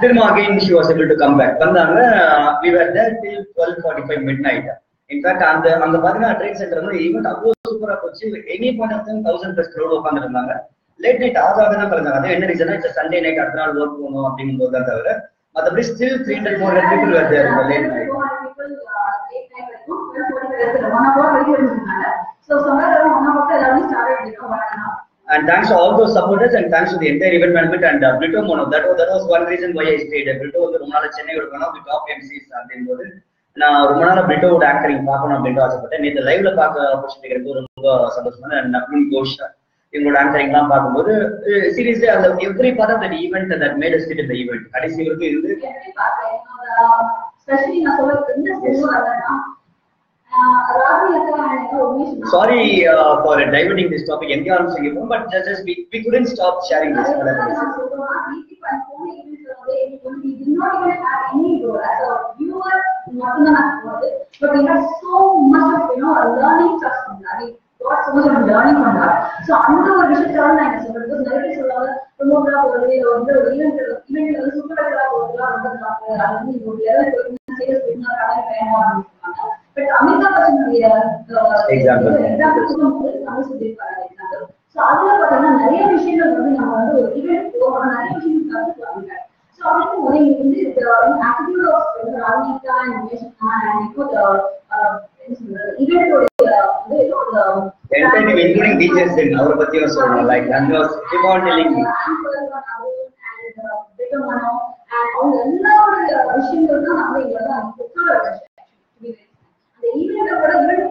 திரும்ப again she was to come back வந்தாங்க. We were there till twelve forty five midnight in fact அந்த அங்க பாத்தீங்கன்னா ட்ரெயின் சென்டர் வந்து ஈவெண்ட் அவ்வளோ சூப்பரா போச்சு. Any point of time thousand plus crowd இருந்தாங்க. லேட் நைட் ஆகாத தான் கலந்தாங்க அது என்ன ரீசனா இட்ஸ் சண்டே நைட் அடுத்த நாள் ஒர்க் போகணும் அப்படிங்கும்போது தான் தவிர மற்றபடி still three hundred four hundred people were there late night and thanks to all those supporters and thanks to the entire event management and uh, Brito Mono. That was, that was one reason why I stayed. Brito வந்து ரொம்ப நாள் Chennai one of தி நான் ரொம்ப நாளாக பிரிட்டோட ஆக்டரிங் பார்க்கணும் அப்படின்ட்டு ஆசைப்பட்டேன் நேற்று லைவ்ல பார்க்க ஆப்பர்ச்சுனிட்டி கிடைக்கும் ரொம்ப சந்தோஷமா அண்ட் நப்ளின் கோஷ் இவங்களோட ஆங்கரிங்லாம் பார்க்கும்போது சீரியஸ்லி அந்த every part of that event that made us in event கடைசி வரைக்கும் இருந்து எப்படி பார்த்தேன் ஸ்பெஷலி நான் சொல்றது என்ன ஸ்பெஷல் அதனா ராகுல் அக்கா எனக்கு உண்மை சொன்னாங்க. Sorry for diverting this topic எங்க ஆரம்பிச்சிருக்கோம் but just we we couldn't stop sharing this அதே தான் நான் சொல்றேன், வீட்டுக்கு வந்து போன events வந்து எனக்கு வந்து we did not even have any role. As a viewer மட்டும்தான் நான் போனது. But we had so much of, you know, learning stuff from that. We got so much of learning from that. So அந்த ஒரு விஷயத்தால நான் என்ன சொல்றேன் because நிறைய பேர் சொல்லுவாங்க promoter ஆ போறது இல்ல வந்து ஒரு event event வந்து சூப்பரா போறதுலாம் வந்து பார்க்க அது வந்து ஒரு level போயிட்டு சேல்ஸ் பண்ணா கடை வேண்டாம் அப்படின்னு சொன்னாங்க பட் அமிதாப் பச்சனுடைய. எக்ஸாம்பிள் சொல்லும்போது தமிழ் சொல்லியிருப்பாரு எக்ஸாம்பிள் ஸோ அதுல பார்த்தீங்கன்னா நிறைய விஷயங்கள் வந்து நம்ம வந்து ஒரு ஈவெண்ட் போகணும் நிறைய விஷயங்கள் கற்றுக்கலாங்க ஸோ வந்து ஆஃப் ராஜிகா அண்ட் அண்ட் இப்போ விஷயங்கள் தான் நம்ம இங்க ஈவெண்ட்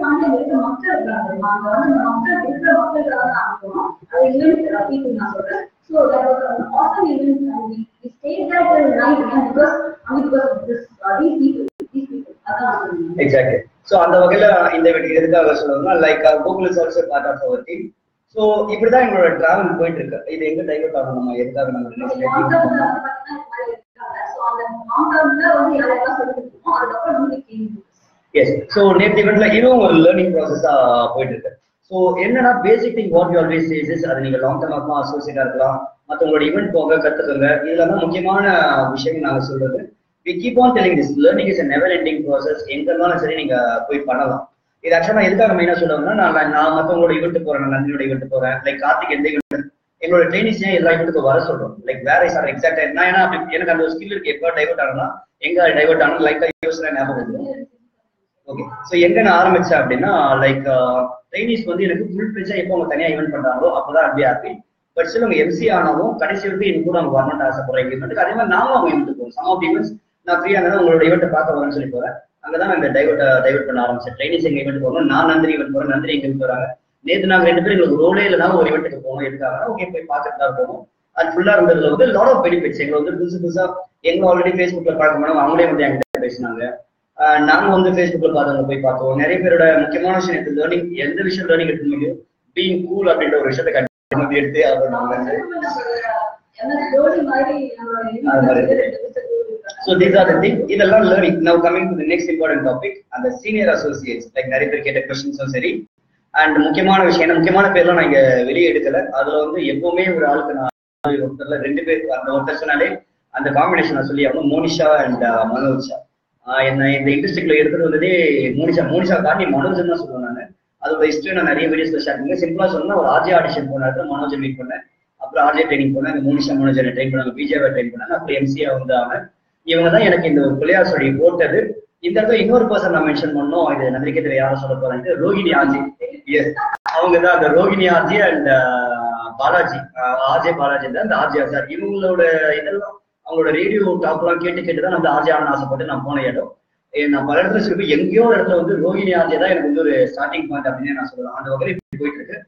தாண்டி இருக்க மக்கள் இருக்காங்க அங்க வந்து அந்த மக்கள் இருக்கிற மக்களுக்காக தான் அனுப்புவோம் அது ஈவெண்ட் பீப்புள் நான் சொல்றேன் so that was an awesome event and we, we stayed there till night and because I mean because of this uh, these people these people. அதான் நான் சொல்றேன் எக்ஸாக்ட்லி ஸோ அந்த வகையில இந்த எதுக்காக சொல்லணும்னா like Google is also part of our team so இப்படிதான் எங்களோட டிராவல் போயிட்டு இருக்கு இது எங்க டைவர்ட் ஆகும் நம்ம எதுக்காக நம்ம அதுக்கப்புறம் எஸ் ஸோ நேற்று இவெண்ட்ல இதுவும் ஒரு லேர்னிங் ப்ராசஸா போயிட்டு இருக்கு ஸோ என்னன்னா basic thing what you always says அது நீங்க லாங் டர்ம் இருக்கலாம் அசோசியேட்டா இருக்கலாம். மற்றவங்களோட ஈவெண்ட் போங்க கத்துக்கோங்க. இதுல தான் முக்கியமான விஷயம் நாங்க சொல்றது. We keep on telling this learning is never ending process எங்க இருந்தாலும் சரி நீங்க போய் பண்ணலாம். இது ஆக்சுவலா எதுக்காக மெயினா சொல்லுவாங்கன்னா நான் நான் மற்றவங்களோட ஈவெண்ட் போறேன் நான் நந்தினோட ஈவெண்ட் போறேன் லைக் கார்த்திக் எந்த ஈவெண்ட் எங்களோட ட்ரைனிங்ஸ் எல்லா ஈவெண்ட்டுக்கு வர சொல்றோம்? லைக் வேற சார் எக்ஸாக்டா என்ன ஏன்னா எனக்கு அந்த ஸ்கில் இருக்கு. எப்போ டைவர்ட் ஆனா எங்க டைவர்ட் ஆனா லைக் யோசனை ஞாபகம் ஓகே ஸோ எங்க நான் ஆரம்பிச்சேன் அப்படின்னா லைக் ட்ரைனிஸ் uh, வந்து எனக்கு ஃபுல் பிளேஜா எப்போ அவங்க தனியா ஈவெண்ட் பண்றாங்களோ அப்பதான் அப்படியே ஹாப்பி பட் சில அவங்க எம்சி ஆனாலும் கடைசி வரைக்கும் எனக்கு கூட அவங்க வரணும்னு ஆசைப்படுறேன் ஈவெண்ட்டுக்கு அதே மாதிரி நானும் அவங்க ஈவெண்ட் போவோம் சம் ஆஃப் ஈவெண்ட்ஸ் நான் ஃப்ரீயாக இருந்தாலும் உங்களோட ஈவெண்ட் பார்க்க வரேன்னு சொல்லி போறேன். அங்கதான் நான் இந்த டைவர்ட் டைவர்ட் uh, பண்ண ஆரம்பிச்சேன். ட்ரைனிஸ் எங்க ஈவெண்ட் போகணும்? நான் நந்தினி ஈவெண்ட் போறேன். நந்தினி எங்க போறாங்க? நேற்று நாங்க ரெண்டு பேரும் எங்களுக்கு ரோலே இல்லைனாலும் ஒரு ஈவெண்ட்டுக்கு போகணும். எதுக்காக ஓகே போய் பார்த்துட்டு தான் போகணும். அது ஃபுல்லா இருந்ததுல வந்து லாட் ஆஃப் பெனிஃபிட்ஸ் எங்களை வந்து புதுசு புதுசா எங்க ஆல்ரெடி ஃபேஸ்புக்ல பார்க்க போனோம் அவங்களே வந்து என்கிட்ட பேசினாங்க. நாங்க வந்து ஃபேஸ்புக்ல பார்த்தவங்க போய் பார்த்தோம். நிறைய பேரோட முக்கியமான விஷயம் எனக்கு லேர்னிங் எந்த விஷயம் லேர்னிங் முடியும் பீங் கூல் அப்படின்ற ஒரு விஷயத்தை கண்டிப்பா வந்து எடுத்தே ஆகணும் நாங்க வந்து these are the things. இதெல்லாம். Now coming to the next important topic, அந்த senior associates, like நிறைய பேர் கேட்ட கொஸ்டின்ஸும் சரி. அண்ட் முக்கியமான விஷயம் ஏன்னா முக்கியமான பேர்லாம் நான் இங்க வெளியே எடுக்கல. அதுல வந்து எப்பவுமே ஒரு ஆளுக்கு நான் ஒருத்தர்ல ரெண்டு பேர் அந்த ஒருத்தர் சொன்னாலே அந்த காம்பினேஷன் சொல்லி ஆகணும் மோனிஷா அண்ட் மனோஜ். என்ன இந்த இண்டஸ்ட்ரிக்குள்ள எடுத்துட்டு வந்ததே மோனிஷா. மோனிஷா தாண்டி மனோஜன் தான் சொல்லுவேன் நான். அதோட ஹிஸ்டரி நான் நிறைய வீடியோஸ் ஷேர் பண்ணுங்க சிம்பிளா சொன்னா ஒரு ஆர்ஜே ஆடிஷன் போனாரு மனோஜ் மீட் பண்ணேன். அப்புறம் ஆர்ஜே ட்ரைனிங் போனேன். மோனிஷா மனோஜ் ட்ரைன் பண்ணாங்க. பிஜேவை ட்ரைன் பண்ணாங்க. அப்புறம் எம்சியா வந்து அவன் இவங்க தான் எனக்கு இந்த ஒரு பிள்ளையார் சொல்லி போட்டது. இந்த இடத்துல இன்னொரு பர்சன் நான் மென்ஷன் பண்ணோம் இது நம்பிக்கை யாரும் சொல்ல போறாங்க ரோஹிணி ஆஜி எஸ் அவங்க தான் அந்த Rohini RJ and Balaji. RJ Balaji தான் அந்த ஆஜி சார். இவங்களோட இதெல்லாம் அவங்களோட ரேடியோ டாப்லாம் கேட்டு கேட்டு தான் அந்த ஆஜி ஆன ஆசைப்பட்டு நான் போன இடம். நான் பல இடத்துல சொல்லி எங்கேயோ ஒரு இடத்துல வந்து ரோஹிணி ஆஜே தான் எனக்கு வந்து ஒரு ஸ்டார்டிங் பாயிண்ட் அப்படின்னு நான் சொல்லுவேன். அந்த வகையில் இப்படி போயிட்டு இருக்கு.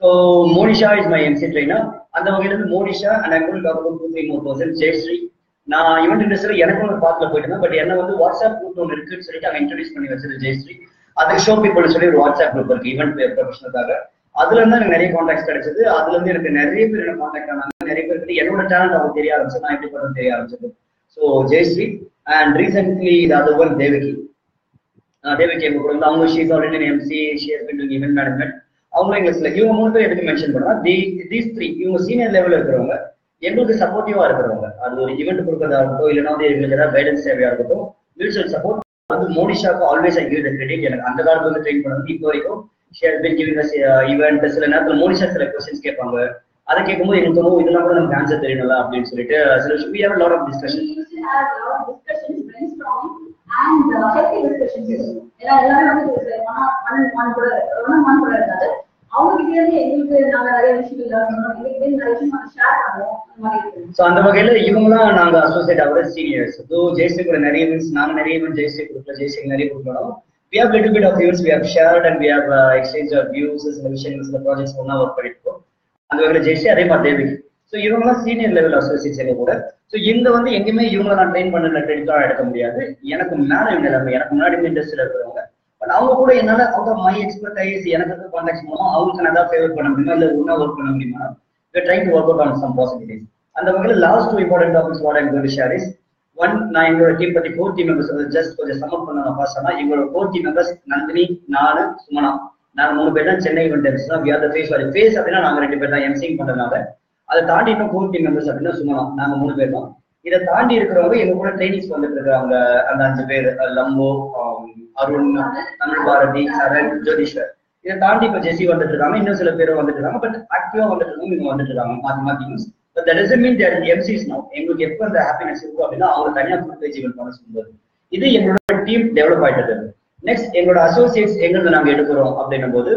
So Monisha is my MC trainer அந்த வகையில இருந்து Monisha and I talk about two three more person Jayashree நான் ஈவெண்ட் இண்டஸ்ட்ரியில் எனக்கும் ஒரு பாத்தில் போயிட்டு பட் என்ன வந்து வாட்ஸ்அப் குரூப் ஒன்று இருக்குன்னு சொல்லிட்டு அவங்க இன்ட்ரடியூஸ் பண்ணி வச்சது ஜெயஸ்ரீ அதுக்கு ஷோ பீப்புள் சொல்லி ஒரு வாட்ஸ்அப் குரூப் இருக்கு ஈவெண்ட் ப்ரொஃபஷனுக்காக அதுல இருந்து எனக்கு நிறைய கான்டாக்ட் கிடைச்சது. அதுல இருந்து எனக்கு நிறைய பேர் என்ன கான்டாக்ட் ஆனாங்க நிறைய பத்தி என்னோட டேலண்ட் அவங்க தெரிய ஆரம்பிச்சது நான் எப்படி பண்றது தெரிய ஆரம்பிச்சது ஸோ ஜெயஸ்ரீ அண்ட் ரீசென்ட்லி இது அது ஒன் தேவகி. ஆஹ் தேவகி எங்க கூட அவங்க she's already MC share building event management அவங்க எங்களுக்கு சில இவங்க மூணு பேர் எதுக்கு மென்ஷன் பண்ணா தி தீஸ் த்ரீ இவங்க சீனியர் லெவல்ல இருக்கிறவங்க எங்களுக்கு சப்போர்ட்டிவா இருக்கிறவங்க. அது ஒரு ஈவெண்ட் கொடுக்கறதா இருக்கட்டும் இல்லைனா வந்து எங்களுக்கு ஏதாவது கைடன்ஸ் தேவையா இருக்கட்டும் மியூச்சுவல் சப்போர்ட் வந்து மோனிஷாக்கு always I give the credit எனக்கு அந்த காலத்துல வந்து ட்ரெயின் பண்ணது. இப்போ வரைக்கும் ஷேர் பின் கிவிங் இவெண்ட் சில நேரத்தில் மோனிஷா சில கொஸ்டின்ஸ் கேட்பாங்க. அதை கேட்கும்போது எனக்கு தோணும் இதெல்லாம் கூட நமக்கு ஆன்சர் தெரியணும்ல அப்படின்னு சொல்லிட்டு சில we have lot of discussion வந்து கூட கூட அவங்க நிறைய விஷயங்கள் அந்த மாதிரி வகையில நாங்க அசோசியேட் ஆகிற சீனியர்ஸ் ஸோ கூட நிறைய events நாங்க நிறைய event ஜெயஸ்ரீ குரூப்ல நிறைய கொடுக்கணும். We have little bit of events we have shared and we have uh, exchanged our views விஷயங்கள் சில ப்ராஜெக்ட்ஸ் ஒர்க் பண்ணிருக்கோம். அந்த வகையில் ஜெயஸ்ரீ அதே மாதிரி தேவி. ஸோ இவங்கலாம் சீனியர் லெவல் அசோசியேஷன் கூட. ஸோ இந்த வந்து எங்கேயுமே இவங்களை நான் ட்ரெயின் பண்ணல கிரெடிட்டா எடுக்க முடியாது. எனக்கு மேல இவங்க எல்லாமே எனக்கு முன்னாடி இண்டஸ்ட்ரியில் இருக்கிறவங்க. பட் அவங்க கூட என்னால அவங்க மை மை எக்ஸ்பர்டைஸ் எனக்கு இருக்க கான்டாக்ட் மூலமா அவங்களுக்கு நான் ஏதாவது ஃபேவர் பண்ண முடியுமா? இல்ல ஒன்றா ஒர்க் பண்ண முடியுமா? Trying to work out on some possibilities அந்த வகையில் last two important topics what I'm share is one நான் எங்களோட டீம் பத்தி ஃபோர் டீம் மெம்பர்ஸ் ஜஸ்ட் கொஞ்சம் சமர் பண்ண நான் பாஸ் ஆனா எங்களோட ஃபோர் டீம் மெம்பர்ஸ் நந்தினி நானு சுமனா. நாங்க மூணு பேர் தான் சென்னை இவெண்ட் தான். We the face for face அப்படின்னா நாங்க ரெண்டு பேர் தான் எம்சிங் பண்றதுனால. அதை தாண்டி இன்னும் கோர் டீம் மெம்பர்ஸ் அப்படின்னா சும்மா நாங்க மூணு பேர் தான். இதை தாண்டி இருக்கிறவங்க எங்க கூட ட்ரைனிங்ஸ் வந்துட்டு இருக்காங்க அந்த அஞ்சு பேர் லம்போ அருண் தமிழ் பாரதி சரண் ஜோதீஸ்வர் இதை தாண்டி இப்ப ஜெசி வந்துட்டு இருக்காங்க. இன்னும் சில பேரும் வந்துட்டு இருக்காங்க. பட் ஆக்டிவா வந்துட்டு இருக்காங்க இவங்க வந்துட்டு இருக்காங்க. மாத்தி மாத்தி use but that doesn't mean their MCs no எங்களுக்கு எப்ப அந்த ஹாப்பினஸ் இருக்கும் அப்படின்னா அவங்க தனியா ஃபுல் பேஜ் பண்ண சொல்லும்போது இது எங்களோட டீம் டெவலப் ஆயிட்டு இருக்கு நெக்ஸ்ட் எங்களோட அசோசியேட்ஸ் எங்கிருந்து நாங்க எடுக்கிறோம் அப்படின்னும் போது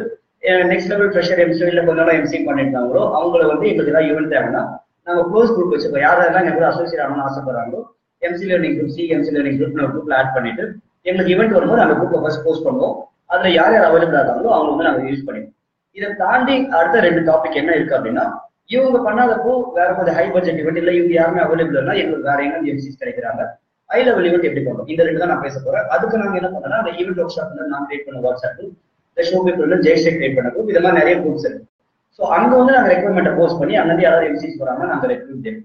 நெக்ஸ்ட் லெவல் ப்ரெஷர் எம்சி இல்ல கொஞ்ச நாள் எம்சி பண்ணிருந்தாங்களோ அவங்கள வந்து எங்களுக்கு ஏதாவது ஈவென்ட் தேவைன்னா நாங்க க்ளோஸ் குரூப் வச்சிருக்கோம். யாரெல்லாம் எங்க அசோசியேட் ஆகணும்னு ஆசைப்படுறாங்களோ MC learning group C MC learning group ஒரு குரூப்ல ஆட் பண்ணிட்டு எங்களுக்கு ஈவெண்ட் வரும்போது அந்த குரூப்ல ஃபர்ஸ்ட் போஸ்ட் பண்ணுவோம். அதுல யார் யார் அவைலபிள் ஆகாங்களோ அவங்க வந்து நாங்க யூஸ் பண்ணிடுவோம் இதை தாண்டி அடுத்த ரெண்டு டாபிக் என்ன இருக்கு அப்படின்னா இவங்க பண்ணாதப்போ வேற கொஞ்சம் ஹை பட்ஜெட் ஈவெண்ட் இல்ல இவங்க யாருமே அவைலபிள் இல்லைன்னா எங்களுக்கு வேற எங்க எம்சிஸ் கிடைக்கிறாங்க. ஹை லெவல் ஈவெண்ட் எப்படி பண்ணுவோம் இந்த ரெண்டு தான் நான் பேச போறேன். அதுக்கு நாங்க என்ன பண்ணோம்னா அந்த ஈவெண்ட் ஒர்க் ஷாப் நான் கிரியேட் பண்ண வாட்ஸ்அப் இந்த ஷோ பேப்பர்ல ஜெய்ஷேக் கிரியேட் பண்ண group, இது நிறைய குரூப்ஸ் இருக்கு. ஸோ அங்க வந்து நாங்க ரெக்யர்மெண்ட்டை போஸ்ட் பண்ணி அங்க யாராவது எம்சிஸ் போறாங்க நாங்க ரெக்ரூட் தேவை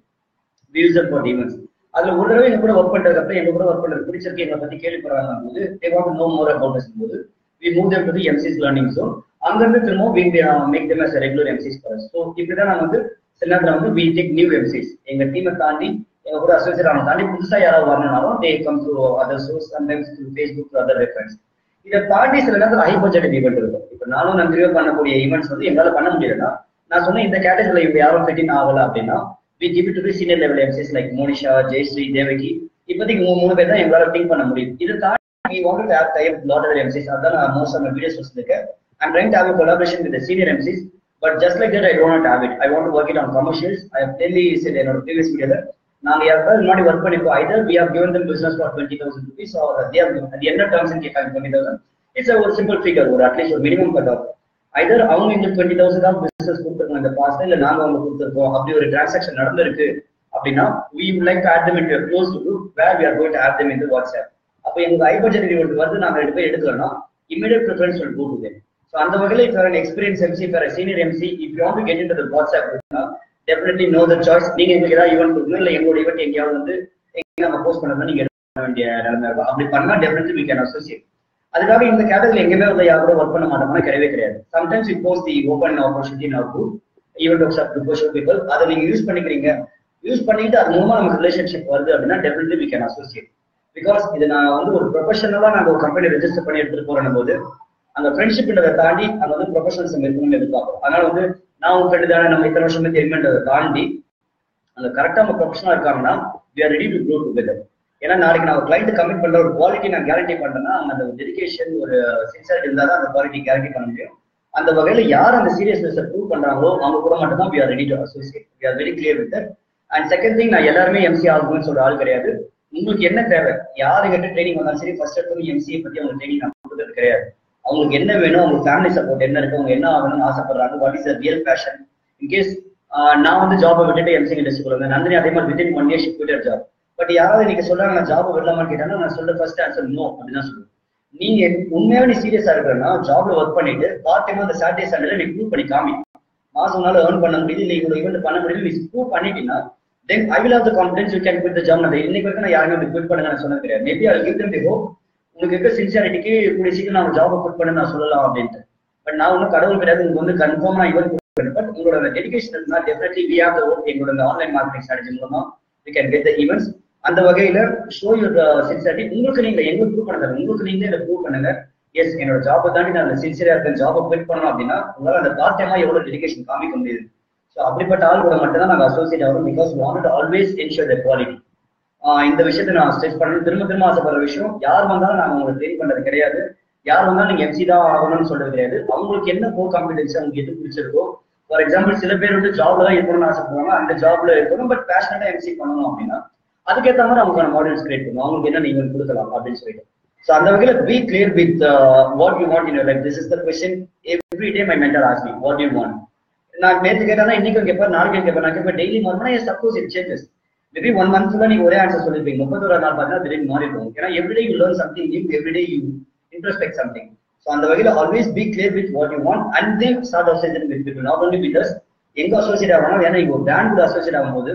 வியூசர் ஃபார் ஈவெண்ட்ஸ் அதுல ஒரு தடவை எங்க கூட ஒர்க் பண்றதுக்கு அப்புறம் எங்க கூட ஒர்க் பண்றது பிடிச்சிருக்கு எங்களை பத்தி கேள்விப்படுறாங்க போது they want know more about போது we move them to MCs learning so அங்கிருந்து திரும்ப we make them uh, as regular MCs for so இப்படிதான் நாங்க வந்து சில நேரத்தில் வந்து வி டேக் நியூ எம்சிஸ் எங்க டீமை தாண்டி ஒரு அசோசியேட் ஆன தாண்டி புதுசா யாராவது வரணும்னாலும் they come to other source sometimes to Facebook other reference இதை தாண்டி சில நேரத்தில் ஹைபோஜெட்டிக் ஈவெண்ட் இருக்கும் இப்போ நானும் நன்றியோ பண்ணக்கூடிய ஈவெண்ட்ஸ் வந்து எங்களால பண்ண முடியலன்னா நான் சொன்ன இந்த கேட்டகரியில் இவங்க யாரும் ஃபிட்டின் ஆகல அப்படின்னா we give to the senior level MCs like Monisha Jayashree Devaki இப்போதைக்கு மூணு மூணு பேர் தான் எங்களால திங்க் பண்ண முடியும். இது தாண்டி we wanted to have time with lot of அதான் நான் மோஸ்ட் ஆஃப் வீடியோஸ் வச்சிருக்கேன். I'm trying to have a collaboration with the senior MCs but just like that I don't want to have it. I want to work it on commercials. I have clearly said in our previous video that நாங்க யாருக்காவது முன்னாடி work பண்ணிருக்கோம் either we have given them business for twenty thousand rupees or they have அது என்ன terms கேட்காங்க twenty thousand it's ஒரு simple figure ஒரு at least ஒரு மினிமம் கட் ஆஃப் ஐதர் அவங்க இந்த டுவெண்ட்டி தௌசண்ட் தான் பிசினஸ் கொடுத்துருக்காங்க இந்த பாஸ்ட் இல்ல நாங்க அவங்க கொடுத்துருக்கோம் அப்படி ஒரு டிரான்சாக்ஷன் நடந்திருக்கு அப்படின்னா we like add them in close to where we are going add them in WhatsApp அப்போ எங்க ஐ வந்து நாங்க ரெண்டு பேர் எடுக்கலன்னா இமீடியட் ப்ரிஃபரன்ஸ் வில் கோ அந்த வகையில் if experience MC senior MC if you want get in WhatsApp definitely no the choice நீங்க எங்களுக்கு ஏதாவது ஈவெண்ட் கொடுக்கணும் இல்லை எங்களோட ஈவெண்ட் எங்கேயாவது வந்து எங்க நம்ம போஸ்ட் பண்ணா நீங்க எடுக்க வேண்டிய நிலைமை இருக்கும். அப்படி பண்ணா டெஃபினெட்லி வி கேன் அசோசியேட் அதுக்காக இந்த கேட்டகரி எங்கேயுமே வந்து யாரும் ஒர்க் பண்ண மாட்டோம்னா கிடையவே கிடையாது. Sometimes it post the open opportunity நான் group event workshop to show people அதை நீங்க யூஸ் பண்ணிக்கிறீங்க. யூஸ் பண்ணிட்டு அது மூலமா நமக்கு ரிலேஷன்ஷிப் வருது அப்படின்னா definitely we can associate because இது நான் வந்து ஒரு ப்ரொஃபஷனலா நாங்க ஒரு கம்பெனி ரெஜிஸ்டர் பண்ணி எடுத்துட்டு போறேன் போது அந்த ஃப்ரெண்ட்ஷிப் தாண்டி அங்க வந்து ப்ரொஃபஷனல்ஸ் இருக்கணும்னு எதிர்பார்க்கும் அதனால வந்து நான் உங்க நம்ம இத்தனை வருஷமே தெரியுமென்றதை தாண்டி அந்த கரெக்டா நம்ம ப்ரொஃபஷனா இருக்காங்கன்னா we are ready to grow together ஏன்னா நாளைக்கு நான் கிளைண்ட் கமிட் பண்ற ஒரு குவாலிட்டி நான் கேரண்டி பண்றேன்னா அந்த டெடிக்கேஷன் ஒரு சின்சாரிட்டி இருந்தா தான் அந்த குவாலிட்டி கேரண்டி பண்ண முடியும். அந்த வகையில யார் அந்த சீரியஸ்னஸ் ப்ரூவ் பண்றாங்களோ அவங்க கூட மட்டும் தான் we are ready to associate we are very clear with and second thing நான் எல்லாருமே எம்சி ஆகும்னு சொல்ற ஆள் கிடையாது. உங்களுக்கு என்ன தேவை? யாரு கிட்ட ட்ரைனிங் வந்தாலும் சரி ஃபர்ஸ்ட் எடுத்து எம்சிஏ பத்தி அவங்க ட்ரைனிங் நான் கொடுத்தது கிடையாது. அவங்களுக்கு என்ன வேணும் அவங்க ஃபேமிலி சப்போர்ட் என்ன இருக்கு அவங்க என்ன ஆகணும்னு ஆசைப்படுறாங்க what is real passion in case நான் வந்து ஜாபை விட்டுட்டு எம்சிங் இண்டஸ்ட்ரி வந்தேன் நந்தினி அதே மாதிரி within one year shift job but யாராவது நீங்க சொல்றாங்க நான் ஜாப் விடலாமான்னு கேட்டாங்க நான் சொல்ல ஃபர்ஸ்ட் ஆன்சர் நோ அப்படின்னு தான் சொல்லுவேன். நீங்க உண்மையாவே நீ சீரியஸா இருக்கிறன்னா ஜாப்ல ஒர்க் பண்ணிட்டு பார்ட் டைம் அந்த சாட்டர்டே சண்டே நீ ப்ரூவ் பண்ணி காமி. மாசம் நாள் ஏர்ன் பண்ண முடியுது நீ இவ்வளவு ஈவெண்ட் பண்ண முடியுது நீ ப்ரூவ் பண்ணிட்டீங்கன்னா then I will have the confidence you can quit the job நான் இன்னைக்கு வரைக்கும் நான் யாருமே குவிட் பண்ணுங்க நான் சொன்னது கிடையாது. Maybe I give them the hope உங்களுக்கு இருக்க சின்சியாரிட்டிக்கு கூடிய சீக்கிரம் நான் ஜாபை குவிட் பண்ண நான் சொல்லலாம் அப்படின்ட்டு. பட் நான் ஒன்றும் கடவுள் கிடையாது உங்களுக்கு வந்து கன்ஃபார்ம் நான் ஈவெண்ட் பட் உங்களோட டெடிகேஷன் இருந்தா definitely we have the work எங்களோட ஆன்லைன் மார்க்கெட்டிங் ஸ்ட்ராட்டஜி மூலமா we can get the events அந்த வகையில ஷோ யூர் சின்சியாரிட்டி உங்களுக்கு நீங்க எங்க ப்ரூவ் பண்ணுங்க? உங்களுக்கு நீங்களே இதை ப்ரூவ் பண்ணுங்க. எஸ் என்னோட ஜாபை தாண்டி நான் சின்சியரா இருக்கேன். ஜாபை குவிட் பண்ணணும் அப்படின்னா உங்களால் அந்த பார்ட் டைமா எவ்வளவு டெடிகேஷன் காமிக்க முடியுது? ஸோ அப்படிப்பட்ட ஆள் கூட மட்டும் தான் நாங்கள் அசோசியேட் ஆகிறோம் because want always ensure the quality இந்த விஷயத்த நான் ஸ்ட்ரெச் பண்ணணும். திரும்ப திரும்ப ஆசைப்படுற விஷயம் யார் வந்தாலும் நாங்கள் உங்களுக்கு ட்ரெயின் பண்றது கிடையாது. யார் வந்தாலும் நீங்க எம்சி தான் ஆகணும்னு சொல்றது கிடையாது. அவங்களுக்கு என்ன கோ காம்பிடன்ஸ் அவங்களுக்கு எது பிடிச்சிருக்கோ? ஃபார் எக்ஸாம்பிள் சில பேர் வந்து ஜாப்ல தான் இருக்கணும்னு ஆசைப்படுவாங்க. அந்த ஜாப்ல இருக்கணும் பட் பேஷனட்டா எம்சி பண்ணணும் அப்படின்னா அதுக்கேற்ற மாதிரி அவங்களுக்கான மாடல்ஸ் கிரியேட் பண்ணுவோம். அவங்களுக்கு என்ன நீங்க கொடுக்கலாம் அப்படின்னு சொல்லிட்டு. ஸோ அந்த வகையில் be clear with what you want in life this is the question every day my mental Azmi what you want நான் நேற்று கேட்டா இன்னைக்கும் கேட்பேன் நாளைக்கு கேட்பேன் நான் கேட்பேன் டெய்லி மாறினா suppose it changes maybe one மந்த்ல நீங்க ஒரே ஆன்சர் சொல்லிருப்பீங்க. முப்பத்தோரு நாள் பார்த்தீங்கன்னா திடீர்னு மாறி இருக்கும் ஏன்னா everyday you learn something new everyday you introspect something so அந்த வகையில் always be clear with what you want and then start association with people not only with எங்க அசோசியேட் ஆகணும் ஏன்னா இங்க பிராண்ட் கூட அசோசியேட் ஆகும்போது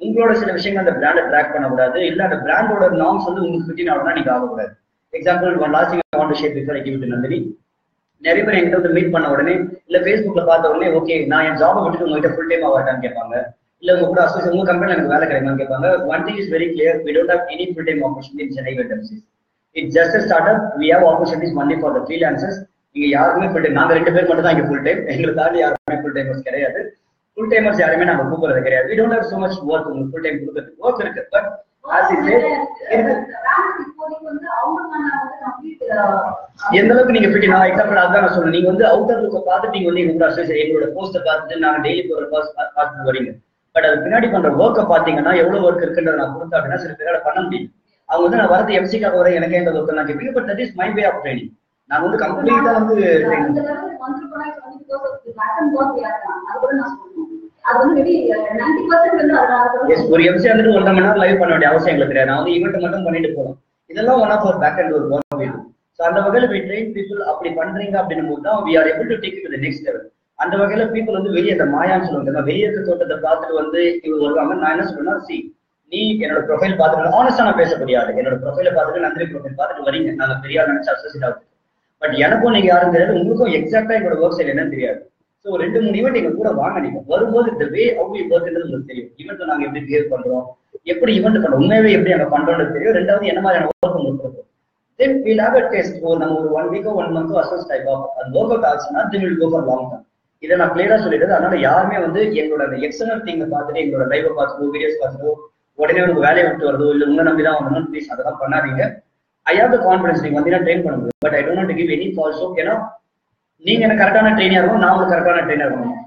உங்களோட சில விஷயங்கள் அந்த பிராண்டை ட்ராக் பண்ணக்கூடாது. இல்லை அந்த பிராண்டோட நாம்ஸ் வந்து உங்களுக்கு ஃபிட்டின் ஆகணும்னா நீங்க ஆகக்கூடாது. Example one last want shape before I give Nandini நிறைய பேர் என்கிட்ட வந்து மீட் பண்ண உடனே இல்ல ஃபேஸ்புக்ல பார்த்த உடனே ஓகே நான் என் ஜாபை விட்டுட்டு உங்ககிட்ட ஃபுல் டைம் ஆகட்டான்னு கேட்பாங்க. இல்ல உங்க கூட அசோசியேட் உங்க கம்பெனில எனக்கு வேலை கிடைக்குமான்னு கேட்பாங்க. One thing is very clear we don't have any full time opportunity in Chennai வெண்டர்சிஸ் it just start up we have opportunities only for the freelancers நீங்க யாருமே ஃபுல் டைம் நாங்க ரெண்டு பேர் மட்டும் தான் இங்க ஃபுல் டைம் எங்களை தாண்டி யாருமே ஃபுல் டைமர்ஸ் கிடையாது. ஃபுல் டைமர்ஸ் யாருமே நாங்க கூப்பிடுறது கிடையாது. We don't have so much work உங்களுக்கு ஃபுல் டைம் கொடுக்கறதுக்கு. ஒர்க் இருக்கு பட் எந்த அளவுக்கு நீங்க ஃபிட் நான் எக்ஸாம்பிள் அதான் நான் சொல்றேன். நீங்க வந்து அவுட்டர் லுக்க பார்த்துட்டு நீங்க வந்து எங்களோட அசோசியேட் எங்களோட போஸ்ட பார்த்துட்டு நாங்க டெய்லி போற பாஸ் பார்த்துட்டு வரீங்க. பட் அது பின்னாடி பண்ற ஒர்க்கை பாத்தீங்கன்னா எவ்வளவு ஒர்க் இருக்குன்றத நான் கொடுத்தா அப்படின்னா சில பேரால பண்ண முடியும். அவங்க வந்து நான் வரது எம்சிக்காக வர எனக்கு எங்க ஒர்க் நான் கேட்பீங்க. But that is my way of training நான் வந்து கம்ப்ளீட்டா வந்து எஸ் ஒரு எம்சி வந்துட்டு ஒன்றரை மணி நேரம் லைவ் பண்ண வேண்டிய அவசியம் எங்களுக்கு கிடையாது. நான் வந்து ஈவெண்ட் மட்டும் பண்ணிட்டு போறோம். இதெல்லாம் one of our pack and ஒரு ஒர்க் ஸோ அந்த வகையில ட்ரெயின் பீப்புள் அப்படி பண்றீங்க அப்படின்னும் போது தான் we are able to take to next level அந்த வகையில பீப்புள் வந்து வெளியே அந்த மாயான்னு சொல்லுவாங்க. வெளியே இருக்க தோட்டத்தை பார்த்துட்டு வந்து இவங்க வருவாங்க. நான் என்ன சொல்றேன்னா சி நீ என்னோட ப்ரொஃபைல் பார்த்துட்டு ஆனஸ்டா நான் பேச முடியாது. என்னோட ப்ரொஃபைல பார்த்துட்டு நந்திரி ப்ரொஃபைல் பார்த்துட்டு வரீங்க. நாங்க பெரிய நினைச்சு அசோசியேட் ஆகுது பட் எனக்கும் நீங்க யாரும் தெரியாது உங்களுக்கும் எக்ஸாக்டா என்னோட ஒர்க் சைடு என்னன்னு தெரியாது. ஸோ ரெண்டு மூணு ஈவெண்ட் எங்க கூட வாங்க நீங்க. வரும்போது இந்த வே அவு ஒர்க்ன்றது உங்களுக்கு தெரியும். ஈவெண்ட் நாங்க எப்படி பிஹேவ் பண்றோம்? எப்படி ஈவெண்ட் பண்றோம்? உண்மையாவே எப்படி அங்க பண்றோம்னு தெரியும். ரெண்டாவது என்ன மாதிரியான ஒர்க் உங்களுக்கு இருக்கும் then will have a test ஒரு நம்ம ஒரு ஒன் வீக்கோ ஒன் மந்த்தோ அசஸ் டைப் ஆகும் அது ஒர்க் அவுட் ஆச்சுன்னா then will go for long term இதை நான் கிளியரா சொல்லிடுறது அதனால யாருமே வந்து எங்களோட எக்ஸ்டர்னல் திங்க பார்த்துட்டு எங்களோட லைவை பார்த்துட்டோ வீடியோஸ் பார்த்துட்டோ உடனே உங்க வேலையை விட்டு வரதோ இல்ல உங்க நம்பி தான் வரணும் ப்ளீஸ் அதெல்லாம் பண்ணாதீங்க. ஐ ஹாவ் த கான்ஃபிடன்ஸ் நீங்க வந்தீங்கன்னா ட்ரெயின் பண்ண முடியும் but I don't give any false ஏன்னா நீங்க எனக்கு கரெக்டான ட்ரெயினா இருக்கும் நான் உங்களுக்கு கரெக்டான ட்ரெயினர் இருக்கணும்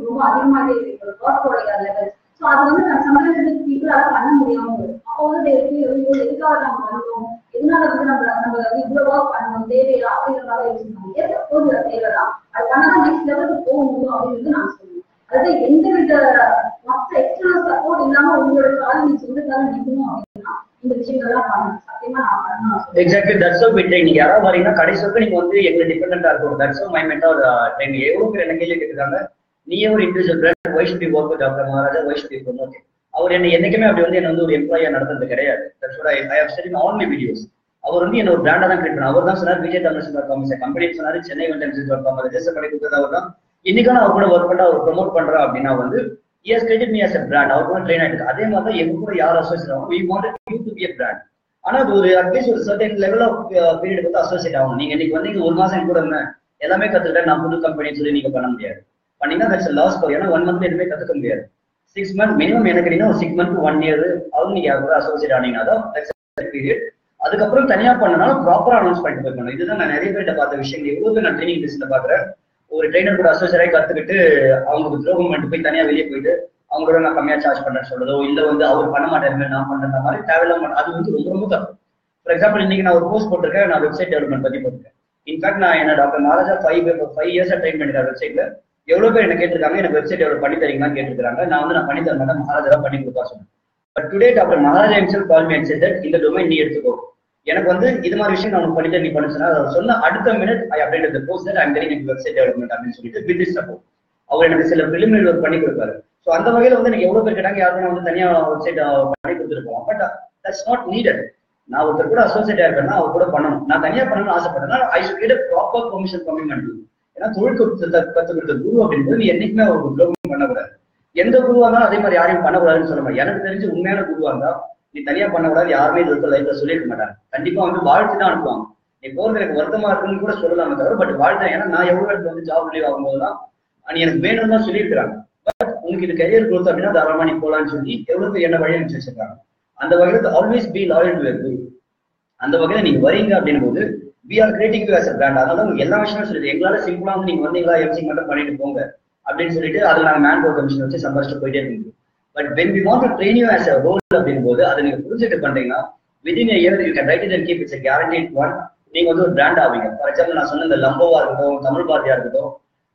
ரொம்ப அதிகமாகவே இருக்கு. ஸோ அது வந்து நம்ம சம்பளத்துக்கு பீப்புளால பண்ண முடியாம அப்போ வந்து எதுக்காக நம்ம வந்தோம் எதனால வந்து நம்ம நம்ம வந்து இவ்வளவு ஒர்க் பண்ணணும்? தேவையா? அப்படிங்கிறதால யோசிக்கணும் ஏற்ற போது தேவைதான் அது பண்ணதான் நெக்ஸ்ட் லெவலுக்கு போக முடியும் அப்படின்னு நான் சொல்லுவேன் அதாவது எந்த வித மற்ற எக்ஸ்டர்னல் சப்போர்ட் இல்லாம உங்களோட காலம் நீ சொந்தக்காக நிற்கணும் அப்படின்னா இந்த விஷயங்கள்லாம் பண்ணணும். சத்தியமா நான் பண்ணணும் எக்ஸாக்ட்லி தட்ஸ் ஆஃப் ட்ரெயின் யாராவது வரீங்கன்னா கடைசி வரைக்கும் நீங்க வந்து எங்களை டிபெண்டா இருக்கும் that's of my mentor train எவ்வளவு பேர் என்ன கேள்வி கேட்டுருக்காங்க நீயே ஒரு individual brand why should be work with doctor Maharaja why should be promote அவர் என்ன என்னைக்குமே அப்படி வந்து என்ன வந்து ஒரு எம்ப்ளாயா நடந்தது கிடையாது. I have set in videos அவர் வந்து என்ன ஒரு பிராண்டா தான் கிரியேட் அவர் தான் சொன்னார் Vijay Tamil dot com company சொன்னாரு சென்னை வந்து டாட் காம் ரெஜிஸ்டர் பண்ணி கொடுத்தது அவர் தான். இன்னைக்கான அவர் கூட ஒர்க் பண்ணா அவர் ப்ரொமோட் பண்றா அப்படின்னா வந்து years credit me as a brand அவர் கூட ட்ரெயின் ஆயிருக்கு அதே மாதிரி தான் எங்க கூட யார் அசோசியேட் ஆகும் we want you to be a brand ஆனா அது ஒரு அட்லீஸ்ட் ஒரு சர்டன் லெவல் ஆஃப் பீரியட் வந்து அசோசியேட் ஆகும் நீங்க இன்னைக்கு வந்து ஒரு மாசம் கூட எல்லாமே கத்துக்கிட்டேன். நான் புது கம்பெனி சொல்லி நீங்க பண்ண முடியாது. பண்ணீங்கன்னா தட்ஸ் லாஸ் ஏன்னா ஒன் மந்த்ல எதுவுமே கத்துக்க முடியாது. சிக்ஸ் மந்த் மினிமம் எனக்கு ஒரு சிக்ஸ் மந்த் ஒன் இயர் அவங்க நீங்க அசோசியேட் ஆனீங்கன்னா தான் பீரியட் அதுக்கப்புறம் தனியா பண்ணனாலும் ப்ராப்பரா அனௌன்ஸ் பண்ணிட்டு போய் இதுதான் நான் நிறைய பேர்கிட்ட பார்த்த விஷயங்கள். எவ்வளவு பேர் நான் ட்ரைனிங் பிசினஸ் பாக்குறேன் ஒரு ட்ரைனர் கூட அசோசியராக கத்துக்கிட்டு அவங்களுக்கு துரோகம் பண்ணிட்டு போய் தனியா வெளியே போயிட்டு அவங்களோட நான் கம்மியா சார்ஜ் பண்றேன்னு சொல்றதோ இல்ல வந்து அவர் பண்ண மாட்டேன் நான் பண்ற மாதிரி தேவையில்லாம அது வந்து ரொம்ப ரொம்ப தப்பு. ஃபார் எக்ஸாம்பிள் இன்னைக்கு நான் ஒரு போஸ்ட் போட்டிருக்கேன் நான் வெப்சைட் டெவலப்மெண்ட் பத்தி போட்டிருக்கேன். இன்ஃபேக்ட் நான் என்ன doctor Maharaja five five years train பண்ணிருக்கேன் வெப்சைட்ல எவ்வளவு பேர் என்ன கேட்டிருக்காங்க? எனக்கு வெப்சைட் எவ்வளவு பண்ணி தரீங்களான்னு கேட்டிருக்காங்க நான் வந்து நான் பண்ணி தர மாட்டேன். மகாராஜா பண்ணி கொடுப்பா சொன்னேன் but today doctor Maharaja himself call me that இந்த டொமைன் நீ எடுத்துக்கோ. எனக்கு வந்து இது மாதிரி விஷயம் நான் உனக்கு பண்ணிட்டு நீ பண்ண சொன்னா. அவர் சொன்ன அடுத்த minute I update the post that I'm getting website development அப்படின்னு சொல்லிட்டு வித் சப்போர்ட் அவர் எனக்கு சில பிலிமினரி ஒர்க் பண்ணி கொடுப்பாரு. ஸோ அந்த வகையில வந்து எனக்கு எவ்வளவு பேர் கேட்டாங்க? யாருமே வந்து தனியாக வெப்சைட் பண்ணி கொடுத்துருப்போம் பட் தட்ஸ் நாட் நீடட் நான் ஒருத்தர் கூட அசோசியேட் ஆயிருக்கேன்னா அவர் கூட பண்ணணும். நான் தனியா பண்ணணும்னு ஆசைப்பட்டேன்னா I should get proper permission commitment ஏன்னா தொழில் கத்து கொடுத்த குரு அப்படின்றது நீ என்னைக்குமே ஒரு உலகம் பண்ணக்கூடாது. எந்த குருவா இருந்தாலும் அதே மாதிரி யாரையும் பண்ணக்கூடாதுன்னு சொல்ல மாட்டேன் எனக்கு தெரிஞ்சு உண்மையான குருவா இருந்தா நீ தனியா பண்ணக்கூடாது யாருமே இது இருக்க லைஃப்ல சொல்லியிருக்க மாட்டாங்க. கண்டிப்பா வந்து வாழ்த்து தான் அனுப்புவாங்க. நீ போறது எனக்கு வருத்தமா இருக்குன்னு கூட சொல்லலாமே தவிர பட் வாழ்த்தேன். ஏன்னா நான் எவ்வளவு இடத்துல வந்து ஜாப் ரிலீவ் ஆகும்போதுதான் நீ எனக்கு வேணும்னு தான் சொல்லியிருக்கிறாங்க. பட் உனக்கு இது கரியர் கொடுத்து அப்படின்னா தாராளமா நீ போலான்னு சொல்லி எவ்வளவு என்ன வழி அனுப்பிச்சு வச்சிருக்காங்க. அந்த வகையில always be loyal to guru அந்த வகையில நீங்க வரீங்க அப்படின் போது we are creating you as brand அதனால எல்லா விஷயமும் சொல்லுது எங்களால சிம்பிளா வந்து நீங்க வந்தீங்களா எம்சி மட்டும் பண்ணிட்டு போங்க அப்படின்னு சொல்லிட்டு அதுல நாங்க மேன் பவர் கமிஷன் வச்சு சம்பாதிச்சுட்டு போயிட்டே இருக்கோம் but when we want to train you as a role அப்படின் போது அதை நீங்க புரிஞ்சுட்டு பண்றீங்கன்னா within year you can write it and keep it's guaranteed one நீங்க வந்து ஒரு பிராண்ட் ஆவீங்க. ஃபார் எக்ஸாம்பிள் நான் சொன்ன இந்த லம்போவா இருக்கட்டும் தமிழ் பாரதியா இருக்கட்டும்.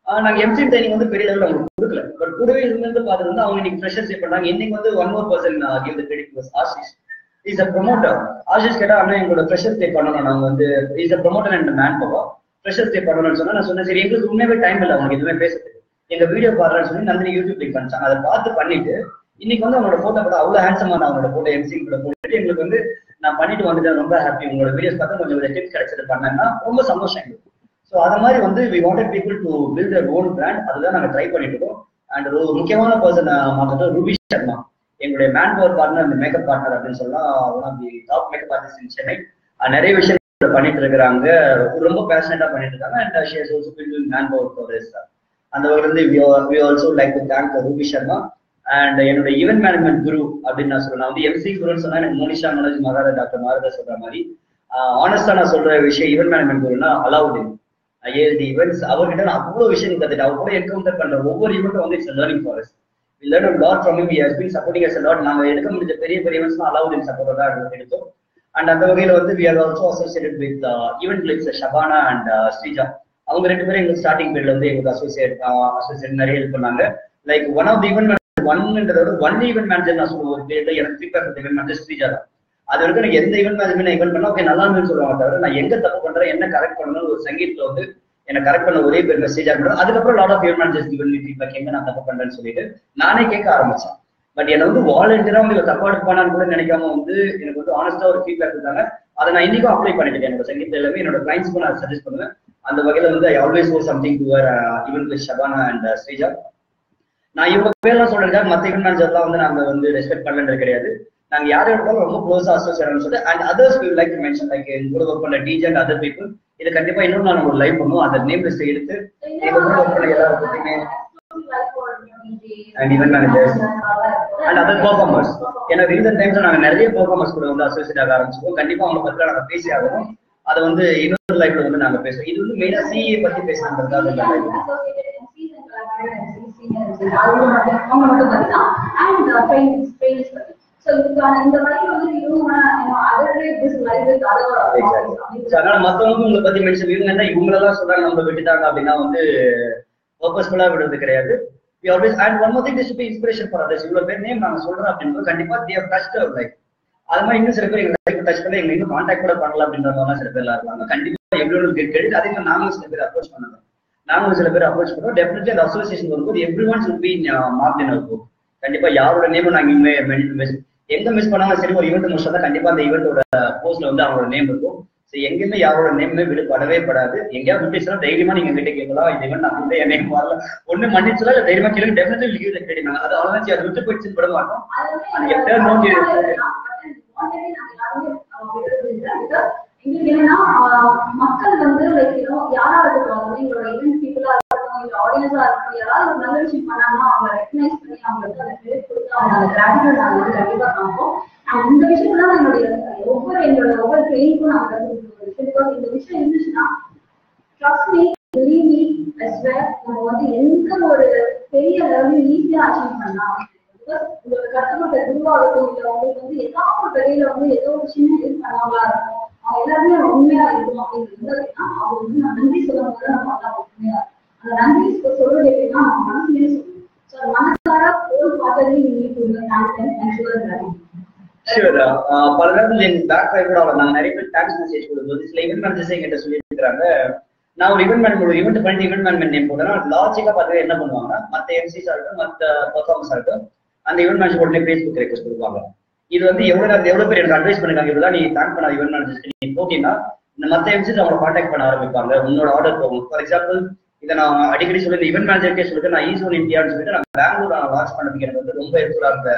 நாங்க எம்சி ட்ரைனிங் வந்து பெரிய லெவலில் அவங்களுக்கு கொடுக்கல. பட் கூடவே இருந்து பார்த்துட்டு வந்து அவங்க இன்னைக்கு ஃப்ரெஷர்ஸ் பண்ணாங்க. இன்னைக்கு வந்து one more person give the credit Ashish is a promoter Ashish கேட்டா அண்ணா எங்களோட ஃப்ரெஷர் பே பண்ணணும். நாங்க வந்து is a promoter and manpower fresher pay பண்ணணும்னு சொன்னா நான் சொன்னேன் சரி எங்களுக்கு உண்மையாவே டைம் இல்லை அவங்க எதுவுமே பேசுறது எங்க வீடியோ பாடுறேன்னு சொல்லி நந்தினி யூடியூப் லிங்க் பண்ணிச்சாங்க அதை பார்த்து பண்ணிட்டு இன்னைக்கு வந்து அவங்களோட போட்டோ கூட அவ்வளவு ஹேண்ட்ஸமா நான் அவங்களோட போட்டோ எம்சி கூட போட்டுட்டு எங்களுக்கு வந்து நான் பண்ணிட்டு வந்துட்டேன் ரொம்ப ஹாப்பி உங்களோட வீடியோஸ் பார்த்தா கொஞ்சம் டிப்ஸ் கிடைச்சது பண்ணேன்னா ரொம்ப சந்தோஷம் எங்களுக்கு. ஸோ அது மாதிரி வந்து we wanted people to build their own brand அதுதான் நாங்கள் ட்ரை பண்ணிட்டு இருக்கோம். அண்ட் ஒரு முக்கியமான பர்சன் மாத்திட்டு ரூபி சர்மா எங்களுடைய மேன் பவர் பார்ட்னர் அந்த மேக்கப் பார்ட்னர் அப்படின்னு சொன்னா one of the top makeup artist in Chennai நிறைய விஷயம் பண்ணிட்டு இருக்கிறாங்க. ரொம்ப பேஷனட்டா பண்ணிட்டு இருக்காங்க. And she has also man power progress அந்த வகையிலிருந்து we also like to thank Ruby Sharma and என்னோட ஈவென்ட் மேனேஜ்மெண்ட் குரு அப்படின்னு நான் சொல்றேன். வந்து எம்சி குருன்னு சொன்னா எனக்கு மோனிஷா மனோஜ் மகாராஜ் டாக்டர் மாரதா சொல்ற மாதிரி. ஆனஸ்டா நான் சொல்ற விஷயம் ஈவென்ட் மேனேஜ்மெண்ட் குருனா அலாவுதீன். ஏஎல்டி ஈவெண்ட்ஸ் அவர்கிட்ட நான் அவ்வளவு விஷயம் கத்துட்டு அவர் கூட என்கவுண்டர் பண்ற ஒவ்வொரு ஈவெண்ட்டும் வந்து it's learning for we learned a lot from him. He has been supporting us a lot. நாங்க எடுக்க முடிஞ்ச பெரிய பெரிய ஈவெண்ட்ஸ் இன் சப்போர்ட் தான் எடுத்தோம். அண்ட் அந்த வகையில வந்து we are also associate with event event Shabana and Sreeja அவங்க ரெண்டு பேரும் எங்களுக்கு ஸ்டார்டிங் பீரியட்ல வந்து எங்களுக்கு அசோசியேட் அசோசியேட் uh, நிறைய ஹெல்ப் பண்ணாங்க. Like one of the event ஒன்ன்றத விட ஒன் ஈவென்ட் மேனேஜர் நான் சொல்லுவேன். ஒரு பீரியட்ல எனக்கு ஃபீட்பேக் கொடுத்த ஈவென்ட் மேனேஜர் ஸ்ரீஜா தான். அது வரைக்கும் எனக்கு எந்த ஈவென்ட் மேனேஜ்மெண்ட் ஈவென்ட் பண்ணா ஓகே நல்லா இருந்துன்னு சொல்லுவாங்க தவிர நான் எங்க தப்பு பண்றேன் என்ன கரெக்ட் பண்ணணும் ஒரு சங்கீத்ல வந்து என்ன கரெக்ட் பண்ண ஒரே பேர் மெசேஜ் ஆகணும் அதுக்கப்புறம் lot of event given me feedback எங்க நான் தப்பு பண்றேன்னு சொல்லிட்டு நானே கேட்க ஆரம்பிச்சேன். பட் என்ன வந்து வாலண்டியரா உங்களுக்கு தப்பா எடுப்பானான்னு கூட நினைக்காம வந்து எனக்கு வந்து ஆனஸ்டா ஒரு ஃபீட்பேக் கொடுத்தாங்க. அதை நான் இன்னைக்கும் அப்ளை பண்ணிட்டேன் என்னோட சங்கீத் எல்லாமே என்னோட கிளைண்ட்ஸ்க்கு நான் சஜஸ்ட் பண்ணுவேன். அந்த வகையில வந்து I always oh something to our even plus Shabana and Sreeja நான் இவங்க பேர்லாம் சொல்றேன் மத்த இவன் மேனேஜர்லாம் வந்து நாங்க வந்து ரெஸ்பெக்ட் பண்ணலன்றது கிடையாது. நாங்க யார் எடுத்தாலும் ரொம்ப க்ளோஸா அசோசியேட் சொல்லிட்டு and others we like mention like கூட ஒர்க் பண்ண டிஜே அண்ட் அதர் பீப்புள் இது கண்டிப்பா இன்னும் நான் ஒரு லைவ் பண்ணுவோம் அந்த நேம் லிஸ்ட் எடுத்து எங்க கூட ஒர்க் பண்ண எல்லாரும் பத்தியுமே and event managers and other performers ஏன்னா ரீசன் டைம்ஸ் நாங்க நிறைய பெர்ஃபார்மர்ஸ் கூட வந்து அசோசியேட் ஆக ஆரம்பிச்சிருக்கோம். கண்டிப்பா அவங்க பத்தி நாங்க பேசி ஆகணும். அதை வந்து இன்னொரு லைஃப்ல வந்து நாங்க பேசுவோம் இது வந்து மெயினா சிஏ பத்தி பேசணுன்றதுக்காக இந்த live. அவங்க மட்டும் பார்த்தீங்கன்னா அண்ட் அதனால மத்தவங்க உங்களை பத்தி மென்ஷன் இவங்க என்ன இவங்களெல்லாம் சொல்றாங்க நம்ம விட்டுட்டாங்க அப்படின்னா வந்து பர்பஸ்ஃபுல்லா விடுறது கிடையாது. We always and one more thing this should be inspiration for இவ்வளவு பேர் நேம் நாங்க சொல்றோம் அப்படின்றது கண்டிப்பா they have touched our life. அது மாதிரி இன்னும் சில பேர் எங்க லைஃப் டச் பண்ணி எங்க இன்னும் கான்டாக்ட் கூட பண்ணலாம் அப்படின்ற மாதிரி சில பேர் இருக்காங்க. கண்டிப்பா எவ்வளவு கெட் கிரெடிட் அதே மாதிரி நாங்களும் சில பேர் அப்ரோச் பண்ணலாம். நாங்களும் சில பேர் அப்ரோச் பண்ணுவோம் டெஃபினெட்லி அந்த அசோசியேஷன் வரும்போது every one should be mark in இருக்கும் கண்டிப்பா யாரோட நேமும் நாங்க இனிமே மிஸ் எங்க மிஸ் பண்ணாலும் சரி ஒரு ஈவெண்ட் முடிச்சா கண்டிப்பா அந்த ஈவெண்டோட போஸ்ட்ல வந்து அவங்களோட நேம் இருக்கும். ஸோ எங்கேயுமே யாரோட நேமே விடுபடவே படாது. எங்கேயாவது விட்டுச்சுன்னா தைரியமா நீங்க கிட்ட கேட்கலாம் இந்த ஈவெண்ட் நான் வந்து என் நேம் வரல ஒண்ணு மன்னிச்சுல தைரியமா கேளுங்க. டெஃபினெட்லி லீவ் கிரெடிட் நாங்க அது அவ்வளவுதான் சரி, அது விட்டு போயிடுச்சுன்னு விட மாட்டோம். அது எப்படியாவது நோக்கி எங்களுக்கு என்னன்னா ஆஹ் மக்கள் வந்து லைக் யாரா வந்து எங்களோட ஈவென்ட் பீப்புளா இருக்கட்டும் ஆடியன்ஸா ஒரு நல்ல விஷயம் பண்ணாங்கன்னா அவங்க ரெக்கக்னைஸ் பண்ணி அவங்களுக்கு அந்த கிரெடிட் கொடுத்து அவங்க அந்த கிராட்டிடியூட் நாங்க வந்து கண்டிப்பா காமிப்போம். அண்ட் இந்த விஷயம் தான் ஒவ்வொரு எங்களோட ஒவ்வொரு ட்ரெயினுக்கும் நாங்க பிகாஸ் இந்த விஷயம் இருந்துச்சுன்னா trust me believe me as well நம்ம வந்து எந்த ஒரு பெரிய லெவலையும் ஈஸியா அச்சீவ் பண்ணலாம். உங்களுக்கு கற்றுக்கொண்ட குருவாகட்டும் இல்ல உங்களுக்கு வந்து ஏதாவது ஒரு வெளியில வந்து ஏதோ ஒரு சின்ன இது பண்ணாமலா இருக்கும் அவங்க எல்லாருமே உண்மையா இருக்கும் அப்படின்னு அவங்க வந்து நன்றி சொல்லும் போது நம்ம நல்லா உண்மையா இருக்கும் அந்த நன்றி சொல்றது எப்படின்னா மனசுலயே சொல்லணும் ஸோ மனசார போல் பார்த்ததே நீங்க கொடுங்க தேங்க்ஸ் பல நேரத்தில் என் பேக் கூட அவ்வளோ நிறைய பேர் தேங்க்ஸ் மெசேஜ் கொடுக்கும்போது சில இவெண்ட் மேனேஜர்ஸ் எங்கிட்ட சொல்லியிருக்கிறாங்க. நான் ஒரு இவெண்ட் மேன் ஒரு இவெண்ட் பண்ணிட்டு இவெண்ட் மேன் நேம் போட்டேன்னா லாஜிக்கா பார்த்து என்ன பண்ணுவாங்கன்னா மற்ற எம்சிஸ் ஆகட்டும் மற்ற பர்ஃபார்மன்ஸ் ஆகட்டும் அந்த இவெண்ட் மேனேஜ் உடனே ஃபேஸ்புக் ரெக்வஸ்ட் கொடுப்பாங்க. இது வந்து எவ்வளவு எவ்வளவு பேர் எனக்கு அட்வைஸ் பண்ணிருக்காங்க இவ்வளவு நீ தேங்க் பண்ணாத இவெண்ட் மேனேஜர்ஸ்க்கு நீ போட்டீங்கன்னா இந்த மற்ற எம்சிஸ் அவங்களை கான்டாக்ட் பண்ண ஆரம்பிப்பாங்க. உன்னோட ஆர்டர் போகும். ஃபார் எக்ஸாம்பிள் இதை நான் அடிக்கடி சொல்லுது இவன் இவெண்ட் மேனேஜர்க்கே சொல்லிட்டு நான் ஈசோன் இந்தியான்னு சொல்லிட்டு நான் பெங்களூர் நான் லான்ச் பண்ணதுக்கு எனக்கு வந்து ரொம்ப ஹெல்ப்ஃபுல்லாக இருந்த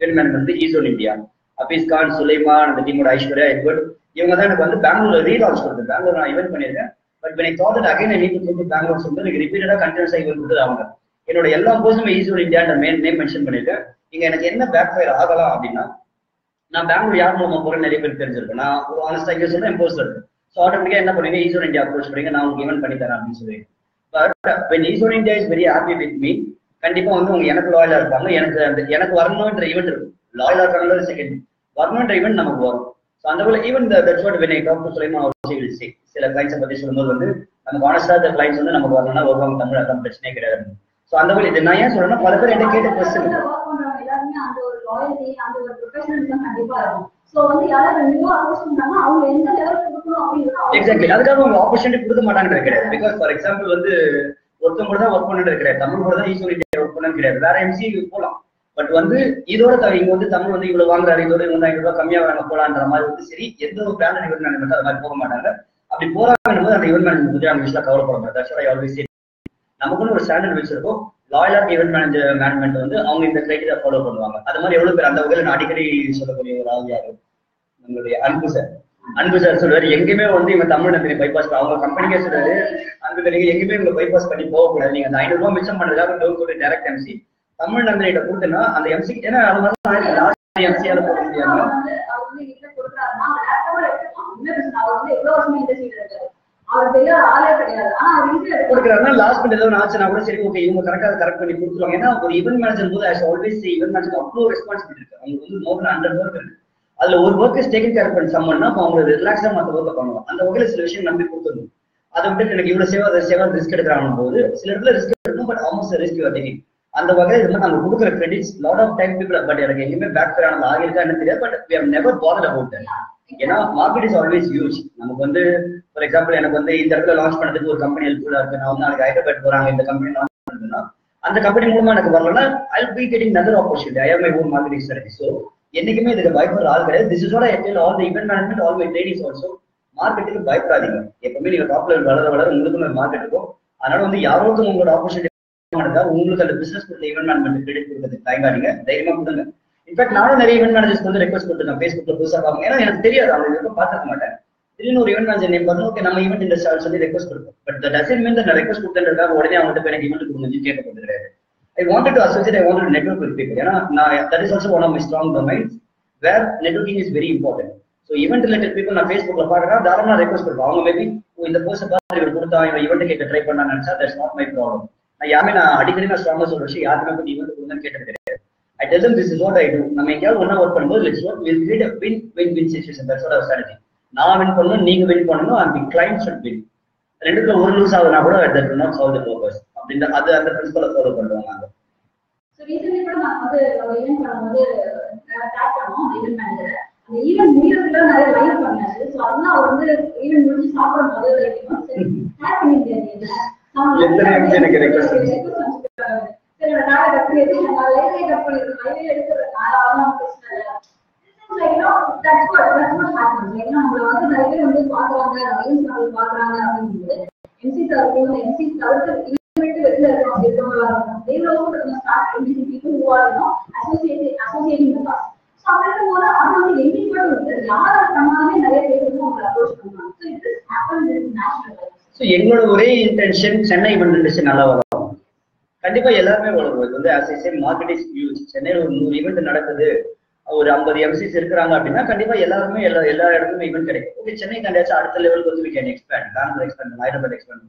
இவெண்ட் மேனேஜர் வந்து ஈசோன் இந்தியா அபீஸ் கான் சுலைமான் அந்த டீமோட ஐஸ்வர்யா எட்வர்ட் இவங்க தான் எனக்கு வந்து பெங்களூர் ரீலான்ச் கொடுத்து பெங்களூர் நான் ஈவென்ட் பண்ணியிருக்கேன். But when I again that again I need சொல்லிட்டு எனக்கு ரிப்பீட்டடாக கண்டினியூஸா ஈவென்ட் கொடுத்து அவங்க. என்னோட எல்லா போஸ்டுமே ஈசோன் இந்தியான்ற மெயின் நேம் மென்ஷன் பண்ணிருக்கேன் இங்க எனக்கு என்ன பேக் ஃபயர் ஆகலாம் அப்படின்னா நான் பெங்களூர் யார் மூலமா போறேன் நிறைய பேர் தெரிஞ்சிருக்கேன் நான் ஒரு ஆனஸ்டா இங்க சொல்றேன் போஸ்டர் ஸோ ஆட்டோமேட்டிக்காக என்ன பண்ணுவீங்க? ஈஸ்வரன் இந்தியா அப்ரோச் பண்ணுங்க நான் உங்களுக்கு ஈவென்ட் பண்ணி தரேன் அப்படின்னு சொல்லி but when Eswaran India is very happy with me கண்டிப்பா வந்து உங்க எனக்கு லாயலா இருப்பாங்க. எனக்கு அந்த எனக்கு வரணும்ன்ற ஈவெண்ட் இருக்கும். லாயலா இருக்காங்க செகண்ட் வரணும்ன்ற ஈவெண்ட் நமக்கு வரும் ஸோ அந்த போல even that's what when I talk to Sulaima அவர் சில கிளைண்ட்ஸை பத்தி சொல்லும்போது வந்து நம்ம ஆனஸ்டா அந்த கிளைண்ட்ஸ் வந்து நமக்கு வரணும்னா வருவாங்க தமிழ் அதான் பிரச்சனையே கிடையாது. ஸோ அந்த போல இது நான் ஏன் சொல்றேன்னா பல பேர் என்ன கேட்ட கொஸ்டின் அவங்க எக்ஸாக்ட்லி அதுக்காக ஆப்பர்ச்சுனிட்டி கொடுக்க மாட்டாங்கன்றது கிடையாது. பிகாஸ் ஃபார் எக்ஸாம்பிள் வந்து ஒருத்தவங்க கூட தான் ஒர்க் பண்ணிட்டு கிடையாது. தமிழ் கூட தான் ஈஸ்வரி ஒர்க் பண்ணது கிடையாது. வேற எம்சி போலாம். பட் வந்து இதோட இங்க வந்து தமிழ் வந்து இவ்வளவு வாங்குறாரு இதோட இவங்க ஐநூறு ரூபாய் கம்மியா வாங்க போலான்ற மாதிரி வந்து சரி எந்த ஒரு பிராண்ட் இவெண்ட் மேனேஜ்மெண்ட் அது மாதிரி போக மாட்டாங்க. அப்படி போறாங்கன்னு போது அந்த இவெண்ட் மேனேஜ்மெண்ட் பத்தி அவங்க விஷயம் மாட்டாங்க. நமக்குன்னு ஒரு ஸ்டாண்டர்ட் வச்சிருக்கோம். லாயலா ஈவெண்ட் மேனேஜர் மேனேஜ்மெண்ட் வந்து அவங்க இந்த கிரைட்டீரியா ஃபாலோ பண்ணுவாங்க. அது மாதிரி எவ்வளவு பேர் அந்த வகையில் நான் அடிக்கடி சொல்லக்கூடிய ஒரு ஆள் யாரு? நம்மளுடைய அன்பு சார் அன்பு சார் சொல்றாரு எங்கேயுமே வந்து இவங்க தமிழ் நந்தினி பைபாஸ் அவங்க கம்பெனிக்கே சொல்றாரு அன்பு நீங்க எங்கேயுமே இவங்க பைபாஸ் பண்ணி போகக்கூடாது. நீங்க அந்த ஐநூறு ரூபாய் மிச்சம் பண்றதுக்காக டோன் கூட டேரக்ட் எம்சி தமிழ் நந்தினிட்ட கொடுத்தனா அந்த எம்சி ஏன்னா அது மாதிரி லாஸ்ட் எம்சியால போட முடியாது. அவர் பெரிய ஆளே கிடையாது. ஆனா அவர் லாஸ்ட் மினிட் ஏதாவது ஆச்சுன்னா கூட சரி ஓகே இவங்க கரெக்டா கரெக்ட் பண்ணி கொடுத்துருவாங்க. ஏன்னா ஒரு ஈவென்ட் மேனேஜர் போது ஆஸ் ஆல்வேஸ் ஈவென்ட் மேனேஜர் அவ்வளோ ரெஸ்பான்சிபிலிட்டி இருக்கு. அவங்க வந்து மோர் ஹண்ட்ரட் ஒர்க் இருக்கு. அதுல ஒரு ஒர்க் இஸ் டேக்கன் கேர் பண்ணி சம்மன்னா அப்போ அவங்க ரிலாக்ஸா மற்ற ஒர்க்கை பண்ணுவாங்க. அந்த வகையில சில விஷயம் நம்பி கொடுத்துருணும் அதை விட்டு எனக்கு இவ்வளவு சேவா சேவா ரிஸ்க் எடுக்கிறாங்க போது சில இடத்துல ரிஸ்க் எடுக்கணும் பட் ஆல்மோஸ்ட் ரிஸ்க் டேக்கிங் அந்த வகையில இது மாதிரி நாங்க கொடுக்குற credits lot of time people but எனக்கு எங்கேயுமே பேக் ஆனது ஆகிருக்கா என்ன தெரியாது but we have never bothered about ஏன்னா மார்க்கெட் இஸ் ஆல்வேஸ் யூஸ் நமக்கு வந்து ஃபார் எக்ஸாம்பிள் எனக்கு வந்து இந்த இடத்துல லான்ச் பண்ணதுக்கு ஒரு கம்பெனி ஹெல்ப்ஃபுல்லா இருக்கு. நான் வந்து நாளைக்கு ஹைதராபாத் போறாங்க. இந்த கம்பெனி லான்ச் பண்ணுறதுன்னா அந்த கம்பெனி மூலமா எனக்கு வரலன்னா I be getting another opportunity I have my own marketing strategy so என்னைக்குமே இதுக்கு பயப்படுற ஆள் கிடையாது. This is all all the event management all my ladies also மார்க்கெட்டுக்கு பயப்படாதீங்க. எப்பவுமே நீங்க டாப் லெவல் வளர வளர உங்களுக்கும் ஒரு மார்க்கெட் இருக்கும். அதனால வந்து யாரோ உங்களோட ஆப்பர்ச்சுனிட்டி உங்களுக்கு அந்த பிசினஸ் கொடுத்த இவென்ட் மேனேஜ்மெண்ட் கிரெடிட் கொடுக்கறதுக்கு தயங்காதீங்க தைரியமா கொடுங்க. இன்ஃபேக்ட் நானும் நிறைய ஈவென்ட் மேனேஜர்ஸ் வந்து ரெக்வஸ்ட் கொடுத்துருக்கேன். ஃபேஸ்புக்ல புதுசாக பார்க்கணும். ஏன்னா எனக்கு தெரியாது. அவங்க இதுக்கு பார்த்துக்க மாட்டேன். திடீர்னு ஒரு இவென்ட் மேனேஜர் நேம் பார்த்து ஓகே நம்ம ஈவெண்ட் இந்த சொல்லி ரெக்வஸ்ட் கொடுப்போம். பட் த டசன் மீன் நான் ரெக்வஸ்ட் கொடுத்தேன்றதுக்காக உடனே அவங்ககிட்ட போய் எனக்கு ஈவெண்ட் கொடுங்க கேட்கப்பட்டது கிடையாது. I want to associate I wanted network with people ஏன்னா நான் that is also one of my strong domains where networking is very important so event related people நான் ஃபேஸ்புக்ல பாக்குறேன் தாராளமா ரெக்வஸ்ட் கொடுப்பேன். அவங்க மேபி இந்த போஸ்ட் பார்த்து இவர் கொடுத்தா இவன் ஈவெண்ட் கேட்க ட்ரை பண்ணா நினைச்சா தட்ஸ் நாட் மை ப்ராப்ளம் நான் யாருமே நான் அடிக்கடி நான் ஸ்ட்ராங்கா சொல்ற விஷயம் யாருமே பத்தி ஈவெண்ட் கொடுங்கன்னு கேட்டது கிடையாது. I tell them this is what I do. நம்ம எங்கேயாவது ஒண்ணா ஒர்க் பண்ணும்போது let's work will create a win win win situation. That's what our strategy. நான் வின் பண்ணணும் நீங்க வின் பண்ணணும் and the client should win. ரெண்டுத்துல ஒரு லூஸ் ஆகுதுனா கூட that will not solve the purpose. அப்படின்ற அது அந்த பிரின்சிபலை ஃபாலோ பண்றோம் நாங்க ஸோ ரீசென்ட்லி கூட நான் வந்து ஒரு ஈவெண்ட் பண்ணும்போது டாக் பண்ணோம் ஈவெண்ட் மேனேஜர் அந்த ஈவெண்ட் முடியறதுல நிறைய லைவ் பண்ணாரு ஸோ அதெல்லாம் அவர் வந்து ஈவெண்ட் முடிஞ்சு சாப்பிடும் போது சரி ஹேக் பண்ணிருக்காரு எனக்கு request என்னோட சரி நான் டாக் நான் பண்ணிருக்கேன் பிரச்சனை இல்லை. நம்மள வந்து நிறைய பேர் வந்து பாக்குறாங்க, நிறைய பாக்குறாங்க அப்படின்னு MC தவிர்த்து MC தவிர்த்து வெளியில இருக்கவங்க இருக்கவங்களா இருக்கும். அப்படி அது வந்து பண்ணாலுமே நிறைய பேர் வந்து அவங்களை approach பண்ணுவாங்க. So it ஸோ எங்களோட ஒரே இன்டென்ஷன் சென்னை ஈவெண்ட் நல்லா வரும். கண்டிப்பா எல்லாருமே வளரும் இது வந்து as I say marketing use சென்னையில் ஒரு நூறு ஈவெண்ட் நடக்குது. ஒரு ஐம்பது எம்சிஸ் இருக்கிறாங்க அப்படின்னா கண்டிப்பா எல்லாருமே எல்லா எல்லா இடத்துலயும் ஈவெண்ட் கிடைக்கும். ஓகே சென்னை கண்டியாச்சும் அடுத்த லெவலுக்கு வந்து we can expand Bangalore expand Hyderabad expand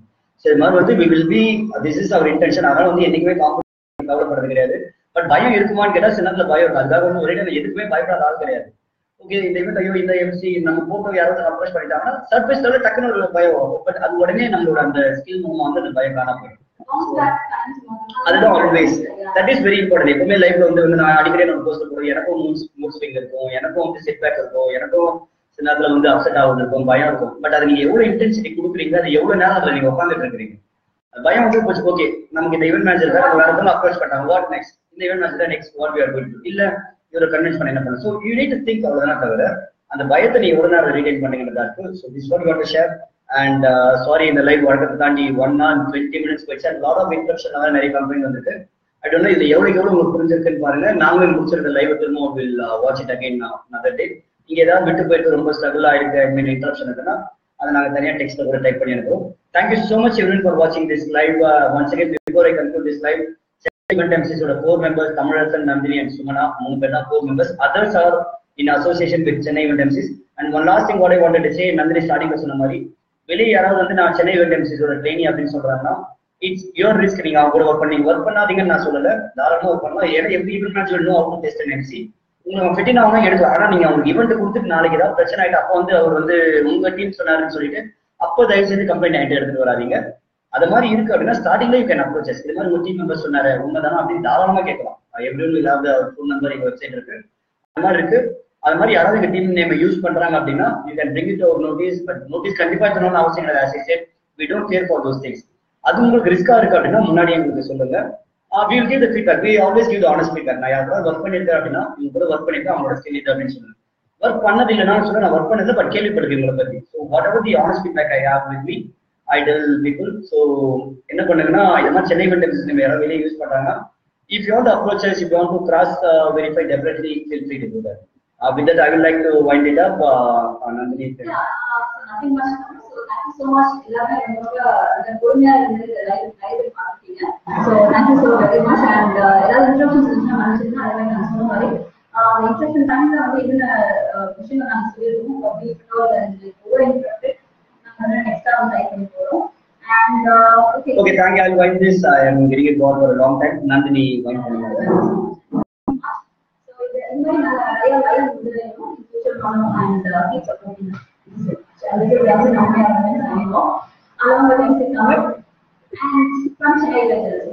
சரி மாதிரி வந்து we will be this is our intention அதனால வந்து என்னைக்குமே காம்படிஷன் கவலைப்படுறது கிடையாது. பட் பயம் இருக்குமான்னு கேட்டா சில பயம் இருக்கும் அதுக்காக வந்து ஒரே நேரம் எதுக்குமே பயப்படாத ஆள் கிடையாது. ஓகே இந்த இவன் ஐயோ இந்த எம்சி நம்ம போட்டோ யாராவது அப்ரோச் பண்ணிட்டாங்கன்னா சர்ஃபேஸ் தவிர டக்குன்னு ஒரு பயம் ஆகும் பட் அது உடனே நம்மளோட அந்த ஸ்கில் மூலமா வந்து அந்த பயம் காணாம போயிடும். அதுதான் always that is very important எப்பவுமே லைஃப்ல வந்து வந்து நான் அடிக்கடி நான் போஸ்ட் போடுறேன் எனக்கும் மூட் மூட் ஸ்விங் இருக்கும். எனக்கும் வந்து செட் பேக் இருக்கும். எனக்கும் சில நேரத்துல வந்து அப்செட் ஆகுது இருக்கும். பயம் இருக்கும். பட் அது நீங்க எவ்வளவு இன்டென்சிட்டி கொடுக்குறீங்க அது எவ்வளவு நேரம் அதுல நீங்க உட்காந்துட்டு இருக்கிறீங்க? பயம் வந்து போச்சு. ஓகே நமக்கு இந்த ஈவென்ட் மேனேஜர் வேற வேற எதுவும் அப்ரோச் பண்ணாங்க வாட் நெக்ஸ்ட் இந்த event manager next what we are going to இல்ல இவரை கன்வின்ஸ் பண்ண என்ன பண்ண? So you need to think அவ்வளவுதான் தவிர அந்த பயத்தை நீ எவ்வளவு நேரம் ரீடைன் பண்ணீங்கன்றதா இருக்கு. So this what what share and sorry uh, இந்த லைவ் வழக்கத்தை தாண்டி ஒன் ஆர் டுவெண்ட்டி மினிட்ஸ் போயிடுச்சு. அண்ட் லாட் ஆஃப் இன்ட்ரப்ஷன் நிறைய கம்பெனி வந்துருக்கு ஐ ஒன்று இது எவ்வளவு எவ்வளவு உங்களுக்கு புரிஞ்சிருக்குன்னு பாருங்க. நாங்களும் முடிச்சிருக்க லைவ் திரும்ப will watch it again another day நீங்க ஏதாவது விட்டு போயிட்டு ரொம்ப ஸ்ட்ரகிள் ஆயிருக்கு ஐ மீன் இன்ட்ரப்ஷன் இருக்குன்னா அதை நாங்க தனியாக டெக்ஸ்ட்ல கூட டைப் பண்ணி அனுப்புவோம். Thank you so much everyone for வாட்சிங் this live once again before I conclude this live Chennai எம்சிஸோட four members Tamilarasan Nandhini and Sumana மூணு பேர் தான் four members others are in association with Chennai event MCs and one last thing what I wanted say Nandhini starting சொன்ன மாதிரி வெளியே யாராவது வந்து நான் Chennai event trainee அப்படின்னு சொல்றாங்கன்னா இட்ஸ் யோர் ரிஸ்க் நீங்க அவங்க கூட ஒர்க் பண்ணி ஒர்க் பண்ணாதீங்கன்னு நான் சொல்லல. தாராளமா ஒர்க் பண்ணலாம். ஏன்னா எப்படி event manager know out test MC உங்களுக்கு ஃபிட்டின் ஆகணும் எடுக்கலாம் ஆனா நீங்க அவங்க ஈவெண்ட் கொடுத்துட்டு நாளைக்கு ஏதாவது பிரச்சனை ஆயிட்டு அப்போ வந்து அவர் வந்து உங்க டீம் சொன்னாருன்னு சொல்லிட்டு அப்போ தயவு செய்து கம்ப்ளைண்ட் ஆயிட்டு எடுத்துட்டு வராதிங்க. அது மாதிரி இருக்கு அப்படின்னா ஸ்டார்டிங்ல யூ கேன் அப்ரோச்சஸ் இது மாதிரி ஒரு டீம் மெம்பர் சொன்னாரு உண்மைதானா அப்படின்னு தாராளமா கேட்கலாம். எவ்ரி ஒன் இல்லாத ஒரு ஃபோன் நம்பர் எங்க வெப்சைட் இருக்கு. அது மாதிரி இருக்கு. அது மாதிரி யாராவது எங்க டீம் நேம் யூஸ் பண்றாங்க அப்படின்னா யூ கேன் பிரிங் இட் ஒரு நோட்டீஸ் பட் நோட்டீஸ் கண்டிப்பா இருக்கணும்னு அவசியம் கிடையாது. As I said we don't care for those அது உங்களுக்கு ரிஸ்கா இருக்கு அப்படின்னா முன்னாடி எங்களுக்கு சொல்லுங்க. We will give the feedback we always give the honest feedback நான் யாராவது ஒர்க் பண்ணிருக்கேன் அப்படின்னா இவங்க கூட ஒர்க் பண்ணிருக்கேன் அவங்களோட ஸ்கில் இது அப்படின்னு சொல்லுங்க. ஒர்க் பண்ணது இல்லைன்னா சொல்ல நான் ஒர்க் பண்ணது பட் கேள்விப்படுது உங்களை பத்தி. So whatever the honest feedback I have with me I tell people so என்ன பண்ணுங்கன்னா இது மாதிரி சென்னை வெண்டன்ஸ் நம்ம யாராவது வெளியே யூஸ் பண்றாங்க if you want approaches if you want to cross verify definitely feel free to do that with that I will like to wind it up Nandhini Yeah, uh, so nothing much. So thank you so much. பார்த்துட்டீங்க. So thank you so very much. And uh, ஏதாவது interruptions இருந்தா மன்னிச்சிருங்க. அதே நான் சொன்ன மாதிரி அந்த interruption டைம்ல வந்து என்னென்ன uh, விஷயங்கள் நாங்க சொல்லியிருக்கோம் அப்படி ஓவர் இன்ட்ரப்டட் நாங்க வந்து நெக்ஸ்டா வந்து டைப் பண்ணி போறோம். And uh, okay. Okay, thank you. I'll wind this. I am getting it gone for a long time. Nandini, wind இந்த மாதிரி நாங்க நிறைய லைவ் வந்து ஃபியூச்சர் பண்ணோம் அண்ட் கீப் சப்போர்ட்டிங் அதுக்கு வந்து நம்ம signing off along with MC Kamal and from Chennai Ventures.